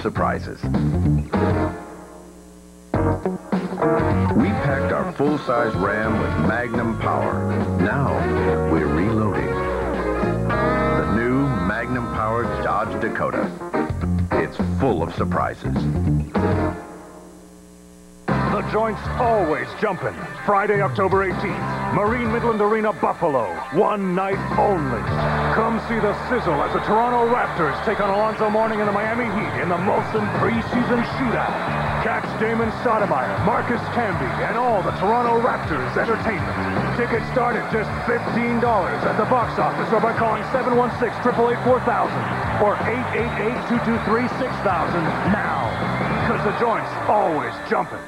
Surprises. We packed our full-size Ram with Magnum power. Now we're reloading. The new Magnum-powered Dodge Dakota. It's full of surprises. The joint's always jumping. Friday, October 18th, Marine Midland Arena, Buffalo. One night only. Come see the sizzle as the Toronto Raptors take on Alonzo Mourning and the Miami Heat in the Molson preseason shootout. Catch Damon Stoudamire, Marcus Camby, and all the Toronto Raptors entertainment. Tickets start at just $15 at the box office or by calling 716-888-4000 or 888-223-6000 now. Because the joint's always jumping.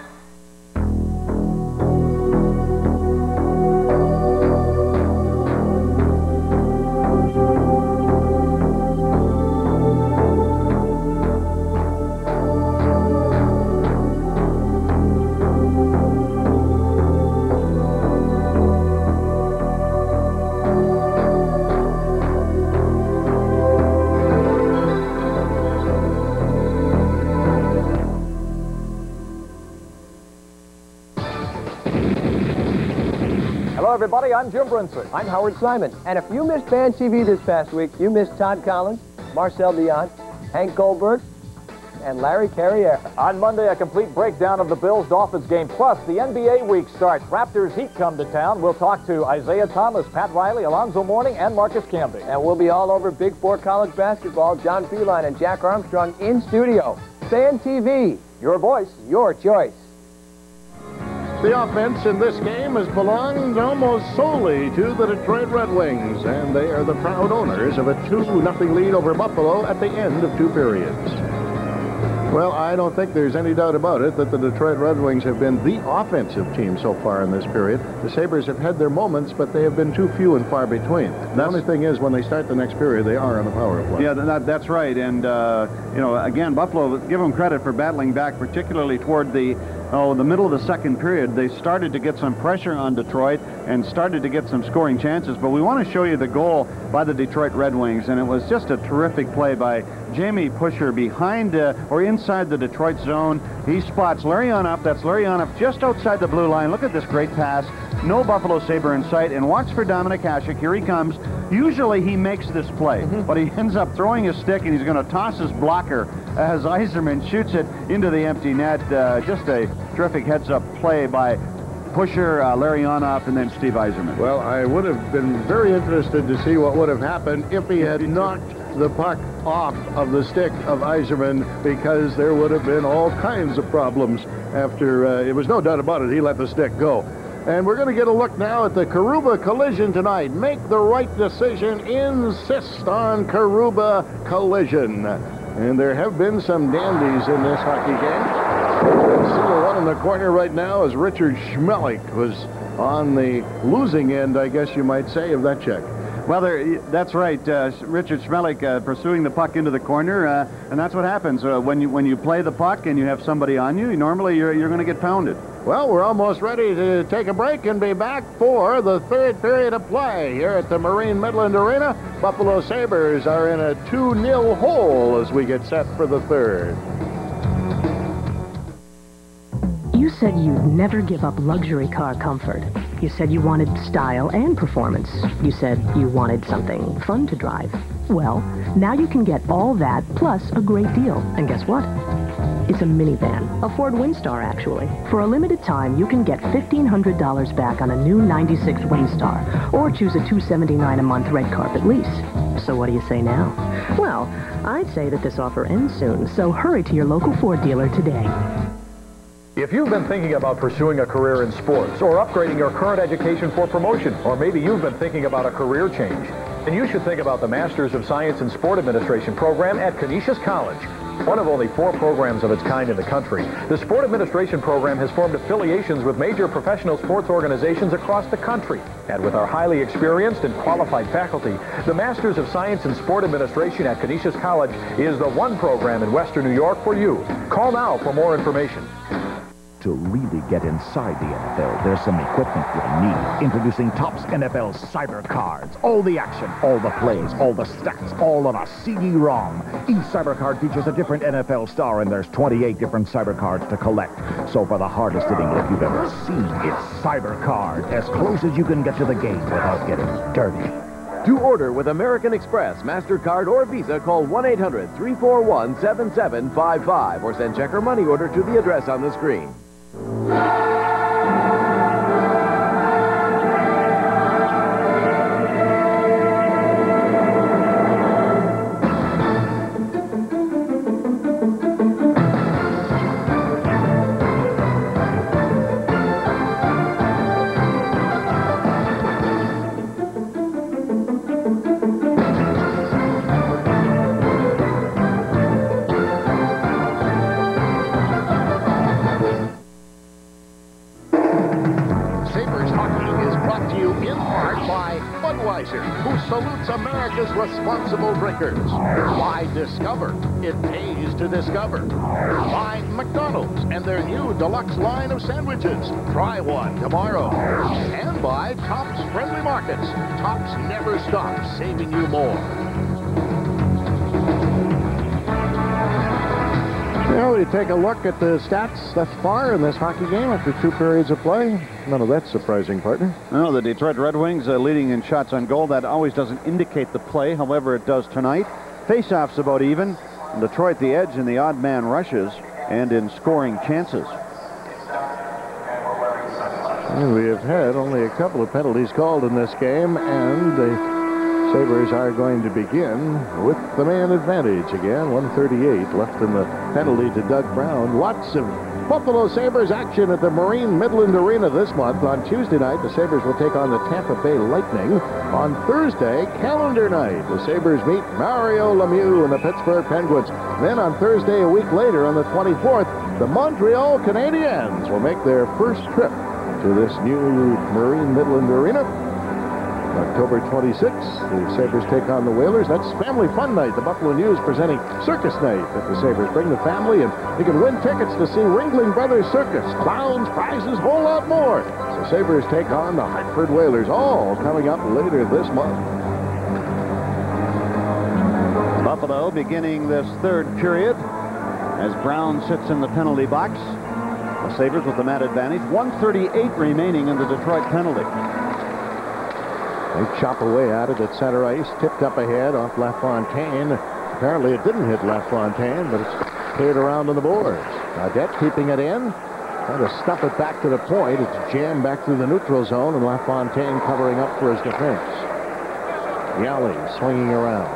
Hello, everybody. I'm Jim Brunswick. I'm Howard Simon. And if you missed Fan TV this past week, you missed Todd Collins, Marcel Dionne, Hank Goldberg, and Larry Carriere. On Monday, a complete breakdown of the Bills-Dolphins game. Plus, the NBA week starts. Raptors Heat come to town. We'll talk to Isiah Thomas, Pat Riley, Alonzo Mourning, and Marcus Camby. And we'll be all over Big Four college basketball. John Beilein and Jack Armstrong in studio. Fan TV. Your voice, your choice. The offense in this game has belonged almost solely to the Detroit Red Wings, and they are the proud owners of a 2-0 lead over Buffalo at the end of two periods. Well, I don't think there's any doubt about it that the Detroit Red Wings have been the offensive team so far in this period. The Sabres have had their moments, but they have been too few and far between. The only thing is, when they start the next period, they are on the power play. Yeah, that, that's right. And, uh, you know, again, Buffalo, give them credit for battling back, particularly toward the oh, the middle of the second period. They started to get some pressure on Detroit and started to get some scoring chances. But we want to show you the goal by the Detroit Red Wings, and it was just a terrific play by Jamie Pushor behind uh, or inside the Detroit zone. He spots Larionov. That's Larionov just outside the blue line. Look at this great pass. No Buffalo Sabre in sight. And watch for Dominik Hasek. Here he comes. Usually he makes this play, but he ends up throwing his stick, and he's going to toss his blocker as Yzerman shoots it into the empty net. Uh, just a terrific heads-up play by Pushor, uh, Larionov, and then Steve Yzerman. Well, I would have been very interested to see what would have happened if he had knocked the puck off of the stick of Yzerman because there would have been all kinds of problems after, uh, it was no doubt about it, he let the stick go. And we're going to get a look now at the Karuba collision tonight. Make the right decision. Insist on Karuba collision. And there have been some dandies in this hockey game. See the one in the corner right now is Richard Smehlik, who's on the losing end, I guess you might say, of that check. Well, there, that's right. Uh, Richard Smehlik uh, pursuing the puck into the corner, uh, and that's what happens uh, when you when you play the puck and you have somebody on you. Normally, you're you're going to get pounded. Well, we're almost ready to take a break and be back for the third period of play here at the Marine Midland Arena. Buffalo Sabres are in a 2-0 hole as we get set for the third. You said you'd never give up luxury car comfort. You said you wanted style and performance. You said you wanted something fun to drive. Well, now you can get all that plus a great deal. And guess what? It's a minivan, a Ford Windstar actually. For a limited time, you can get $1,500 back on a new 96 Windstar or choose a 279 a month red carpet lease. So what do you say now? Well, I'd say that this offer ends soon, so hurry to your local Ford dealer today. If you've been thinking about pursuing a career in sports or upgrading your current education for promotion, or maybe you've been thinking about a career change, then you should think about the Masters of Science in Sport Administration program at Canisius College. One of only four programs of its kind in the country, the Sport Administration program has formed affiliations with major professional sports organizations across the country. And with our highly experienced and qualified faculty, the Masters of Science in Sport Administration at Canisius College is the one program in Western New York for you. Call now for more information. To really get inside the NFL, there's some equipment you'll need. Introducing Topps NFL Cyber Cards. All the action, all the plays, all the stats, all on a CD-ROM. Each Cyber Card features a different NFL star, and there's 28 different Cyber Cards to collect. So for the hardest hitting hit you've ever seen, it's Cyber Card. As close as you can get to the game without getting dirty. To order with American Express, MasterCard, or Visa, call 1-800-341-7755 or send check or money order to the address on the screen. Sabres responsible drinkers. By Discover, it pays to discover. By McDonald's and their new deluxe line of sandwiches. Try one tomorrow. And by Tops Friendly Markets. Tops never stops saving you more. Well, we take a look at the stats thus far in this hockey game after two periods of play. None of that surprising, partner. No, the Detroit Red Wings uh, leading in shots on goal. That always doesn't indicate the play. However, it does tonight. Faceoffs about even. And Detroit the edge in the odd man rushes and in scoring chances. And we have had only a couple of penalties called in this game, and the Sabres are going to begin with the man advantage again. 138 left in the penalty to Doug Brown. Lots of Buffalo Sabres action at the Marine Midland Arena this month. On Tuesday night, the Sabres will take on the Tampa Bay Lightning. On Thursday, calendar night, the Sabres meet Mario Lemieux and the Pittsburgh Penguins. Then on Thursday, a week later, on the 24th, the Montreal Canadiens will make their first trip to this new Marine Midland Arena. October 26th, the Sabres take on the Whalers. That's Family Fun Night. The Buffalo News presenting Circus Night at the Sabres. Bring the family, and you can win tickets to see Ringling Brothers Circus. Clowns, prizes, whole lot more. The Sabres take on the Hartford Whalers, all coming up later this month. Buffalo beginning this third period as Brown sits in the penalty box. The Sabres with the man advantage. 138 remaining in the Detroit penalty. They chop away at it at center ice, tipped up ahead off LaFontaine. Apparently it didn't hit LaFontaine, but it's cleared around on the boards. Audette keeping it in. Trying to stuff it back to the point. It's jammed back through the neutral zone, and LaFontaine covering up for his defense. Galley swinging around.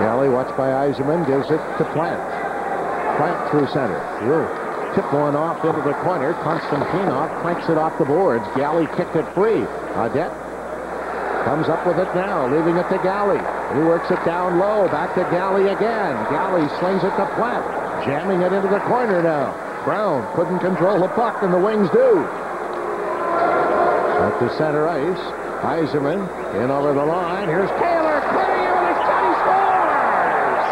Galley, watched by Yzerman, gives it to Plante. Plante through center. He'll tip one off into the corner. Konstantinov cranks it off the boards. Galley kicked it free. Audette comes up with it now, leaving it to Galley. He works it down low, back to Galley again. Galley slings it to Plante, jamming it into the corner now. Brown couldn't control the puck, and the Wings do. At the center ice, Yzerman in over the line. Here's Taylor it with a shot. He scores!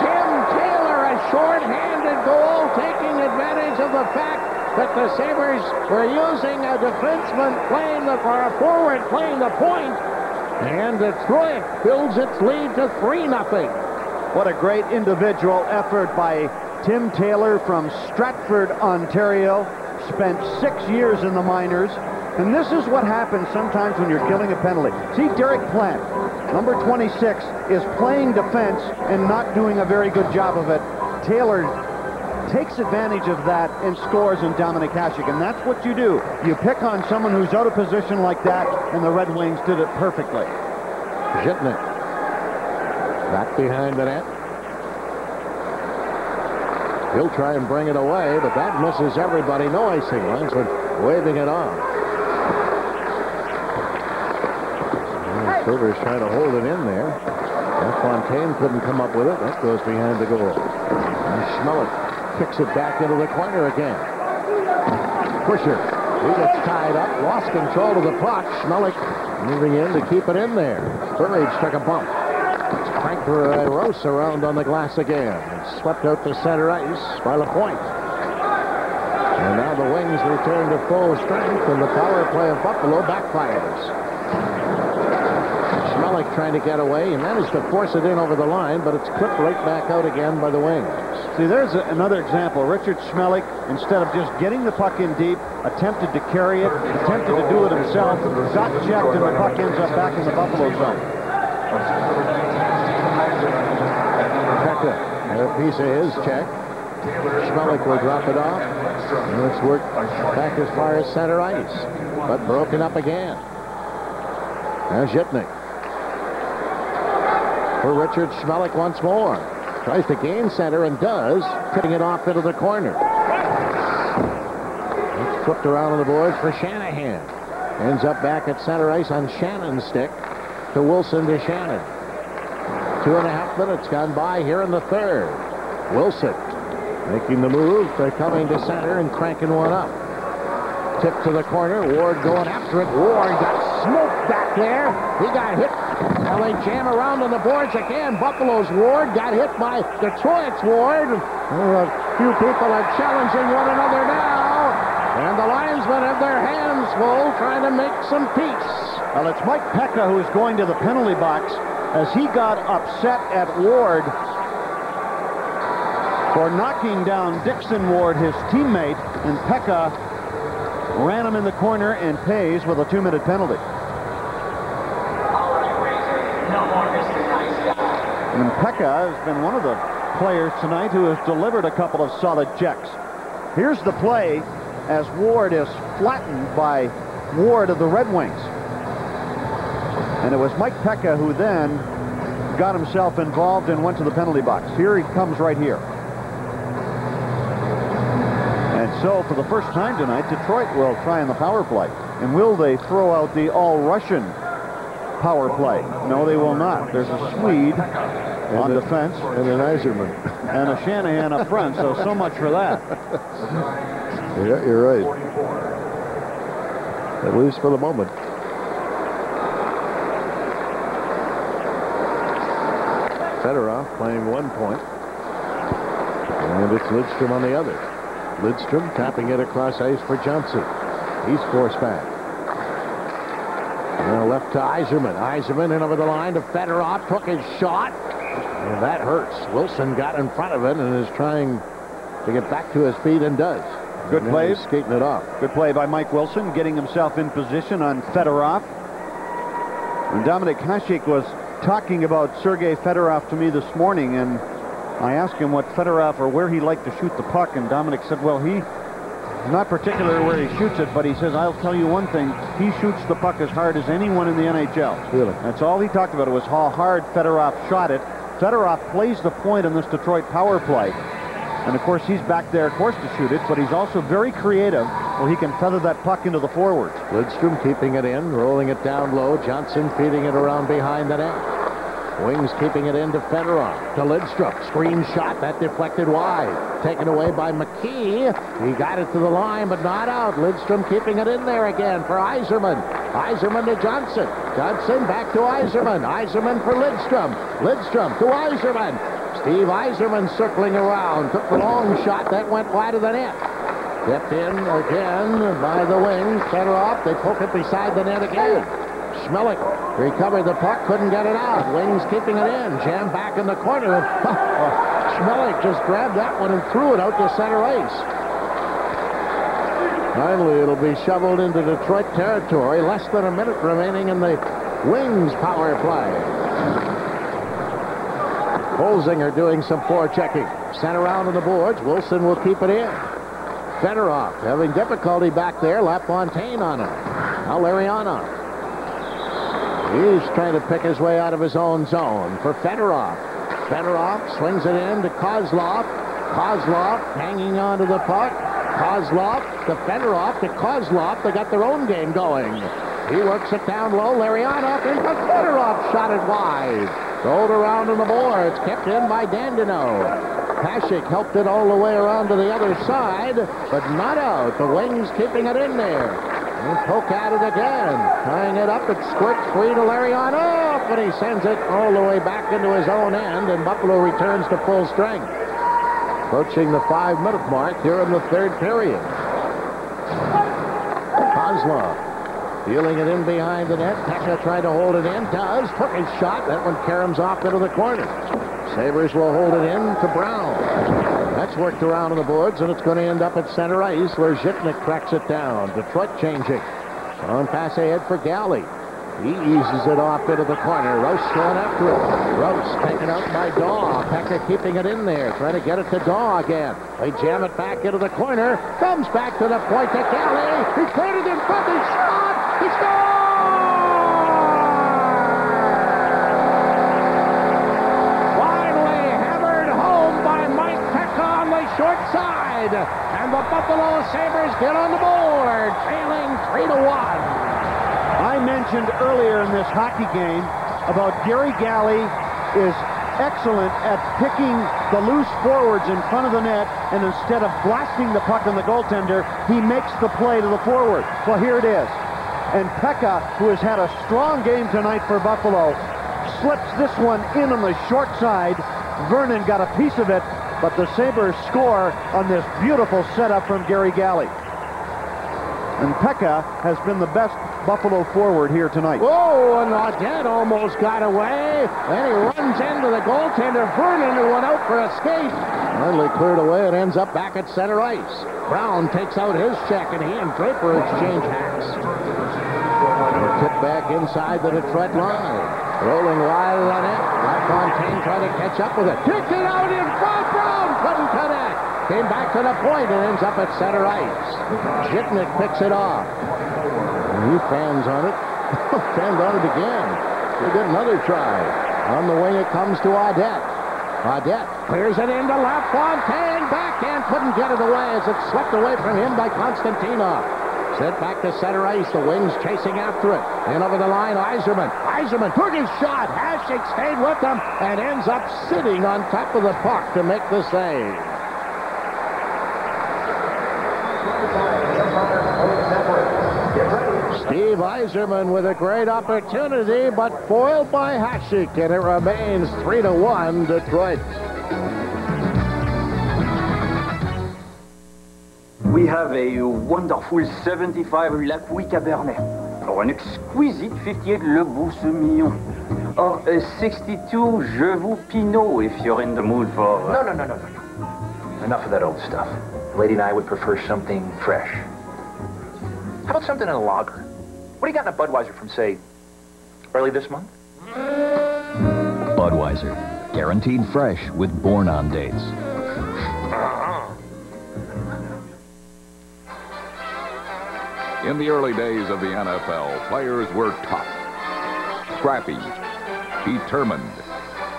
Tim Taylor, a short-handed goal, taking advantage of the fact that the Sabres were using a defenseman playing the, or a forward playing the point, and Detroit builds its lead to 3 nothing. What a great individual effort by Tim Taylor from Stratford, Ontario. Spent six years in the minors. And this is what happens sometimes when you're killing a penalty. See, Derek Plante, number 26, is playing defense and not doing a very good job of it. Taylor takes advantage of that and scores in Dominik Hasek. And that's what you do. You pick on someone who's out of position like that, and the Red Wings did it perfectly. Zhitnik back behind the net. He'll try and bring it away, but that misses everybody. No icing. Linesman waving it off. Silver's trying to hold it in there. Fontaine couldn't come up with it. That goes behind the goal. And Smehlik kicks it back into the corner again. Pushor. He gets tied up, lost control of the puck. Smehlik moving in to keep it in there. Burridge took a bump. Frank Rose around on the glass again. Swept out to center ice by LaPointe. And now the Wings return to full strength, and the power play of Buffalo backfires. Smehlik trying to get away. He managed to force it in over the line, but it's clipped right back out again by the Wings. See, there's a, another example. Richard Smehlik, instead of just getting the puck in deep, attempted to carry it, attempted to do it himself, got checked, and the puck ends up back in the Buffalo zone. Peca, a piece of his check. Smehlik will drop it off. And it's worked back as far as center ice, but broken up again. Now Zhitnik. For Richard Smehlik once more. Tries to gain center and does, tipping it off into the corner. It's flipped around on the boards for Shanahan. Ends up back at center ice on Shannon's stick to Wilson to Shannon. Two and a half minutes gone by here in the third. Wilson making the move to coming to center and cranking one up. Tip to the corner. Ward going after it. Ward got smoked back there. He got hit. Well, they jam around on the boards again. Buffalo's Ward got hit by Detroit's Ward. A few people are challenging one another now. And the linesmen have their hands full trying to make some peace. Well, it's Mike Peca who's going to the penalty box as he got upset at Ward for knocking down Dixon Ward, his teammate, and Peca ran him in the corner and pays with a two-minute penalty. And Peca has been one of the players tonight who has delivered a couple of solid checks. Here's the play as Ward is flattened by Ward of the Red Wings. And it was Mike Peca who then got himself involved and went to the penalty box. Here he comes right here. And so for the first time tonight, Detroit will try on the power play. And will they throw out the all-Russian power play? No, they will not. There's a Swede on a- defense. And an Yzerman. And a Shanahan up front, so so much for that. Yeah, you're right. At least for the moment. Fedorov playing one point. And it's Lidstrom on the other. Lidstrom tapping it across ice for Johnson. He's forced back. Now left to Yzerman. Yzerman in over the line to Fedorov. Took his shot. And that hurts. Wilson got in front of it and is trying to get back to his feet and does. Good And play. skating it off. Good play by Mike Wilson, getting himself in position on Fedorov. And Dominik Hasek was talking about Sergei Fedorov to me this morning, and I asked him what Fedorov or where he liked to shoot the puck, and Dominik said, well, he not particular where he shoots it, but he says, I'll tell you one thing, he shoots the puck as hard as anyone in the NHL. Really? That's all he talked about, it was how hard Fedorov shot it. Fedorov plays the point in this Detroit power play. And of course, he's back there, of course, to shoot it, but he's also very creative where he can feather that puck into the forwards. Lidstrom keeping it in, rolling it down low. Johnson feeding it around behind the net. Wings keeping it in to Fedorov. To Lidstrom. Screen shot. That deflected wide. Taken away by McKee. He got it to the line, but not out. Lidstrom keeping it in there again for Yzerman. Yzerman to Johnson. Johnson back to Yzerman. Yzerman for Lidstrom. Lidstrom to Yzerman. Steve Yzerman circling around. Took the long shot. That went wide of the net. Kept in again by the wings. Fedorov. They poke it beside the net again. Smehlik recovered the puck, couldn't get it out. Wings keeping it in. Jam back in the corner. Oh, Smehlik just grabbed that one and threw it out to center ice. Finally, it'll be shoveled into Detroit territory. Less than a minute remaining in the Wings power play. Holzinger doing some forechecking. Sent around on the boards. Wilson will keep it in. Fedorov having difficulty back there. LaFontaine on him. Now Larionov. He's trying to pick his way out of his own zone for Fedorov. Fedorov swings it in to Kozlov. Kozlov hanging on to the puck. Kozlov to Fedorov to Kozlov. They got their own game going. He works it down low. Larionov into Fedorov shot it wide. Rolled around on the boards. Kept in by Dandenault. Pashik helped it all the way around to the other side, but not out. The Wings keeping it in there. And poke at it again. Tying it up, it squirts free to Larionov, but he sends it all the way back into his own end, and Buffalo returns to full strength. Approaching the five-minute mark here in the third period. Kozlov. Dealing it in behind the net. Peca tried to hold it in. Does. Took his shot. That one caroms off into the corner. Sabres will hold it in to Brown. That's worked around on the boards, and it's going to end up at center ice where Zhitnik cracks it down. Detroit changing. On pass ahead for Galley. He eases it off into the corner. Rouse going after it. Rouse taken out by Dawe. Peca keeping it in there, trying to get it to Dawe again. They jam it back into the corner. Comes back to the point to Galley. He cleared it in front. He shot. He scored! Finally hammered home by Mike Peca on the short side. And the Buffalo Sabres get on the board, trailing 3 to 1. I mentioned earlier in this hockey game about Gary Galley is excellent at picking the loose forwards in front of the net, and instead of blasting the puck on the goaltender, he makes the play to the forward. Well, here it is. And Peca, who has had a strong game tonight for Buffalo, slips this one in on the short side. Vernon got a piece of it, but the Sabres score on this beautiful setup from Gary Galley. And Peca has been the best Buffalo forward here tonight. Oh, and Audette almost got away. Then he runs into the goaltender, Vernon, who went out for a skate. Finally cleared away and ends up back at center ice. Brown takes out his check, and he and Draper exchange hats. Tip back inside the Detroit line. Rolling wide on it. LaFontaine trying to catch up with it. Kicked it out in front. Came back to the point and ends up at center ice. Zhitnik picks it off. He fans on it. fans on it again. They get another try. On the wing it comes to Audette. Audette clears it into LaFontaine. Backhand couldn't get it away as it swept away from him by Konstantinov. Sent back to center ice. The wings chasing after it. And over the line, Yzerman. Yzerman took his shot. Hasek stayed with them and ends up sitting on top of the puck to make the save. Steve Yzerman with a great opportunity, but foiled by Hasek, and it remains 3 to 1 Detroit. We have a wonderful 75 Lacouille Cabernet, or an exquisite 58 Le Beau Semillon, or a 62 Jevoux Pinot if you're in the mood for... uh, No, no, no, no, no, no. Enough of that old stuff. Lady and I would prefer something fresh. How about something in a lager? What do you got in a Budweiser from, say, early this month? Budweiser. Guaranteed fresh with born on dates. Uh-huh. In the early days of the NFL, players were tough, scrappy, determined,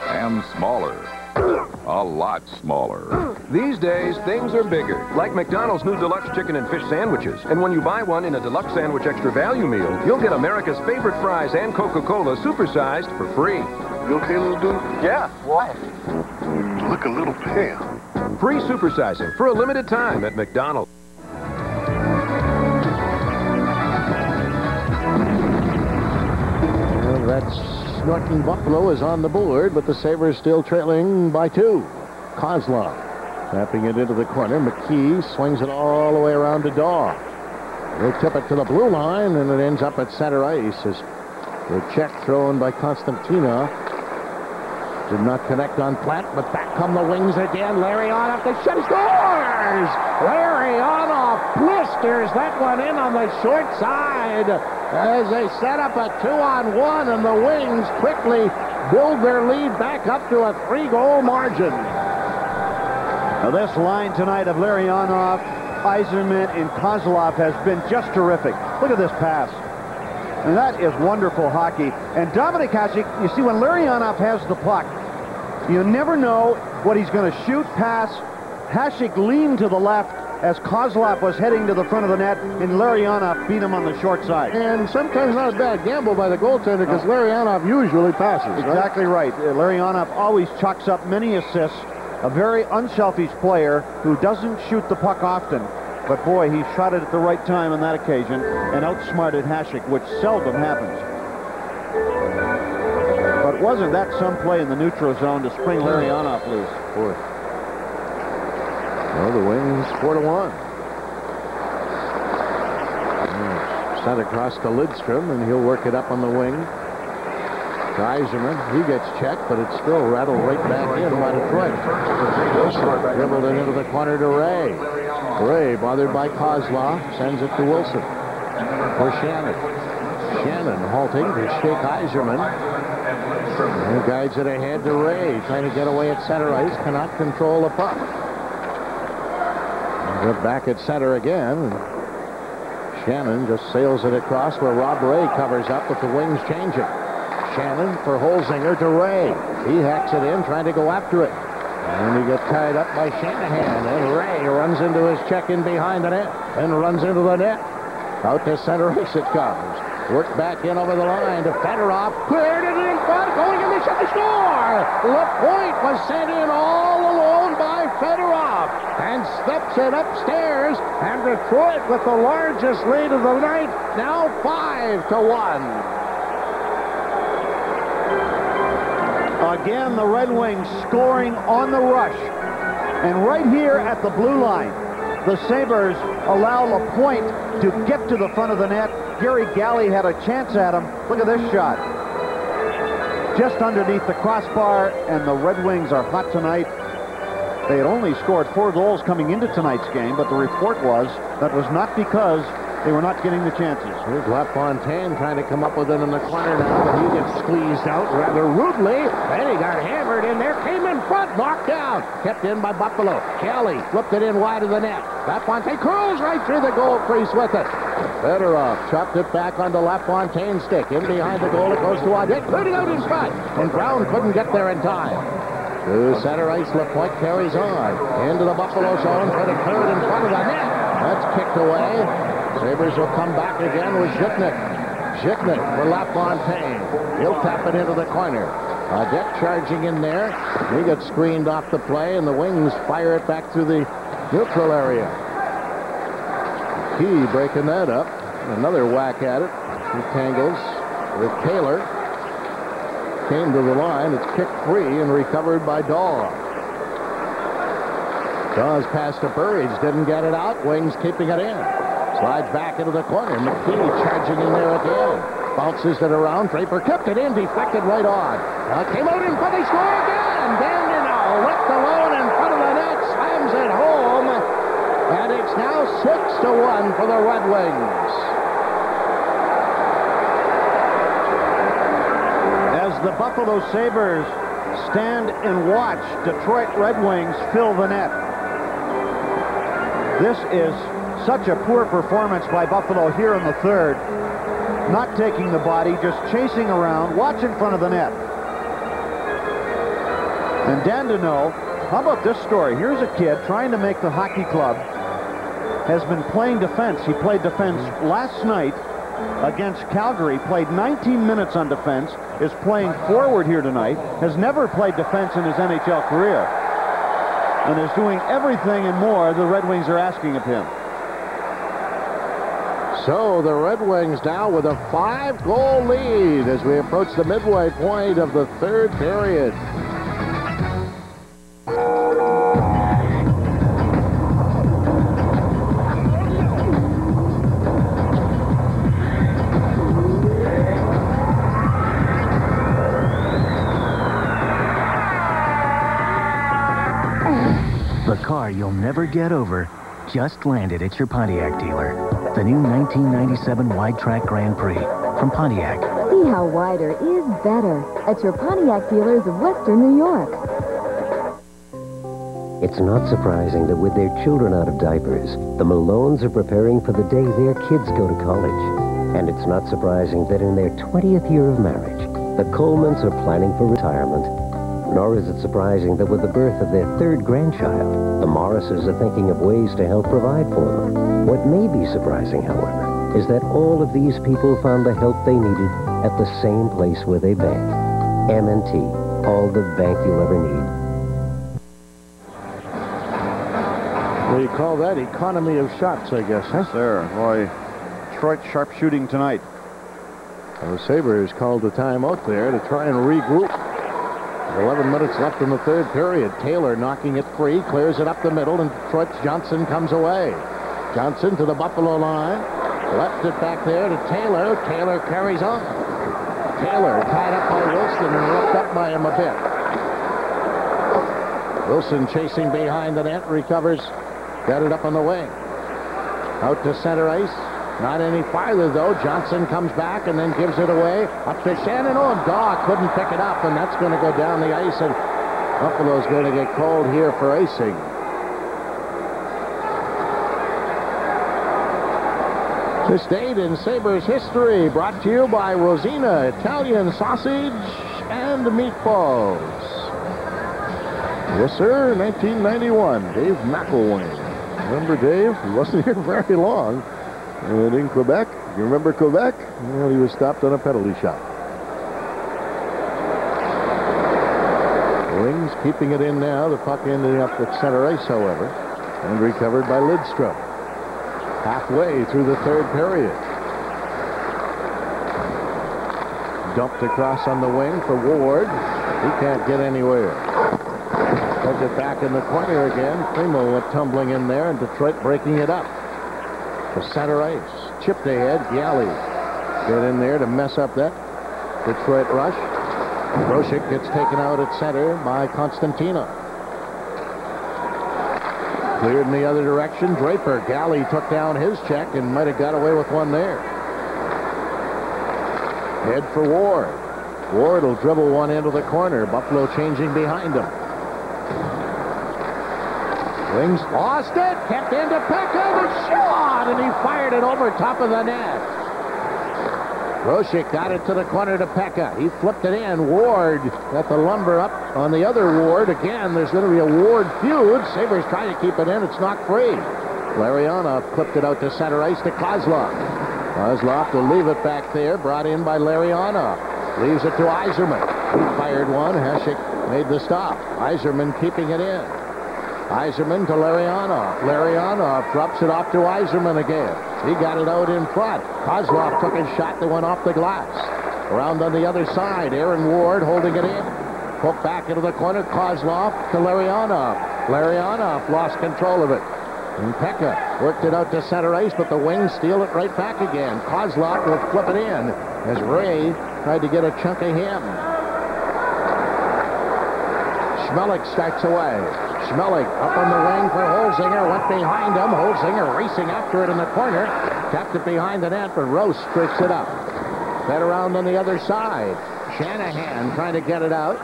and smaller. A lot smaller. These days, things are bigger, like McDonald's new deluxe chicken and fish sandwiches. And when you buy one in a deluxe sandwich extra value meal, you'll get America's favorite fries and Coca-Cola supersized for free. You okay, little dude? Yeah, why? You look a little pale. Free supersizing for a limited time at McDonald's. Well, that snorting Buffalo is on the board, but the Sabres still trailing by two. Kozlov tapping it into the corner. McKee swings it all the way around to Dawe. They'll tip it to the blue line, and it ends up at center ice as the check thrown by Constantina. Did not connect on Platt, but back come the wings again. Larionov, the shot scores! Larionov blisters that one in on the short side as they set up a two-on-one, and the Wings quickly build their lead back up to a three-goal margin. Now, this line tonight of Larionov, Yzerman, and Kozlov has been just terrific. Look at this pass. And that is wonderful hockey. And Dominik Hasek, you see, when Larionov has the puck, you never know what he's going to shoot, pass. Hasek leaned to the left as Kozlov was heading to the front of the net, and Larionov beat him on the short side. And sometimes not a bad gamble by the goaltender because Larionov usually passes. Exactly right. Uh, Larionov always chalks up many assists. A very unselfish player who doesn't shoot the puck often. But boy, he shot it at the right time on that occasion and outsmarted Hasek, which seldom happens. But wasn't that some play in the neutral zone to spring Larionov loose? Boy. Well, the Wings four to one. Sent across to Lidstrom, and he'll work it up on the wing. Yzerman, he gets checked, but it's still rattled right back in by Detroit. Dribbled it into the corner to Ray. Ray, bothered by Kozlov, sends it to Wilson. For Shannon. Shannon halting to shake Yzerman. And guides it ahead to Ray, trying to get away at center ice, cannot control the puck. They're back at center again. Shannon just sails it across where Rob Ray covers up with the wings changing. Shannon for Holzinger to Ray. He hacks it in, trying to go after it. And he gets tied up by Shanahan. And Ray runs into his check-in behind the net and runs into the net. Out to center ice it comes. Worked back in over the line to Fedorov. Cleared it in front, going in the shot score. LaPointe was sent in all alone by Fedorov and steps it upstairs. And Detroit with the largest lead of the night, now five to one. Again, the Red Wings scoring on the rush. And right here at the blue line, the Sabres allow Lapointe to get to the front of the net. Gary Galley had a chance at him. Look at this shot. Just underneath the crossbar, and the Red Wings are hot tonight. They had only scored four goals coming into tonight's game, but the report was that was not because they were not getting the chances. Here's LaFontaine trying to come up with it in the corner now, but he gets squeezed out rather rudely. And he got hammered in there, came in front, knocked down. Kept in by Buffalo. Kelly flipped it in wide of the net. LaFontaine curls right through the goal crease with it. Fedorov chopped it back onto LaFontaine's stick. In behind the goal, it goes to Audette. Put it out in front. And Brown couldn't get there in time. To center ice, Lapointe carries on. Into the Buffalo zone, trying to clear it in front of the net. That's kicked away. Sabres will come back again with Zhitnik. Zhitnik for LaFontaine. He'll tap it into the corner. Audette charging in there. He gets screened off the play, and the Wings fire it back through the neutral area. Key breaking that up. Another whack at it. He tangles with Taylor. Came to the line. It's kicked free and recovered by Dawe. Dawes passed to Burridge. Didn't get it out. Wings keeping it in. Slides back into the corner. McKee charging in there at the end. Bounces it around. Draper kept it in. Deflected right on. Now came out in front. They score again. Dandenault left alone in front of the net. Slams it home. And it's now 6 to one for the Red Wings. As the Buffalo Sabres stand and watch Detroit Red Wings fill the net. This is such a poor performance by Buffalo here in the third. Not taking the body, just chasing around, watch in front of the net. And Dandenault, how about this story? Here's a kid trying to make the hockey club, has been playing defense. He played defense last night against Calgary, played 19 minutes on defense, is playing forward here tonight, has never played defense in his NHL career, and is doing everything and more the Red Wings are asking of him. So the Red Wings now with a five-goal lead as we approach the midway point of the third period. The car you'll never get over just landed at your Pontiac dealer. The new 1997 Wide Track Grand Prix from Pontiac. See how wider is better at your Pontiac dealers of Western New York. It's not surprising that with their children out of diapers, the Malones are preparing for the day their kids go to college. And it's not surprising that in their 20th year of marriage, the Colemans are planning for retirement. Nor is it surprising that with the birth of their third grandchild, the Morrises are thinking of ways to help provide for them. What may be surprising, however, is that all of these people found the help they needed at the same place where they bank. M&T, all the bank you'll ever need. What do you call that? Economy of shots, I guess, huh? Sir, boy, Detroit sharp shooting tonight. The Sabres called a timeout there to try and regroup. 11 minutes left in the third period. Taylor knocking it free, clears it up the middle, and Detroit's Johnson comes away. Johnson to the Buffalo line. Left it back there to Taylor. Taylor carries on. Taylor tied up by Wilson and roughed up by him a bit. Wilson chasing behind the net, recovers, got it up on the wing. Out to center ice. Not any farther, though. Johnson comes back and then gives it away. Up to Shannon. Oh, Dawe couldn't pick it up, and that's going to go down the ice, and Buffalo's going to get called here for icing. This date in Sabres history brought to you by Rosina Italian Sausage and Meatballs. Yes, sir, 1991, Dave McLlwain. Remember Dave? He wasn't here very long. And in Quebec, you remember Quebec? Well, he was stopped on a penalty shot. Wings keeping it in now. The puck ending up at center ice, however, and recovered by Lidstrom. Halfway through the third period. Dumped across on the wing for Ward. He can't get anywhere. Puts it back in the corner again. Primeau went tumbling in there, and Detroit breaking it up. To center ice. Chipped ahead. Galley get in there to mess up that Detroit rush. Grosek gets taken out at center by Konstantinov. Cleared in the other direction. Draper. Galley took down his check and might have got away with one there. Head for Ward. Ward will dribble one into the corner. Buffalo changing behind him. Wings lost it. Kept into. The shot. And he fired it over top of the net. Grosek got it to the corner to Peca. He flipped it in. Ward got the lumber up on the other Ward. Again, there's going to be a Ward feud. Sabres trying to keep it in. It's not free. Larionov clipped it out to center ice to Kozlov. Kozlov to leave it back there. Brought in by Larionov. Leaves it to Yzerman. He fired one. Hasek made the stop. Yzerman keeping it in. Yzerman to Larionov. Larionov drops it off to Yzerman again. He got it out in front. Kozlov took a shot that went off the glass. Around on the other side, Aaron Ward holding it in. Poked back into the corner. Kozlov to Larionov. Larionov lost control of it. And Peca worked it out to center ice, but the wings steal it right back again. Kozlov will flip it in as Ray tried to get a chunk of him. Smehlik starts away. Smehlik up on the wing for Holzinger. Went behind him. Holzinger racing after it in the corner. Tapped it behind the net, but Rouse streaks it up. Fed around on the other side. Shanahan trying to get it out.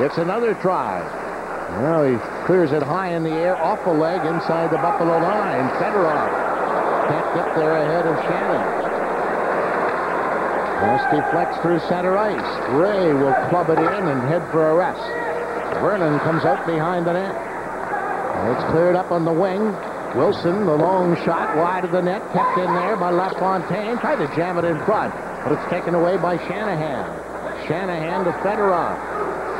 It's another try. Well, he clears it high in the air, off a leg, inside the Buffalo line. Fedorov can't get there ahead of Shannon. Pass deflects through center ice. Ray will club it in and head for a rest. Vernon comes out behind the net. It's cleared up on the wing. Wilson, the long shot wide of the net, kept in there by LaFontaine. Tried to jam it in front, but it's taken away by Shanahan. Shanahan to Fedorov.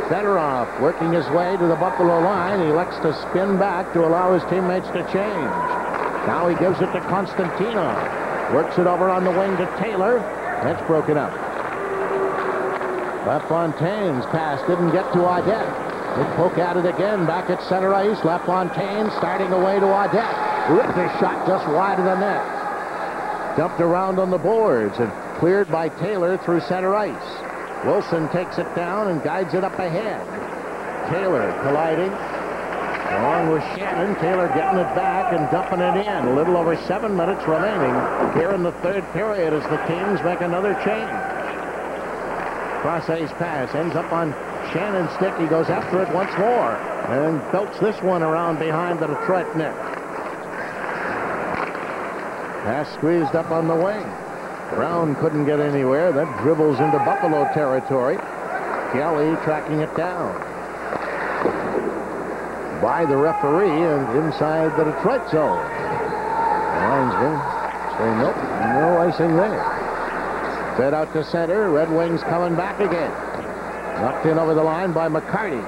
Fedorov working his way to the Buffalo line. He elects to spin back to allow his teammates to change. Now he gives it to Konstantinov. Works it over on the wing to Taylor. That's broken up. LaFontaine's pass didn't get to Audette. They poke at it again back at center ice. LaFontaine starting away to Audette. A shot just wide of the net. Dumped around on the boards and cleared by Taylor through center ice. Wilson takes it down and guides it up ahead. Taylor colliding along with Shannon. Taylor getting it back and dumping it in. A little over seven minutes remaining here in the third period as the Kings make another change. Cross pass ends up on Shannon's stick. He goes after it once more and belts this one around behind the Detroit net. Pass squeezed up on the wing. Brown couldn't get anywhere. That dribbles into Buffalo territory. Kelly tracking it down. By the referee and inside the Detroit zone. Linesman saying nope, no icing there. Fed out to center. Red Wings coming back again. Knocked in over the line by McCarty.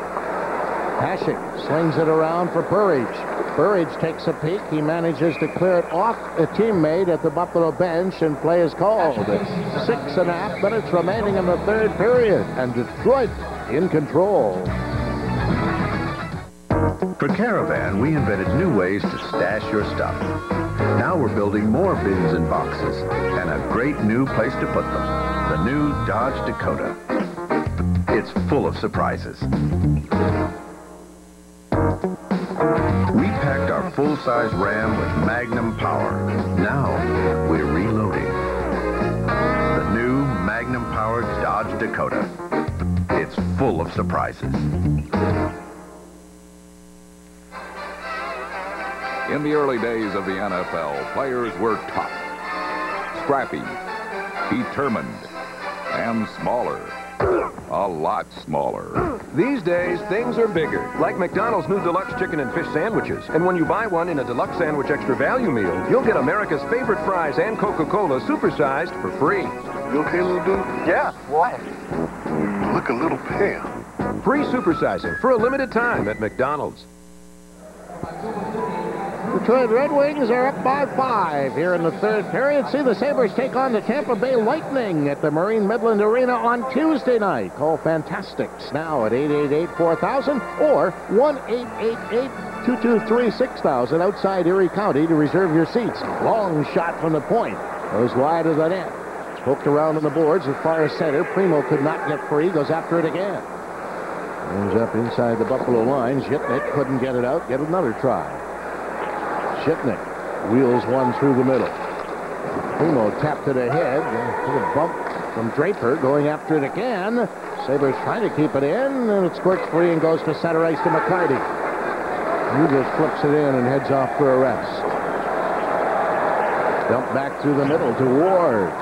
Hasek slings it around for Burridge. Burridge takes a peek. He manages to clear it off a teammate at the Buffalo bench, and play is called. Six and a half minutes remaining in the third period, and Detroit in control. For Caravan, we invented new ways to stash your stuff. Now we're building more bins and boxes and a great new place to put them. The new Dodge Dakota. It's full of surprises. We packed our full-size Ram with Magnum power. Now we're reloading. The new Magnum-powered Dodge Dakota. It's full of surprises. In the early days of the NFL, players were tough, scrappy, determined, and smaller. A lot smaller. These days, things are bigger, like McDonald's new deluxe chicken and fish sandwiches. And when you buy one in a deluxe sandwich extra value meal, you'll get America's favorite fries and Coca-Cola supersized for free. You okay, little dude? Yeah, what? You look a little pale. Free supersizing for a limited time at McDonald's. Detroit Red Wings are up by five here in the third period. See the Sabres take on the Tampa Bay Lightning at the Marine Midland Arena on Tuesday night. Call Fantastics now at 888-4000 or 1-888-223-6000 outside Erie County to reserve your seats. Long shot from the point. Goes wide of the net. Poked around on the boards as far as center. Primeau could not get free. Goes after it again. Goes up inside the Buffalo line. Zhitnik couldn't get it out. Get another try. Zhitnik wheels one through the middle. Primeau tapped it ahead. Took a bump from Draper going after it again. Sabres trying to keep it in, and it squirts free and goes to center ice to McCarty. He just flips it in and heads off for a rest. Dump back through the middle to Ward.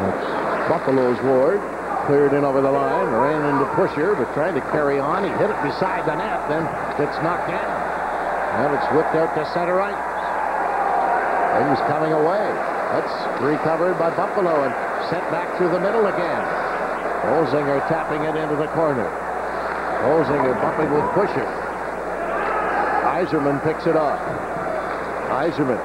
That's Buffalo's Ward. Cleared in over the line, ran into Pushor, but trying to carry on. He hit it beside the net, then gets knocked down. And it's whipped out to center ice. Things coming away. That's recovered by Buffalo and sent back through the middle again. Holzinger tapping it into the corner. Holzinger bumping with Pushor. Yzerman picks it up. Yzerman.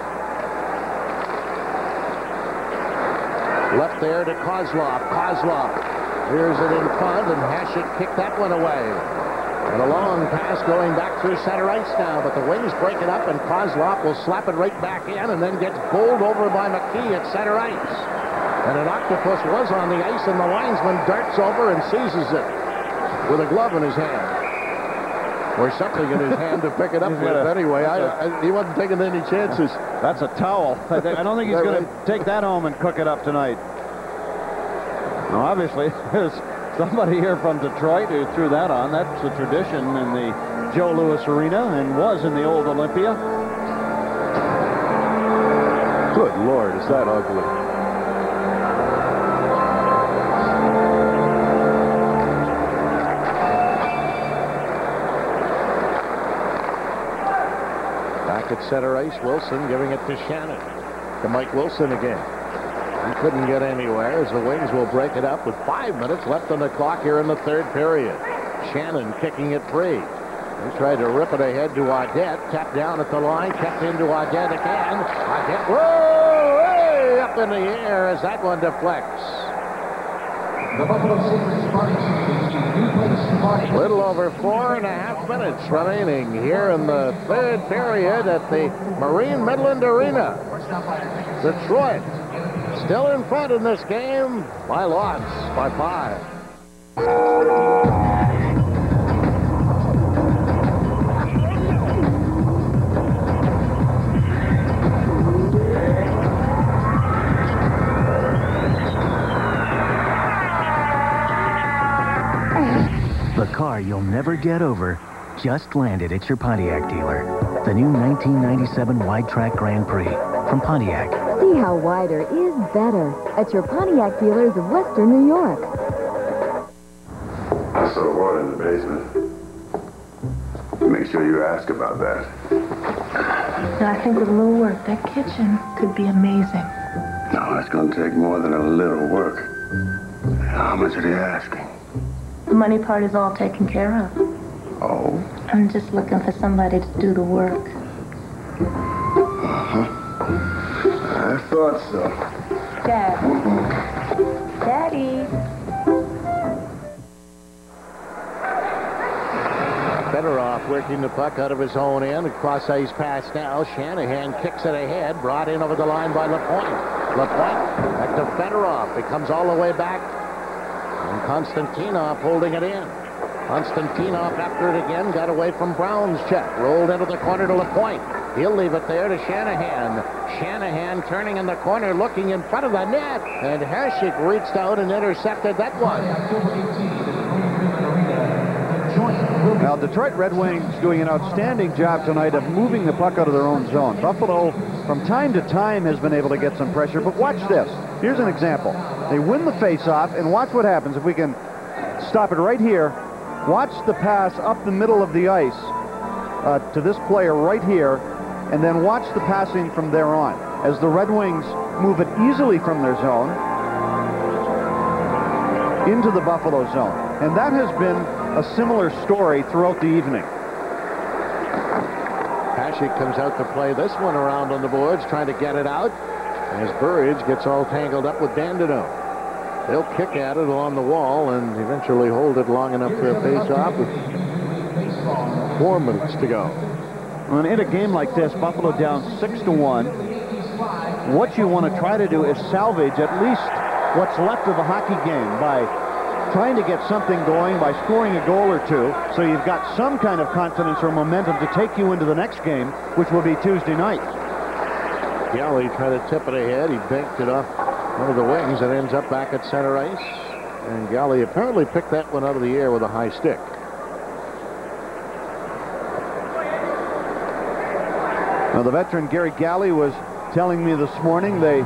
Left there to Kozlov. Kozlov here's it in front, and Hasek kicked that one away. And a long pass going back through center ice now, but the Wings break it up, and Kozlov will slap it right back in and then gets bowled over by McKee at center ice. And an octopus was on the ice, and the linesman darts over and seizes it with a glove in his hand. Or something in his hand to pick it up with. anyway, I, I, he wasn't taking any chances. That's a towel. I, think- I don't think he's going to take that home and cook it up tonight. Now, obviously, there's somebody here from Detroit who threw that on. That's a tradition in the Joe Louis Arena and was in the old Olympia. Good Lord, is that ugly. Back at center ice, Wilson giving it to Shannon. To Mike Wilson again. He couldn't get anywhere as the Wings will break it up with five minutes left on the clock here in the third period. Shannon kicking it free. He tried to rip it ahead to Audette. Tapped down at the line. Kept into Audette again. Audette, whoa, way up in the air as that one deflects. The Buffalo Sabres party new place party. Little over four and a half minutes remaining here in the third period at the Marine Midland Arena. Detroit still in front in this game by lots, by five. The car you'll never get over just landed at your Pontiac dealer. The new 1997 Wide Track Grand Prix from Pontiac. See how wider is better at your Pontiac dealers of Western New York. I saw water in the basement. Make sure you ask about that. And I think with a little work, that kitchen could be amazing. No, it's going to take more than a little work. How much are they asking? The money part is all taken care of. Oh? I'm just looking for somebody to do the work. I thought so. Dad. Daddy. Fedorov working the puck out of his own end. Cross ice pass now. Shanahan kicks it ahead. Brought in over the line by Lapointe. Lapointe back to Fedorov. It comes all the way back. And Konstantinov holding it in. Konstantinov after it again. Got away from Brown's check. Rolled into the corner to Lapointe. He'll leave it there to Shanahan. Shanahan turning in the corner, looking in front of the net. And Hasek reached out and intercepted that one. Now, Detroit Red Wings doing an outstanding job tonight of moving the puck out of their own zone. Buffalo, from time to time, has been able to get some pressure, but watch this. Here's an example. They win the face-off, and watch what happens. If we can stop it right here, watch the pass up the middle of the ice uh, to this player right here, and then watch the passing from there on. As the Red Wings move it easily from their zone into the Buffalo zone. And that has been a similar story throughout the evening. Hasek comes out to play this one around on the boards, trying to get it out. As Burridge gets all tangled up with Dandenault. They'll kick at it along the wall and eventually hold it long enough for a face-off with four minutes to go. Well, in a game like this, Buffalo down six to one. What you want to try to do is salvage at least what's left of the hockey game by trying to get something going by scoring a goal or two so you've got some kind of confidence or momentum to take you into the next game, which will be Tuesday night. Galley tried to tip it ahead. He banked it off one of the wings and ends up back at center ice. And Galley apparently picked that one out of the air with a high stick. Now, the veteran Gary Galley was telling me this morning they,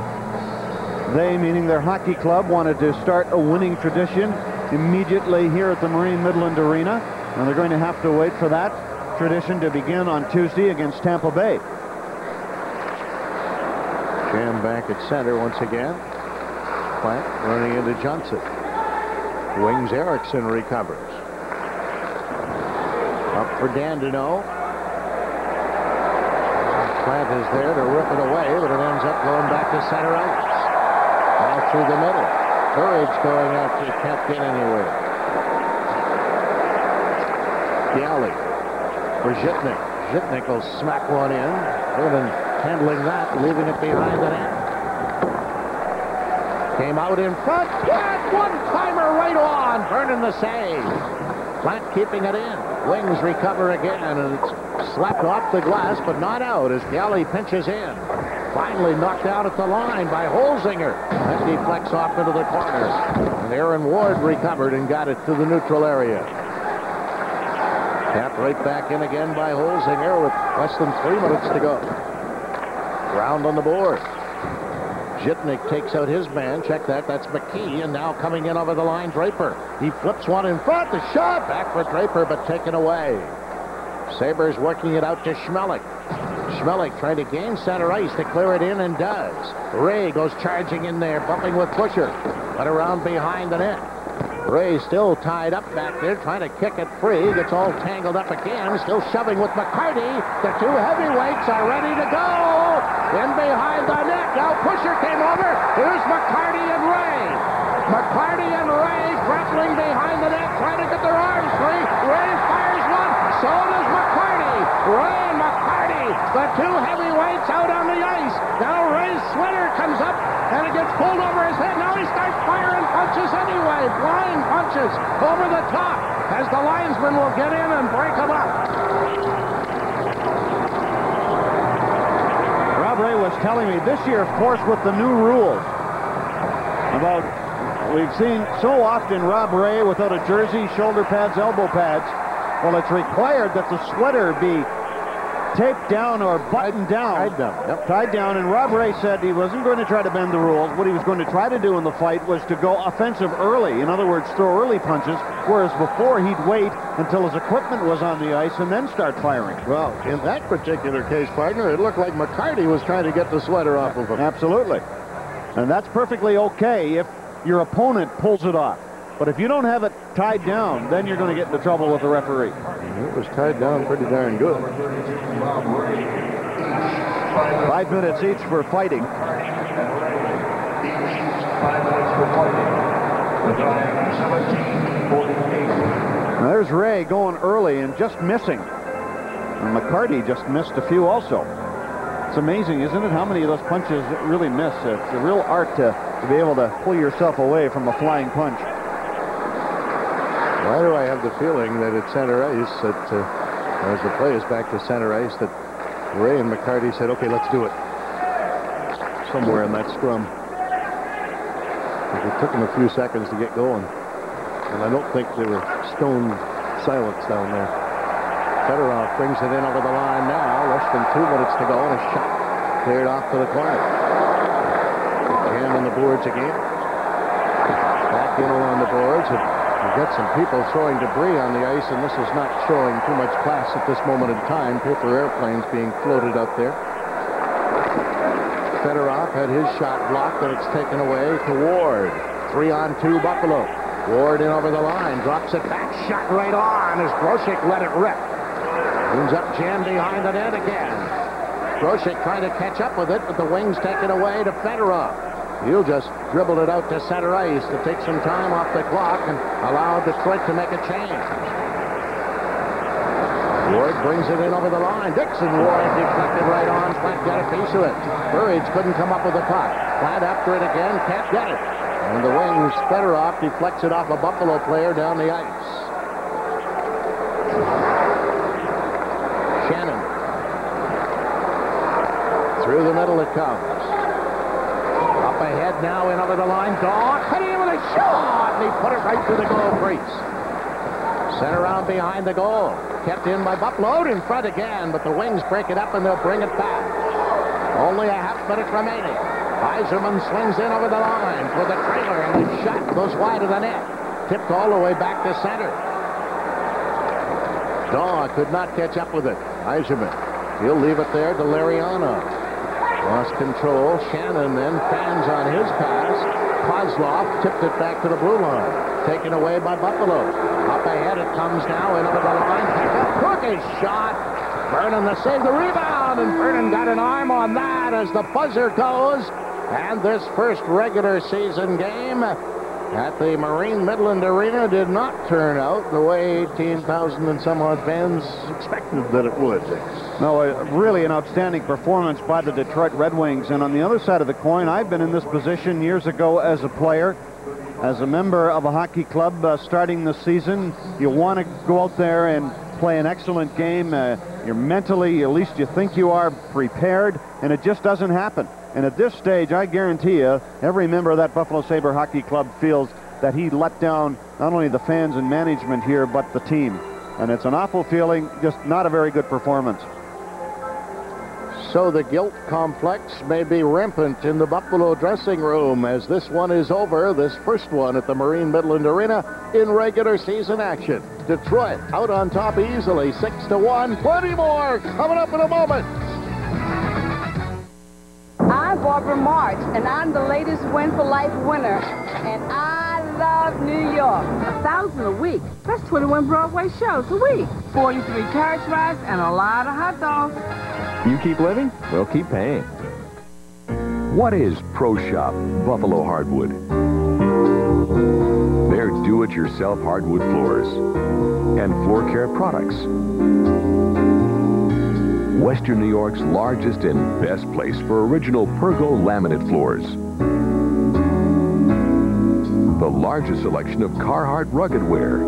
they meaning their hockey club, wanted to start a winning tradition immediately here at the Marine Midland Arena. And they're going to have to wait for that tradition to begin on Tuesday against Tampa Bay. Jam back at center once again. Plante running into Johnson. Wings Eriksson recovers. Up for Dandenault. Plante is there to rip it away, but it ends up going back to center ice. All through the middle. Courage going after it can't get anywhere. Galley for Zhitnik. Zhitnik will smack one in. Vernon handling that, leaving it behind the net. Came out in front. Plante one-timer right on. Vernon the save. Plante keeping it in. Wings recover again, and it's slapped off the glass, but not out as Galley pinches in. Finally knocked out at the line by Holzinger. That deflects off into the corner. And Aaron Ward recovered and got it to the neutral area. Tapped right back in again by Holzinger with less than three minutes to go. Round on the board. Zhitnik takes out his man. Check that. That's McKee. And now coming in over the line, Draper. He flips one in front. The shot back for Draper, but taken away. Sabres working it out to Smehlik. Smehlik trying to gain center ice to clear it in and does. Ray goes charging in there, bumping with Pushor. But around behind the net. Ray still tied up back there, trying to kick it free. Gets all tangled up again. Still shoving with McCarty. The two heavyweights are ready to go. In behind the net. Now Pushor came over. Here's McCarty and Ray. McCarty and Ray grappling behind the net, trying to get their arms free. Ray fires one. So does McCarty. Ray McCarty, the two heavyweights out on the ice. Now Ray's sweater comes up, and it gets pulled over his head. Now he starts firing punches anyway. Blind punches over the top as the linesman will get in and break them up. Rob Ray was telling me this year, of course, with the new rules about we've seen so often Rob Ray without a jersey, shoulder pads, elbow pads. Well, it's required that the sweater be taped down or buttoned down. Tied down. Yep. Tied down. And Rob Ray said he wasn't going to try to bend the rules. What he was going to try to do in the fight was to go offensive early. In other words, throw early punches, whereas before he'd wait until his equipment was on the ice and then start firing. Well, in that particular case, partner, it looked like McCarty was trying to get the sweater off of him. Absolutely. And that's perfectly okay if your opponent pulls it off. But if you don't have it tied down, then you're going to get into trouble with the referee. It was tied down pretty darn good. Five minutes each for fighting. Now, there's Ray going early and just missing. And McCarty just missed a few also. It's amazing, isn't it, how many of those punches really miss? It's a real art to, to be able to pull yourself away from a flying punch. Why do I have the feeling that at center ice, that uh, as the play is back to center ice, that Ray and McCarty said, okay, let's do it. Somewhere in that scrum. It took them a few seconds to get going. And I don't think they were stone silence down there. Fedorov brings it in over the line now. Less than two minutes to go, and a shot cleared off to the corner. Jam on the boards again. Back in along the boards. And we've some people throwing debris on the ice, and this is not showing too much class at this moment in time. Paper airplanes being floated up there. Fedorov had his shot blocked, and it's taken away to Ward. Three on two Buffalo. Ward in over the line, drops it back, shot right on as Grosek let it rip. Moves up Jam behind the net again. Grosek trying to catch up with it, but the wing's taken away to Fedorov. He'll just dribble it out to center ice to take some time off the clock and allow Detroit to make a change. Ward brings it in over the line. Dixon Ward deflected right on. Plante got a piece of it. Burridge couldn't come up with the puck. Plante after it again, can't get it. And the wings, Fedorov deflects it off a Buffalo player down the ice. Shannon. Through the middle it comes. Ahead now in over the line. Dawe cutting in with a shot. And he put it right through the goal crease. Sent around behind the goal. Kept in by. Out in front again, but the wings break it up and they'll bring it back. Only a half minute remaining. Yzerman swings in over the line for the trailer, and the shot goes wide of the net. Tipped all the way back to center. Dawe could not catch up with it. Yzerman. He'll leave it there to Larionov. Lost control. Shannon then fans on his pass. Kozlov tipped it back to the blue line. Taken away by Buffalo. Up ahead it comes now in over the line. Up shot. Vernon the save, the rebound, and Vernon got an arm on that as the buzzer goes. And this first regular season game at the Marine Midland Arena did not turn out the way 18,000 and some odd fans expected that it would. No, uh, really an outstanding performance by the Detroit Red Wings. And on the other side of the coin, I've been in this position years ago as a player, as a member of a hockey club uh, starting the season. You want to go out there and play an excellent game. Uh, you're mentally, at least you think you are, prepared, and it just doesn't happen. And at this stage, I guarantee you, every member of that Buffalo Sabre Hockey Club feels that he let down not only the fans and management here, but the team. And it's an awful feeling, just not a very good performance. So the guilt complex may be rampant in the Buffalo dressing room as this one is over, this first one at the Marine Midland Arena in regular season action. Detroit out on top easily, 6 to 1. Plenty more coming up in a moment. I'm Barbara March, and I'm the latest Win for Life winner. And I love New York. A thousand a week. That's 21 Broadway shows a week. 43 carriage rides and a lot of hot dogs. You keep living, we'll keep paying. What is Pro Shop Buffalo Hardwood? They're do-it-yourself hardwood floors and floor care products. Western New York's largest and best place for original Pergo laminate floors. The largest selection of Carhartt rugged wear.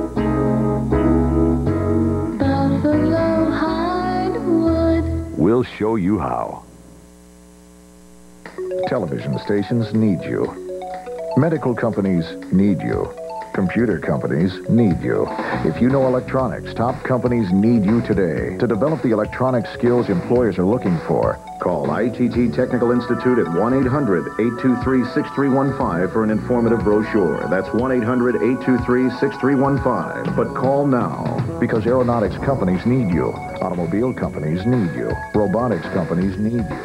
Buffalo hardwood. We'll show you how. Television stations need you. Medical companies need you. Computer companies need you. If you know electronics, top companies need you today to develop the electronic skills employers are looking for. Call ITT Technical Institute at 1-800-823-6315 for an informative brochure. That's 1-800-823-6315. But call now. Because aeronautics companies need you. Automobile companies need you. Robotics companies need you.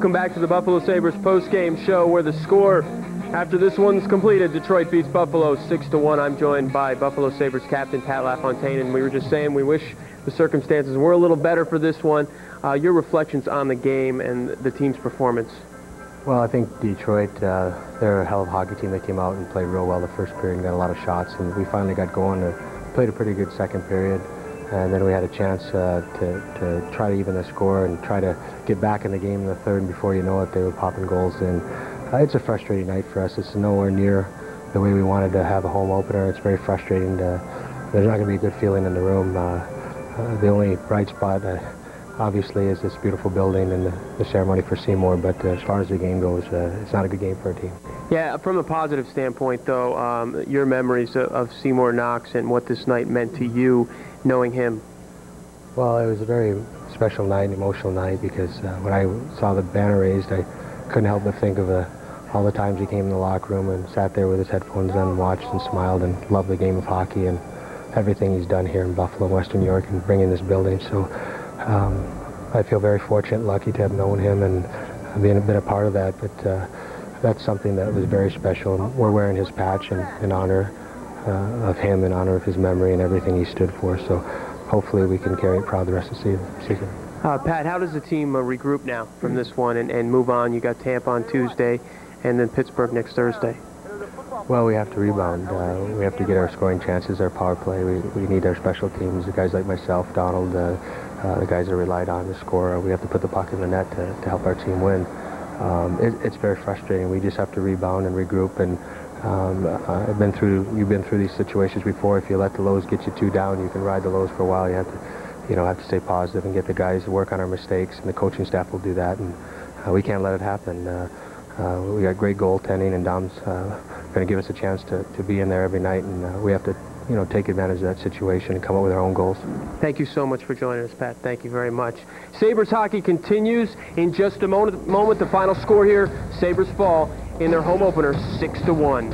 Welcome back to the Buffalo Sabres post-game show where the score after this one's completed, Detroit beats Buffalo 6 to 1. I'm joined by Buffalo Sabres captain Pat LaFontaine, and we were just saying we wish the circumstances were a little better for this one. Uh, your reflections on the game and the team's performance. Well, I think Detroit, uh, they're a hell of a hockey team. They came out and played real well the first period and got a lot of shots, and we finally got going. and played a pretty good second period, and then we had a chance uh, to, to try to even the score and try to get back in the game in the third, and before you know it, they were popping goals in. Uh, it's a frustrating night for us. It's nowhere near the way we wanted to have a home opener. It's very frustrating. To, there's not going to be a good feeling in the room. Uh, uh, the only bright spot, uh, obviously, is this beautiful building and the, the ceremony for Seymour. But as far as the game goes, uh, it's not a good game for a team. Yeah, from a positive standpoint, though, um, your memories of, of Seymour Knox and what this night meant to you, knowing him. Well, it was a very special night, an emotional night, because uh, when I saw the banner raised, I couldn't help but think of the all the times he came in the locker room and sat there with his headphones on and watched and smiled and loved the game of hockey and everything he's done here in Buffalo, Western New York, and bringing this building. So um, I feel very fortunate lucky to have known him and being a bit a part of that. But uh, that's something that was very special. And we're wearing his patch in, in honor uh, of him, in honor of his memory and everything he stood for. So hopefully we can carry it proud the rest of the season. Uh, Pat, how does the team uh, regroup now from this one and, and move on? You got Tampa on Tuesday and then Pittsburgh next Thursday. Well, we have to rebound. Uh, we have to get our scoring chances, our power play. We, we need our special teams, the guys like myself, Donald, uh, uh, the guys that relied on to score. We have to put the puck in the net to, to help our team win. Um, it, it's very frustrating. We just have to rebound and regroup. And um, I've been through, you've been through these situations before. If you let the lows get you too down, you can ride the lows for a while. You have to, you know, have to stay positive and get the guys to work on our mistakes, and the coaching staff will do that. And uh, we can't let it happen. Uh, uh, we got great goaltending, and Dom's uh, going to give us a chance to, to be in there every night, and uh, we have to, you know, take advantage of that situation and come up with our own goals. Thank you so much for joining us, Pat. Thank you very much. Sabres hockey continues in just a moment. moment the final score here: Sabres fall in their home opener, six to one.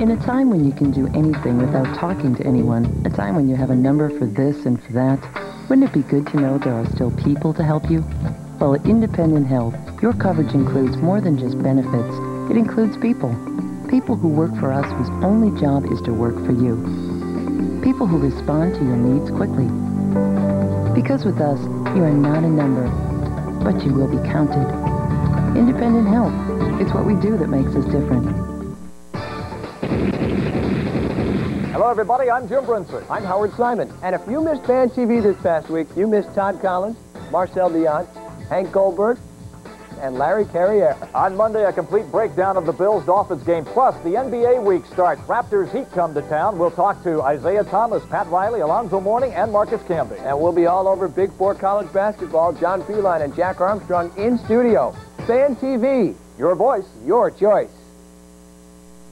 In a time when you can do anything without talking to anyone, a time when you have a number for this and for that, wouldn't it be good to know there are still people to help you? At Independent Health, your coverage includes more than just benefits. It includes people. People who work for us whose only job is to work for you. People who respond to your needs quickly. Because with us, you are not a number, but you will be counted. Independent Health. It's what we do that makes us different. Hello, everybody. I'm Jim Brunswick. I'm Howard Simon. And if you missed Fan TV this past week, you missed Todd Collins, Marcel Dionne, Hank Goldberg, and Larry Carriere. On Monday, a complete breakdown of the Bills-Dolphins game. Plus, the NBA week starts. Raptors Heat come to town. We'll talk to Isiah Thomas, Pat Riley, Alonzo Mourning, and Marcus Camby. And we'll be all over Big Four college basketball. John Beilein and Jack Armstrong in studio. Fan TV. Your voice, your choice.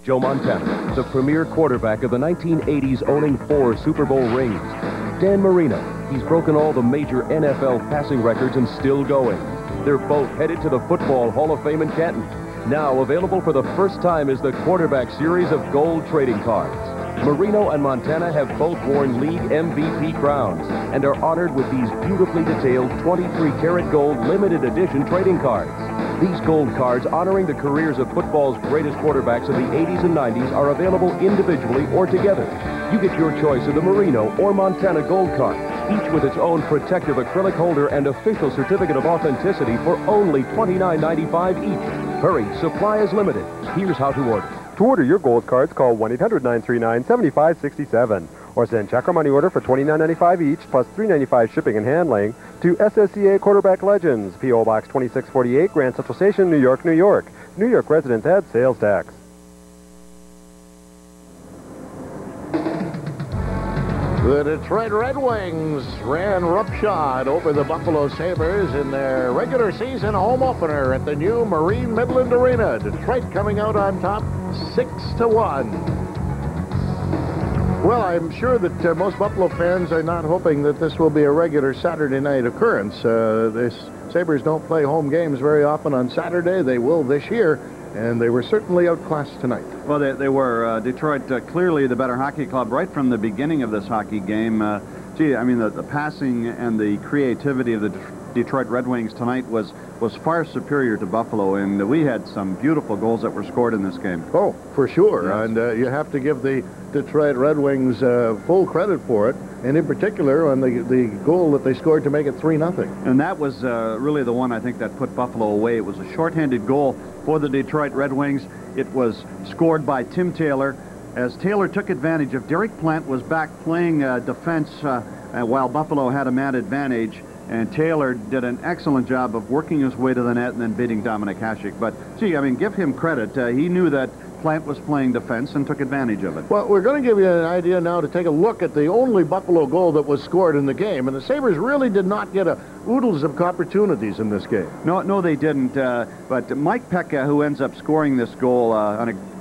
Joe Montana, the premier quarterback of the 1980s owning four Super Bowl rings. Dan Marino, he's broken all the major NFL passing records and still going. They're both headed to the Football Hall of Fame in Canton. Now available for the first time is the quarterback series of gold trading cards. Marino and Montana have both worn league MVP crowns and are honored with these beautifully detailed 23-karat gold limited edition trading cards. These gold cards honoring the careers of football's greatest quarterbacks of the 80s and 90s are available individually or together. You get your choice of the Marino or Montana gold card, each with its own protective acrylic holder and official certificate of authenticity for only $29.95 each. Hurry, supply is limited. Here's how to order. To order your gold cards, call 1-800-939-7567 or send check or money order for $29.95 each plus $3.95 shipping and handling to SSCA Quarterback Legends, P.O. Box 2648, Grand Central Station, New York, New York. New York residents add sales tax. The Detroit Red Wings ran roughshod over the Buffalo Sabres in their regular season home opener at the new Marine Midland Arena. Detroit coming out on top, six to one. Well, I'm sure that uh, most Buffalo fans are not hoping that this will be a regular Saturday night occurrence. Uh, the Sabres don't play home games very often on Saturday. They will this year. And they were certainly outclassed tonight. Well, they, they were. Uh, Detroit uh, clearly the better hockey club right from the beginning of this hockey game. Uh, gee, I mean, the, the passing and the creativity of the De- Detroit Red Wings tonight was, was far superior to Buffalo, and we had some beautiful goals that were scored in this game. Oh, for sure. And uh, you have to give the Detroit Red Wings uh, full credit for it, and in particular on the, the goal that they scored to make it 3 nothing. And that was uh, really the one I think that put Buffalo away. It was a shorthanded goal for the Detroit Red Wings. It was scored by Tim Taylor. As Taylor took advantage of Derek Plante was back playing uh, defense uh, uh, while Buffalo had a man advantage. And Taylor did an excellent job of working his way to the net and then beating Dominik Hasek. But, gee, I mean, give him credit. Uh, he knew that Plante was playing defense and took advantage of it. Well, we're going to give you an idea now to take a look at the only Buffalo goal that was scored in the game. And the Sabres really did not get a oodles of opportunities in this game. No, no, they didn't. Uh, but Mike Peca, who ends up scoring this goal uh, on a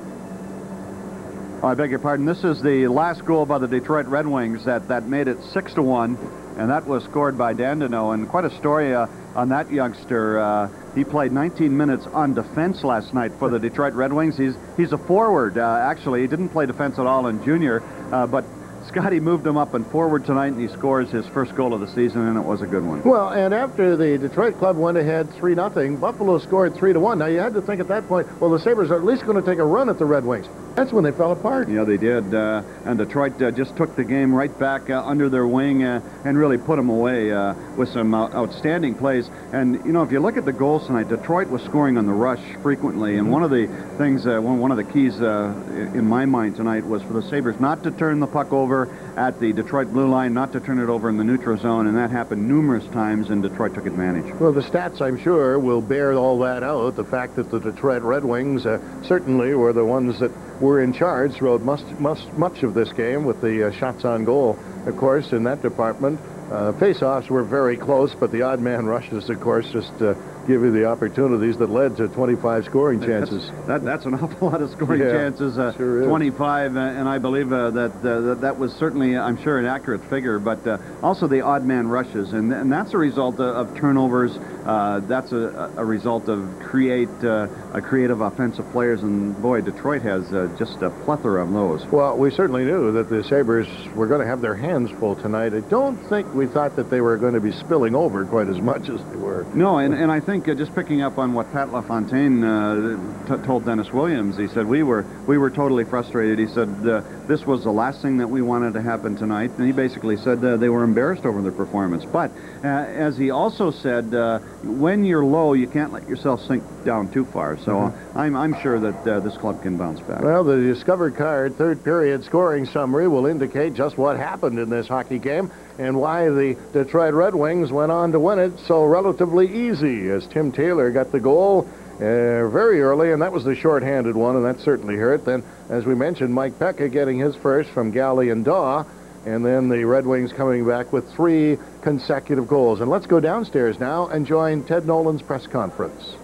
Oh, I beg your pardon. This is the last goal by the Detroit Red Wings that, that made it six to one, and that was scored by Dandenault. And quite a story uh, on that youngster. Uh, he played 19 minutes on defense last night for the Detroit Red Wings. He's he's a forward. Uh, actually, he didn't play defense at all in junior, uh, but Scotty moved him up and forward tonight, and he scores his first goal of the season, and it was a good one. Well, and after the Detroit club went ahead 3 nothing, Buffalo scored 3 to 1. Now, you had to think at that point, well, the Sabres are at least going to take a run at the Red Wings. That's when they fell apart. Yeah, they did. Uh, and Detroit uh, just took the game right back uh, under their wing uh, and really put them away uh, with some uh, outstanding plays. And, you know, if you look at the goals tonight, Detroit was scoring on the rush frequently. And one of the things, one, one of the keys in my mind tonight was for the Sabres not to turn the puck over at the Detroit blue line, not to turn it over in the neutral zone. And that happened numerous times, and Detroit took advantage. Well, the stats, I'm sure, will bear all that out. The fact that the Detroit Red Wings certainly were the ones that were in charge throughout much, much, much of this game with the uh, shots on goal, of course, in that department. Uh, face-offs were very close, but the odd man rushes, of course, just uh, give you the opportunities that led to 25 scoring chances. That's, that, that's an awful lot of scoring Yeah, chances. Uh, sure is. 25, uh, and I believe uh, that, uh, that that was certainly, I'm sure, an accurate figure. But uh, also the odd man rushes, and and that's a result of, of turnovers. Uh, that's a, a result of create uh, a creative offensive players, and boy, Detroit has uh, just a plethora of those. Well, we certainly knew that the Sabres were going to have their hands full tonight. I don't think we thought that they were going to be spilling over quite as much as they were. No, and, and I think uh, just picking up on what Pat LaFontaine uh, t- told Dennis Williams, he said we were we were totally frustrated. He said uh, this was the last thing that we wanted to happen tonight, and he basically said uh, they were embarrassed over their performance. But uh, as he also said, uh, when you're low, you can't let yourself sink down too far. So uh, I'm I'm sure that uh, this club can bounce back. Well, the Discover Card third period scoring summary will indicate just what happened in this hockey game and why the Detroit Red Wings went on to win it so relatively easy as Tim Taylor got the goal very early, and that was the shorthanded one, and that certainly hurt. Then, as we mentioned, Mike Peca getting his first from Galley and Dawe, and then the Red Wings coming back with three consecutive goals. And let's go downstairs now and join Ted Nolan's press conference.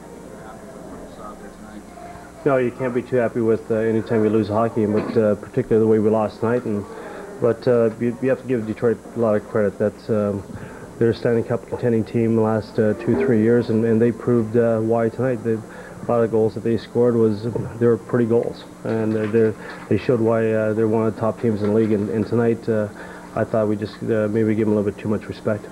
No, you can't be too happy with uh, any time you lose hockey but uh, particularly the way we lost tonight. And but uh, you, you have to give Detroit a lot of credit. That's um, they're a Stanley Cup contending team the last uh, two three years, and, and they proved uh, why tonight. They, a lot of goals that they scored was they were pretty goals, and they're, they're, they showed why uh, they're one of the top teams in the league. And, and tonight, uh, I thought we just uh, maybe give them a little bit too much respect.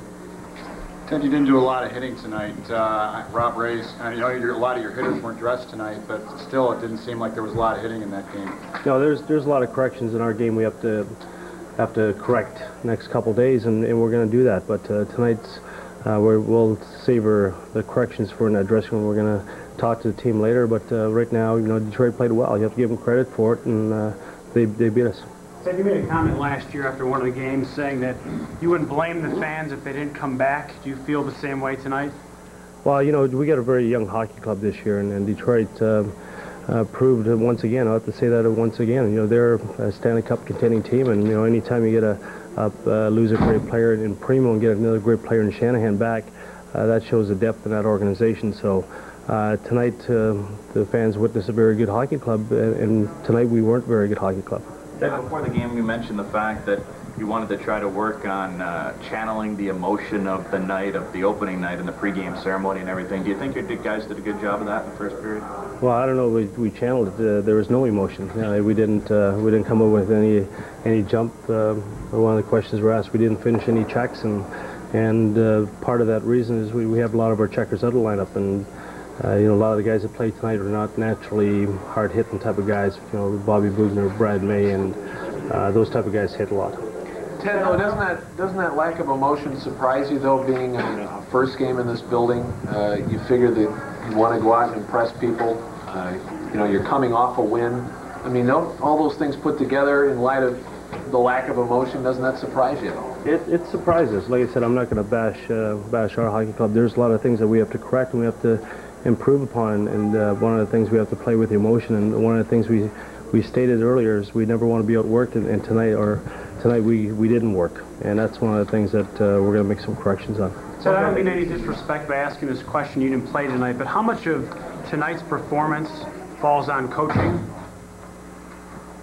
Ted, you didn't do a lot of hitting tonight. Uh, Rob Ray's, I know a lot of your hitters weren't dressed tonight, but still, it didn't seem like there was a lot of hitting in that game. No, there's there's a lot of corrections in our game. We have to have to correct next couple days, and, and we're going to do that. But uh, tonight's uh, we're, we'll savor the corrections for in that dressing room. We're going to talk to the team later. But uh, right now, you know, Detroit played well. You have to give them credit for it, and uh, they they beat us. Ted, you made a comment last year after one of the games saying that you wouldn't blame the fans if they didn't come back. Do you feel the same way tonight? Well, you know, we got a very young hockey club this year, and, and Detroit um, uh, proved once again. I have to say that once again. You know, they're a Stanley Cup contending team, and you know, anytime you get a, a uh, lose a great player in Primeau and get another great player in Shanahan back, uh, that shows the depth in that organization. So. Uh, tonight, uh, the fans witnessed a very good hockey club, and, and tonight we weren't a very good hockey club. Ted, before the game, you mentioned the fact that you wanted to try to work on uh, channeling the emotion of the night, of the opening night and the pregame ceremony and everything. Do you think your guys did a good job of that in the first period? Well, I don't know. We, we channeled it. Uh, there was no emotion. Uh, we didn't uh, we didn't come up with any any jump. Uh, one of the questions we were asked. We didn't finish any checks, and and uh, part of that reason is we, we have a lot of our checkers out of lineup, and uh, you know a lot of the guys that play tonight are not naturally hard hitting type of guys. You know, Bobby Boughner, Brad May, and those type of guys hit a lot. Ted, though, doesn't that doesn't that lack of emotion surprise you, though, being a first game in this building? Uh, you figure that you want to go out and impress people. Uh, you know, you're coming off a win. I mean, all those things put together in light of the lack of emotion, doesn't that surprise you? It, it surprises. Like I said, I'm not going to bash uh, bash our hockey club. There's a lot of things that we have to correct and we have to improve upon. And uh, one of the things we have to play with emotion. And one of the things we we stated earlier is we never want to be outworked. And, and tonight, or tonight we, we didn't work, and that's one of the things that uh, we're going to make some corrections on. So I don't mean any disrespect by asking this question. You didn't play tonight, but how much of tonight's performance falls on coaching?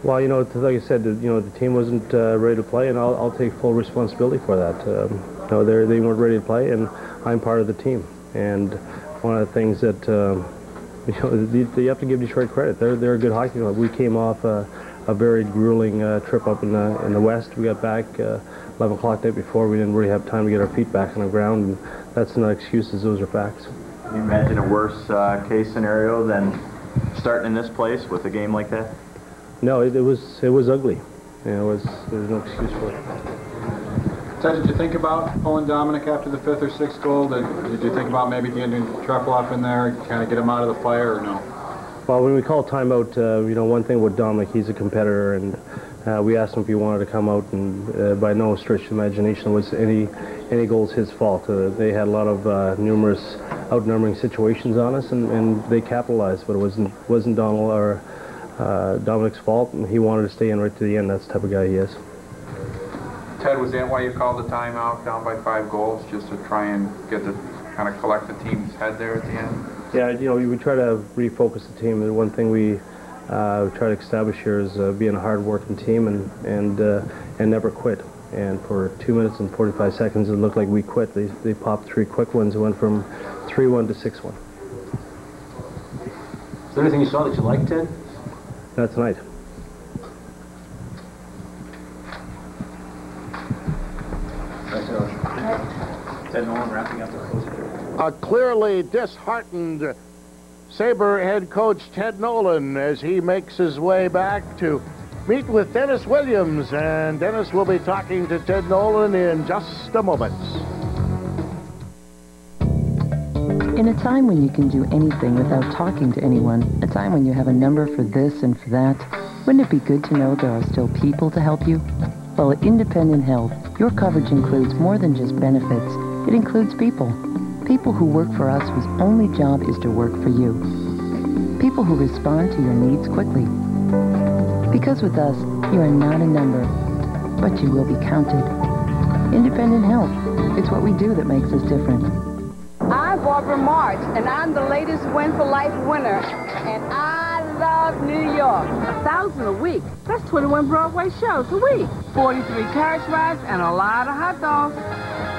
Well, you know, like I said, you know, the team wasn't uh, ready to play, and I'll, I'll, take full responsibility for that. Um, you know, they weren't ready to play, and I'm part of the team. And one of the things that um, you know, you have to give Detroit credit. They're they're a good hockey club. We came off. Uh, a very grueling uh, trip up in the in the west. We got back uh, 11 o'clock the night before. We didn't really have time to get our feet back on the ground, and that's not excuses. Those are facts. Can you imagine a worse uh, case scenario than starting in this place with a game like that? No, it, it was it was ugly. You know, it was there was no excuse for it. Ted, did you think about pulling Dominik after the fifth or sixth goal? Did, did you think about maybe getting Trefilov in there, kind of get him out of the fire, or no? Well, when we call timeout, uh, you know, one thing with Dominik, he's a competitor, and uh, we asked him if he wanted to come out, and uh, by no stretch of imagination was any any goals his fault. Uh, they had a lot of uh, numerous outnumbering situations on us, and, and they capitalized, but it wasn't wasn't Donald or uh, Dominik's fault, and he wanted to stay in right to the end. That's the type of guy he is. Ted, was that why you called the timeout down by five goals, just to try and get the kind of collect the team's head there at the end? Yeah, you know, we try to refocus the team. And one thing we uh, try to establish here is uh, being a hard-working team and and uh, and never quit. And for two minutes and 45 seconds, it looked like we quit. They they popped three quick ones and went from 3-1 to 6-1. Is there anything you saw that you liked, Ted? Not tonight. Ted Nolan wrapping up the closing a clearly disheartened Sabre head coach Ted Nolan as he makes his way back to meet with Dennis Williams. And Dennis will be talking to Ted Nolan in just a moment. In a time when you can do anything without talking to anyone, a time when you have a number for this and for that, wouldn't it be good to know there are still people to help you? Well, at Independent Health, your coverage includes more than just benefits. It includes people. People who work for us whose only job is to work for you. People who respond to your needs quickly. Because with us, you are not a number, but you will be counted. Independent Health. It's what we do that makes us different. I'm Barbara March, and I'm the latest Win for Life winner. And I love New York. A thousand a week. That's 21 Broadway shows a week. 43 carriage rides and a lot of hot dogs.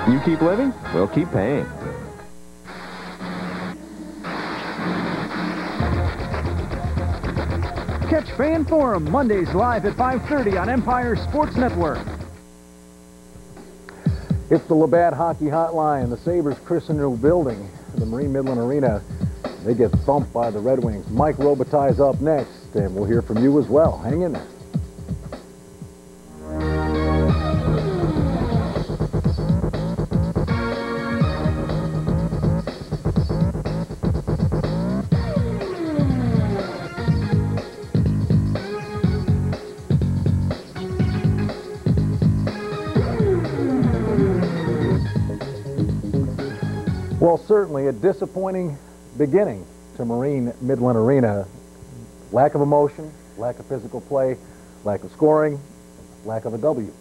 You keep living, we'll keep paying. Catch Fan Forum Mondays live at 5.30 on Empire Sports Network. It's the Labatt Hockey Hotline. The Sabres christen new building, the Marine Midland Arena. They get thumped by the Red Wings. Mike Robitaille is up next, and we'll hear from you as well. Hang in there. Well, certainly a disappointing beginning to Marine Midland Arena. Lack of emotion, lack of physical play, lack of scoring, lack of a W.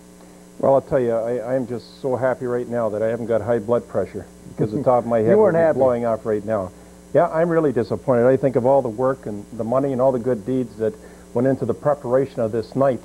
Well, I'll tell you, I, I am just so happy right now that I haven't got high blood pressure because the top of my head is blowing off right now. Yeah, I'm really disappointed. I think of all the work and the money and all the good deeds that went into the preparation of this night.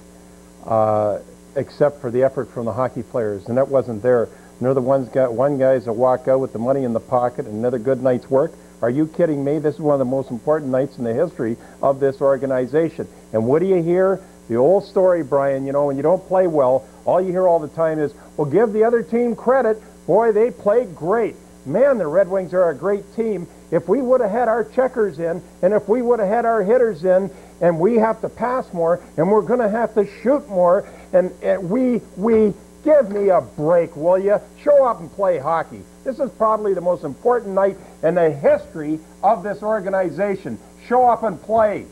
Uh, except for the effort from the hockey players, and that wasn't there. And one's got one guys that walk out with the money in the pocket and another good night's work. Are you kidding me? This is one of the most important nights in the history of this organization. And what do you hear? The old story, Brian, you know, when you don't play well, all you hear all the time is, well, give the other team credit. Boy, they played great. Man, the Red Wings are a great team. If we would have had our checkers in, and if we would have had our hitters in, and we have to pass more, and we're going to have to shoot more, and, and we, we, give me a break, will you? Show up and play hockey. This is probably the most important night in the history of this organization. Show up and play.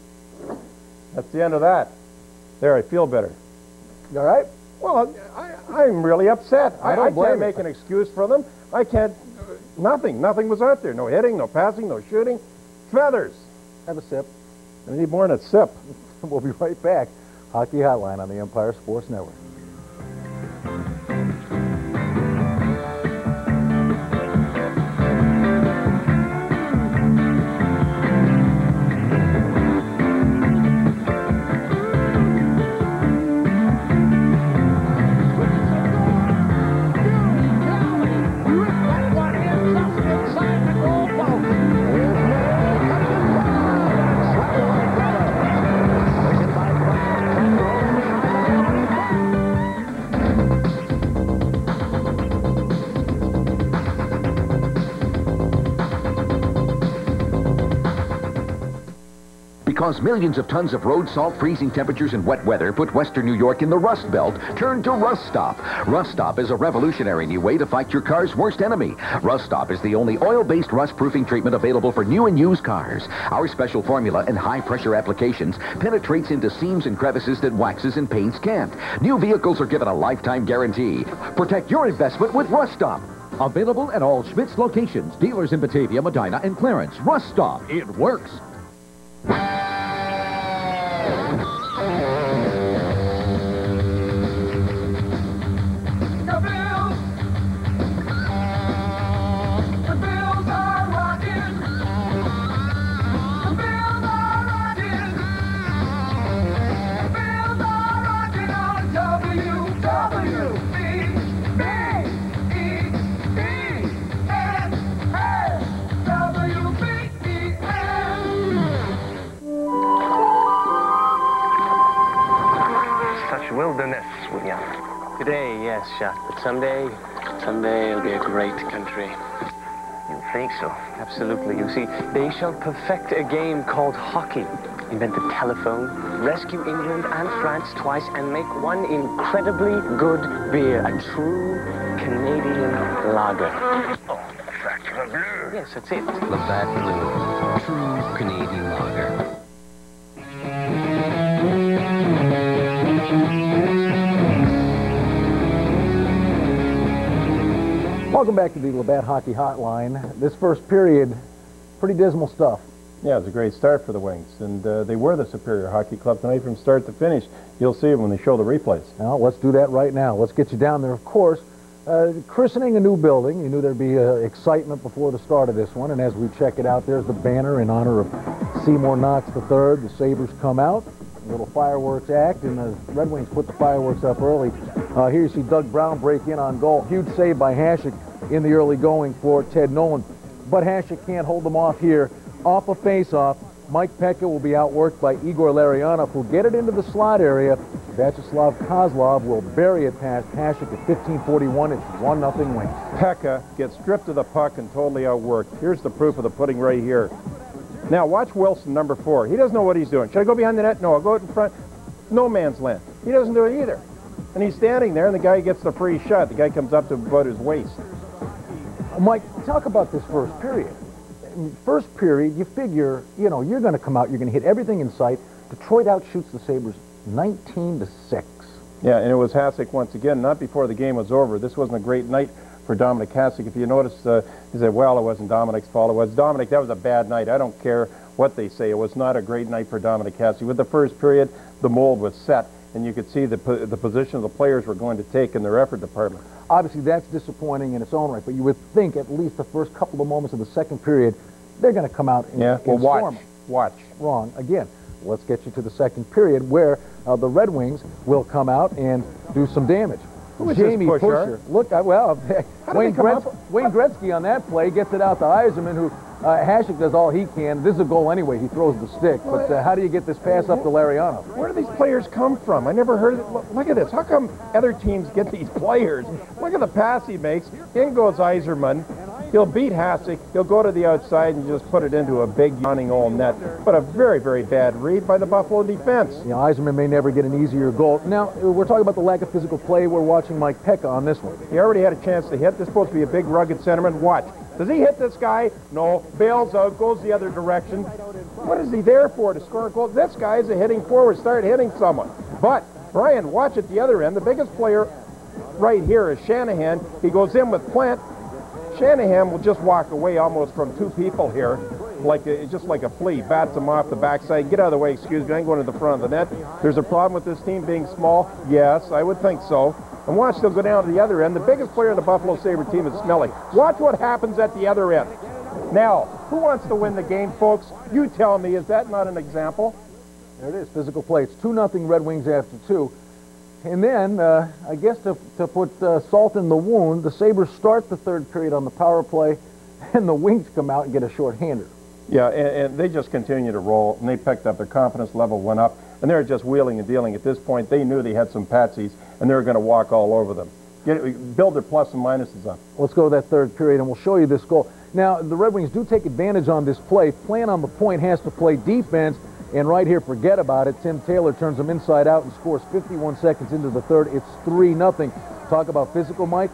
That's the end of that. There, I feel better. You all right? Well, I, I'm really upset. I I, don't I blame can't you. make an excuse for them. I can't. Nothing. Nothing was out there. No hitting, no passing, no shooting. Feathers. Have a sip. I need more than a sip. we'll be right back. Hockey Hotline on the Empire Sports Network. Because millions of tons of road salt, freezing temperatures, and wet weather put western New York in the rust belt, turn to Rust Stop. Rust Stop is a revolutionary new way to fight your car's worst enemy. Rust Stop is the only oil-based rust-proofing treatment available for new and used cars. Our special formula and high-pressure applications penetrates into seams and crevices that waxes and paints can't. New vehicles are given a lifetime guarantee. Protect your investment with Rust Stop. Available at all Schmitz locations, dealers in Batavia, Medina, and Clarence. Rust Stop. It works. Today, yes, Shot, but someday, someday it'll be a great country. You think so? Absolutely. You see, they shall perfect a game called hockey, invent the telephone, rescue England and France twice, and make one incredibly good beer, a true Canadian lager. Oh. Yes, that's it. Labatt Blue. True Canadian Welcome back to the Labatt Hockey Hotline. This first period, pretty dismal stuff. Yeah, it was a great start for the Wings, and uh, they were the superior hockey club tonight from start to finish. You'll see it when they show the replays. Now, let's do that right now. Let's get you down there, of course. Uh, christening a new building. You knew there'd be uh, excitement before the start of this one, and as we check it out, there's the banner in honor of Seymour Knox III. The Sabres come out, little fireworks act, and the Red Wings put the fireworks up early. Uh, here you see Doug Brown break in on goal. Huge save by Hasek in the early going for Ted Nolan. But Hasek can't hold them off here. Off a face-off, Mike Peca will be outworked by Igor Larionov, who'll get it into the slot area. Vyacheslav Kozlov will bury it past Hasek at 15:41. It's 1-0 win. Peca gets stripped of the puck and totally outworked. Here's the proof of the pudding right here. Now watch Wilson, number four. He doesn't know what he's doing. Should I go behind the net? No, I'll go out in front. No man's land. He doesn't do it either. And he's standing there, and the guy gets the free shot. The guy comes up to about his waist. Mike, talk about this first period. First period, you figure, you know, you're going to come out, you're going to hit everything in sight. Detroit outshoots the Sabres 19 to 6. Yeah, and it was Hasek once again, not before the game was over. This wasn't a great night for Dominik Hasek. If you notice, uh, he said, well, it wasn't Dominik's fault. It was Dominik. That was a bad night. I don't care what they say. It was not a great night for Dominik Hasek. With the first period, the mold was set, and you could see the, po- the position of the players were going to take in their effort department. Obviously, that's disappointing in its own right, but you would think at least the first couple of moments of the second period, they're going to come out and, Yeah, well, watch. storm. Watch. Wrong. Again, let's get you to the second period where uh, the Red Wings will come out and do some damage. Who is this Jamie Pushor? Look, I, well, Wayne, Gretz- Wayne Gretzky on that play gets it out to Yzerman, who uh, Hasek does all he can. This is a goal anyway. He throws the stick. But uh, how do you get this pass up to Larionov? Where do these players come from? I never heard look, look at this. How come other teams get these players? Look at the pass he makes. In goes Yzerman. He'll beat Hasek. He'll go to the outside and just put it into a big yawning old net. But a very, very bad read by the Buffalo defense. You know, Yzerman may never get an easier goal. Now, we're talking about the lack of physical play. We're watching Mike Peca on this one. He already had a chance to hit. This is supposed to be a big, rugged centerman. Watch. Does he hit this guy? No. Bails out, goes the other direction. What is he there for? To score a goal? This guy is a hitting forward. Start hitting someone. But, Brian, watch at the other end. The biggest player right here is Shanahan. He goes in with Plante. Shanahan will just walk away almost from two people here, like a, just like a flea. Bats him off the backside. Get out of the way, excuse me. I'm going to the front of the net. There's a problem with this team being small. Yes, I would think so. And watch, they'll go down to the other end. The biggest player on the Buffalo Sabre team is Smehlik. Watch what happens at the other end. Now, who wants to win the game, folks? You tell me. Is that not an example? There it is, physical play. It's 2 nothing Red Wings after two. And then, uh, I guess to, to put uh, salt in the wound, the Sabres start the third period on the power play, and the Wings come out and get a short-hander. Yeah, and, and they just continue to roll, and they picked up. Their confidence level went up, and they're just wheeling and dealing. At this point, they knew they had some patsies, and they were going to walk all over them. Get, build their plus and minuses up. Let's go to that third period, and we'll show you this goal. Now, the Red Wings do take advantage on this play. Plante on the point has to play defense, and right here, forget about it. Tim Taylor turns them inside out and scores 51 seconds into the third. It's 3 nothing. Talk about physical, Mike.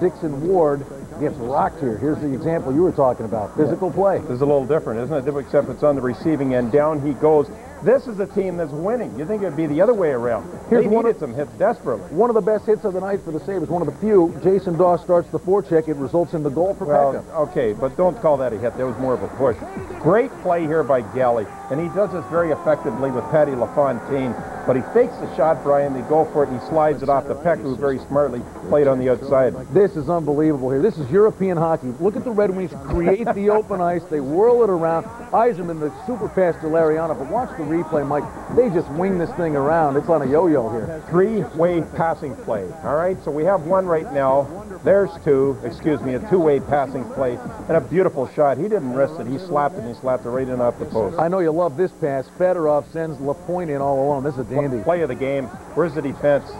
Dixon Ward gets rocked here. Here's the example you were talking about. Physical play. This is a little different, isn't it? Except it's on the receiving end. Down he goes. This is a team that's winning. You think it'd be the other way around. Here's they one needed of- some hits desperately. One of the best hits of the night for the Sabres, one of the few. Jason Dawe starts the forecheck. It results in the goal for Well, Peca. okay, but don't call that a hit. That was more of a push. Great play here by Galley, and he does this very effectively with Patty LaFontaine. But he fakes the shot, Brian. They go for it, and he slides it off to Peck, who very smartly played on the outside. This is unbelievable here. This is European hockey. Look at the Red Wings create the open ice. They whirl it around. Yzerman, the super pass to Larionov. But watch the replay, Mike. They just wing this thing around. It's on a yo-yo here. Three-way passing play. All right, so we have one right now. There's two, excuse me, a two-way passing play, and a beautiful shot. He didn't risk it. He slapped it, and he slapped it right in off the post. I know you love this pass. Fedorov sends Lapointe in all alone. This is a dandy. Play of the game. Where's the defense?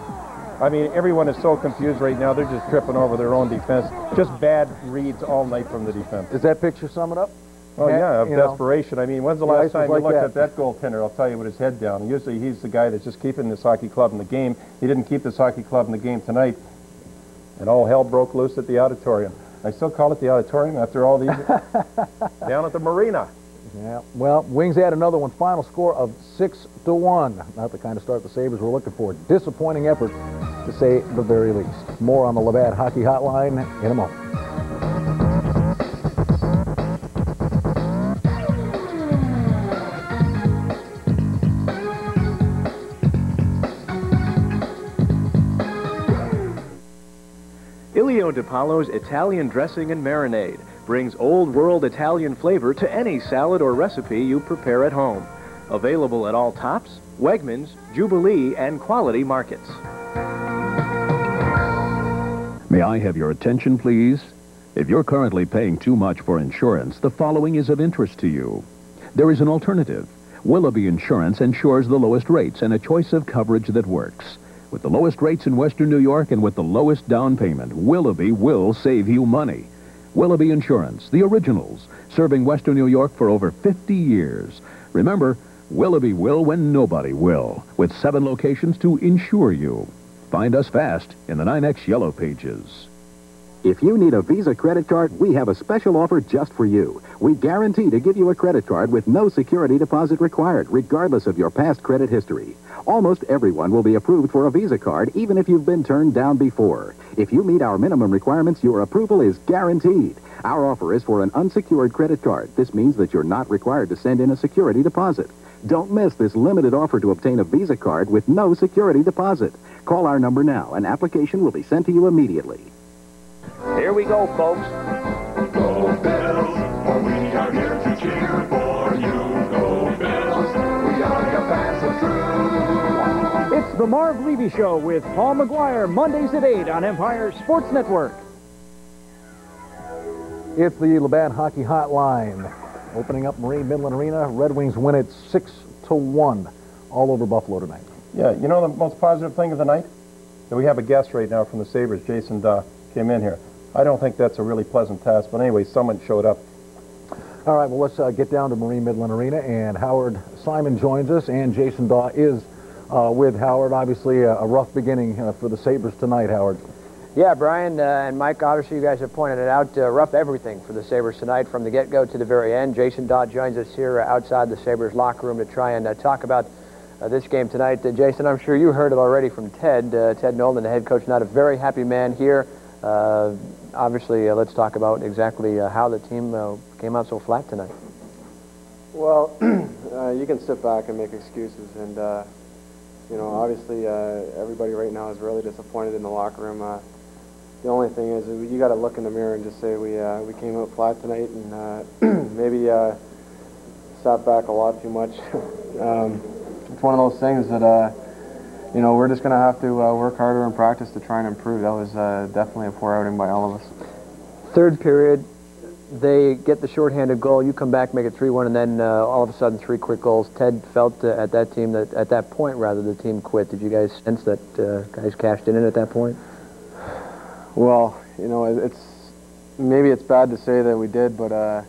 I mean, everyone is so confused right now. They're just tripping over their own defense. Just bad reads all night from the defense. Does that picture sum it up? Oh, yeah, of You know, desperation. I mean, when's the last time you like looked that. at that goaltender? I'll tell you with his head down. Usually he's the guy that's just keeping this hockey club in the game. He didn't keep this hockey club in the game tonight, and all hell broke loose at the auditorium. I still call it the auditorium after all these down at the marina. Yeah. Well, Wings had another one. Final score of six to one. Not the kind of start the Sabres were looking for. Disappointing effort, to say the very least. More on the Labatt Hockey Hotline in a moment. DiPaolo's Italian dressing and marinade brings old world Italian flavor to any salad or recipe you prepare at home. Available at all Tops, Wegmans, Jubilee, and quality markets. May I have your attention, please? If you're currently paying too much for insurance, the following is of interest to you. There is an alternative. Willoughby Insurance ensures the lowest rates and a choice of coverage that works. With the lowest rates in Western New York and with the lowest down payment, Willoughby will save you money. Willoughby Insurance, the originals, serving Western New York for over 50 years. Remember, Willoughby will when nobody will, with seven locations to insure you. Find us fast in the 9X Yellow Pages. If you need a Visa credit card, we have a special offer just for you. We guarantee to give you a credit card with no security deposit required, regardless of your past credit history. Almost everyone will be approved for a Visa card, even if you've been turned down before. If you meet our minimum requirements, your approval is guaranteed. Our offer is for an unsecured credit card. This means that you're not required to send in a security deposit. Don't miss this limited offer to obtain a Visa card with no security deposit. Call our number now. An application will be sent to you immediately. Here we go, folks. Go Bills, for we are here to cheer for you. Go Bills, we are your fans so true. The Marv Levy Show with Paul McGuire, Mondays at 8 on Empire Sports Network. It's the Labatt Hockey Hotline. Opening up Marine Midland Arena, Red Wings win it 6 to 1 all over Buffalo tonight. Yeah, you know the most positive thing of the night? That we have a guest right now from the Sabres. Jason Dawe came in here. I don't think that's a really pleasant task, but anyway, someone showed up. All right, well, let's uh, get down to Marine Midland Arena, and Howard Simon joins us, and Jason Dawe is uh, with Howard. Obviously, a, a rough beginning uh, for the Sabres tonight, Howard. Yeah, Brian uh, and Mike, obviously you guys have pointed it out. Uh, rough everything for the Sabres tonight from the get-go to the very end. Jason Dawe joins us here uh, outside the Sabres locker room to try and uh, talk about uh, this game tonight. Uh, Jason, I'm sure you heard it already from Ted. Uh, Ted Nolan, the head coach, not a very happy man here. Uh, obviously, uh, let's talk about exactly uh, how the team came out so flat tonight. Well, you can sit back and make excuses, and you know, obviously, everybody right now is really disappointed in the locker room. The only thing is, you got to look in the mirror and just say we we came out flat tonight, and maybe sat back a lot too much. um, it's one of those things that uh, you know we're just going to have to uh, work harder in practice to try and improve. That was uh, definitely a poor outing by all of us. Third period, they get the shorthanded goal. You come back, make it 3-1, and then uh, all of a sudden three quick goals. Ted felt uh, at that team that at that point, rather, the team quit. Did you guys sense that uh, guys cashed in at that point? Well, you know, it's maybe it's bad to say that we did, but uh,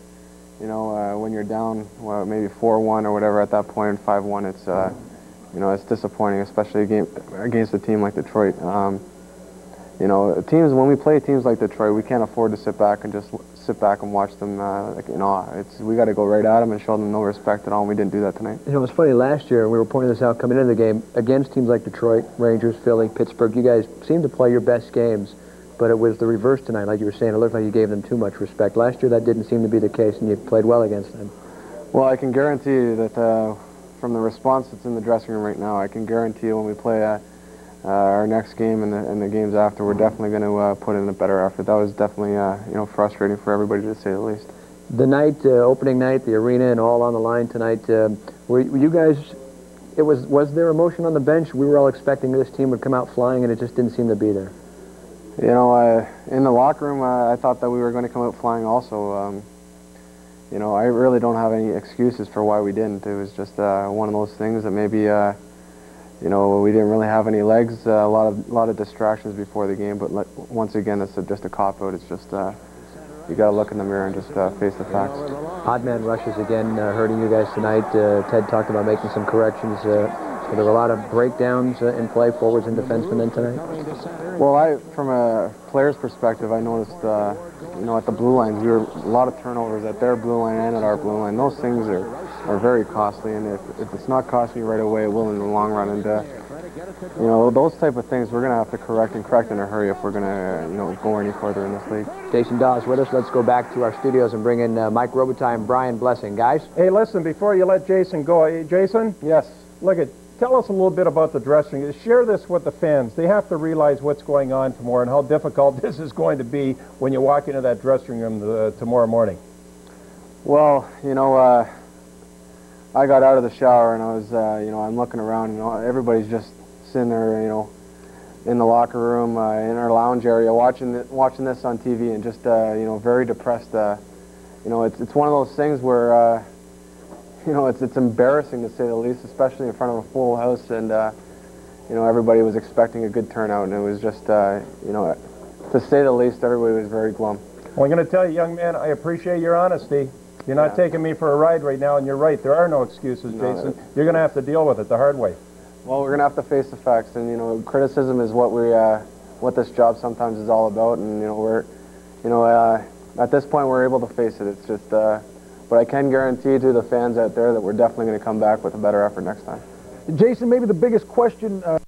you know, uh, when you're down, well, maybe four-one or whatever at that point, five-one, it's uh, you know, it's disappointing, especially against against a team like Detroit. Um, you know, teams when we play teams like Detroit, we can't afford to sit back and just sit back and watch them. Uh, like, you know, it's we got to go right at them and show them no respect at all. And we didn't do that tonight. You know, it was funny, last year, we were pointing this out coming into the game, against teams like Detroit, Rangers, Philly, Pittsburgh, you guys seemed to play your best games, but it was the reverse tonight, like you were saying. It looked like you gave them too much respect. Last year, that didn't seem to be the case, and you played well against them. Well, I can guarantee you that uh, from the response that's in the dressing room right now, I can guarantee you when we play uh, uh, our next game and the, and the games after, we're definitely going to uh, put in a better effort. That was definitely uh, you know frustrating for everybody to say the least. The night, uh, opening night, the arena, and all on the line tonight, um, were, were you guys, it was, was there emotion on the bench? We were all expecting this team would come out flying, and it just didn't seem to be there. You know, uh, in the locker room, uh, I thought that we were going to come out flying also. Um, you know, I really don't have any excuses for why we didn't. It was just uh, one of those things that maybe, uh, you know, we didn't really have any legs, uh, a lot of lot of distractions before the game. But once again, it's just a cop out. It's just uh, you got to look in the mirror and just uh, face the facts. Odd man rushes again, uh, hurting you guys tonight. Ted talked about making some corrections. So there were a lot of breakdowns uh, in play, forwards and defensemen then tonight. Well, I, from a player's perspective, I noticed, uh, you know, at the blue lines, we were a lot of turnovers at their blue line and at our blue line. Those things are, are very costly, and if, if it's not costing you right away, it will in the long run. And uh, you know, those type of things we're going to have to correct and correct in a hurry if we're going to, you know, go any further in this league. Jason Dawe's with us. Let's go back to our studios and bring in uh, Mike Robitaille and Brian Blessing. Guys? Hey, listen, before you let Jason go, hey, Jason? Yes. Look at, tell us a little bit about the dressing. Share this with the fans. They have to realize what's going on tomorrow and how difficult this is going to be when you walk into that dressing room uh, tomorrow morning. Well, you know, uh, I got out of the shower and I was, uh, you know, I'm looking around and all, everybody's just sitting there, you know, in the locker room, uh, in our lounge area, watching it, watching this on TV and just, uh, you know, very depressed. Uh, you know, it's it's one of those things where, uh, you know, it's it's embarrassing to say the least, especially in front of a full house and, uh, you know, everybody was expecting a good turnout and it was just, uh, you know, to say the least, everybody was very glum. Well, I'm going to tell you, young man, I appreciate your honesty. You're not taking me for a ride right now, and you're right. There are no excuses, No, Jason. You're going to have to deal with it the hard way. Well, we're gonna have to face the facts, and you know, criticism is what we, uh, what this job sometimes is all about, and you know, we're, you know, uh, at this point we're able to face it. It's just, uh, but I can guarantee to the fans out there that we're definitely going to come back with a better effort next time. Jason, maybe the biggest question uh,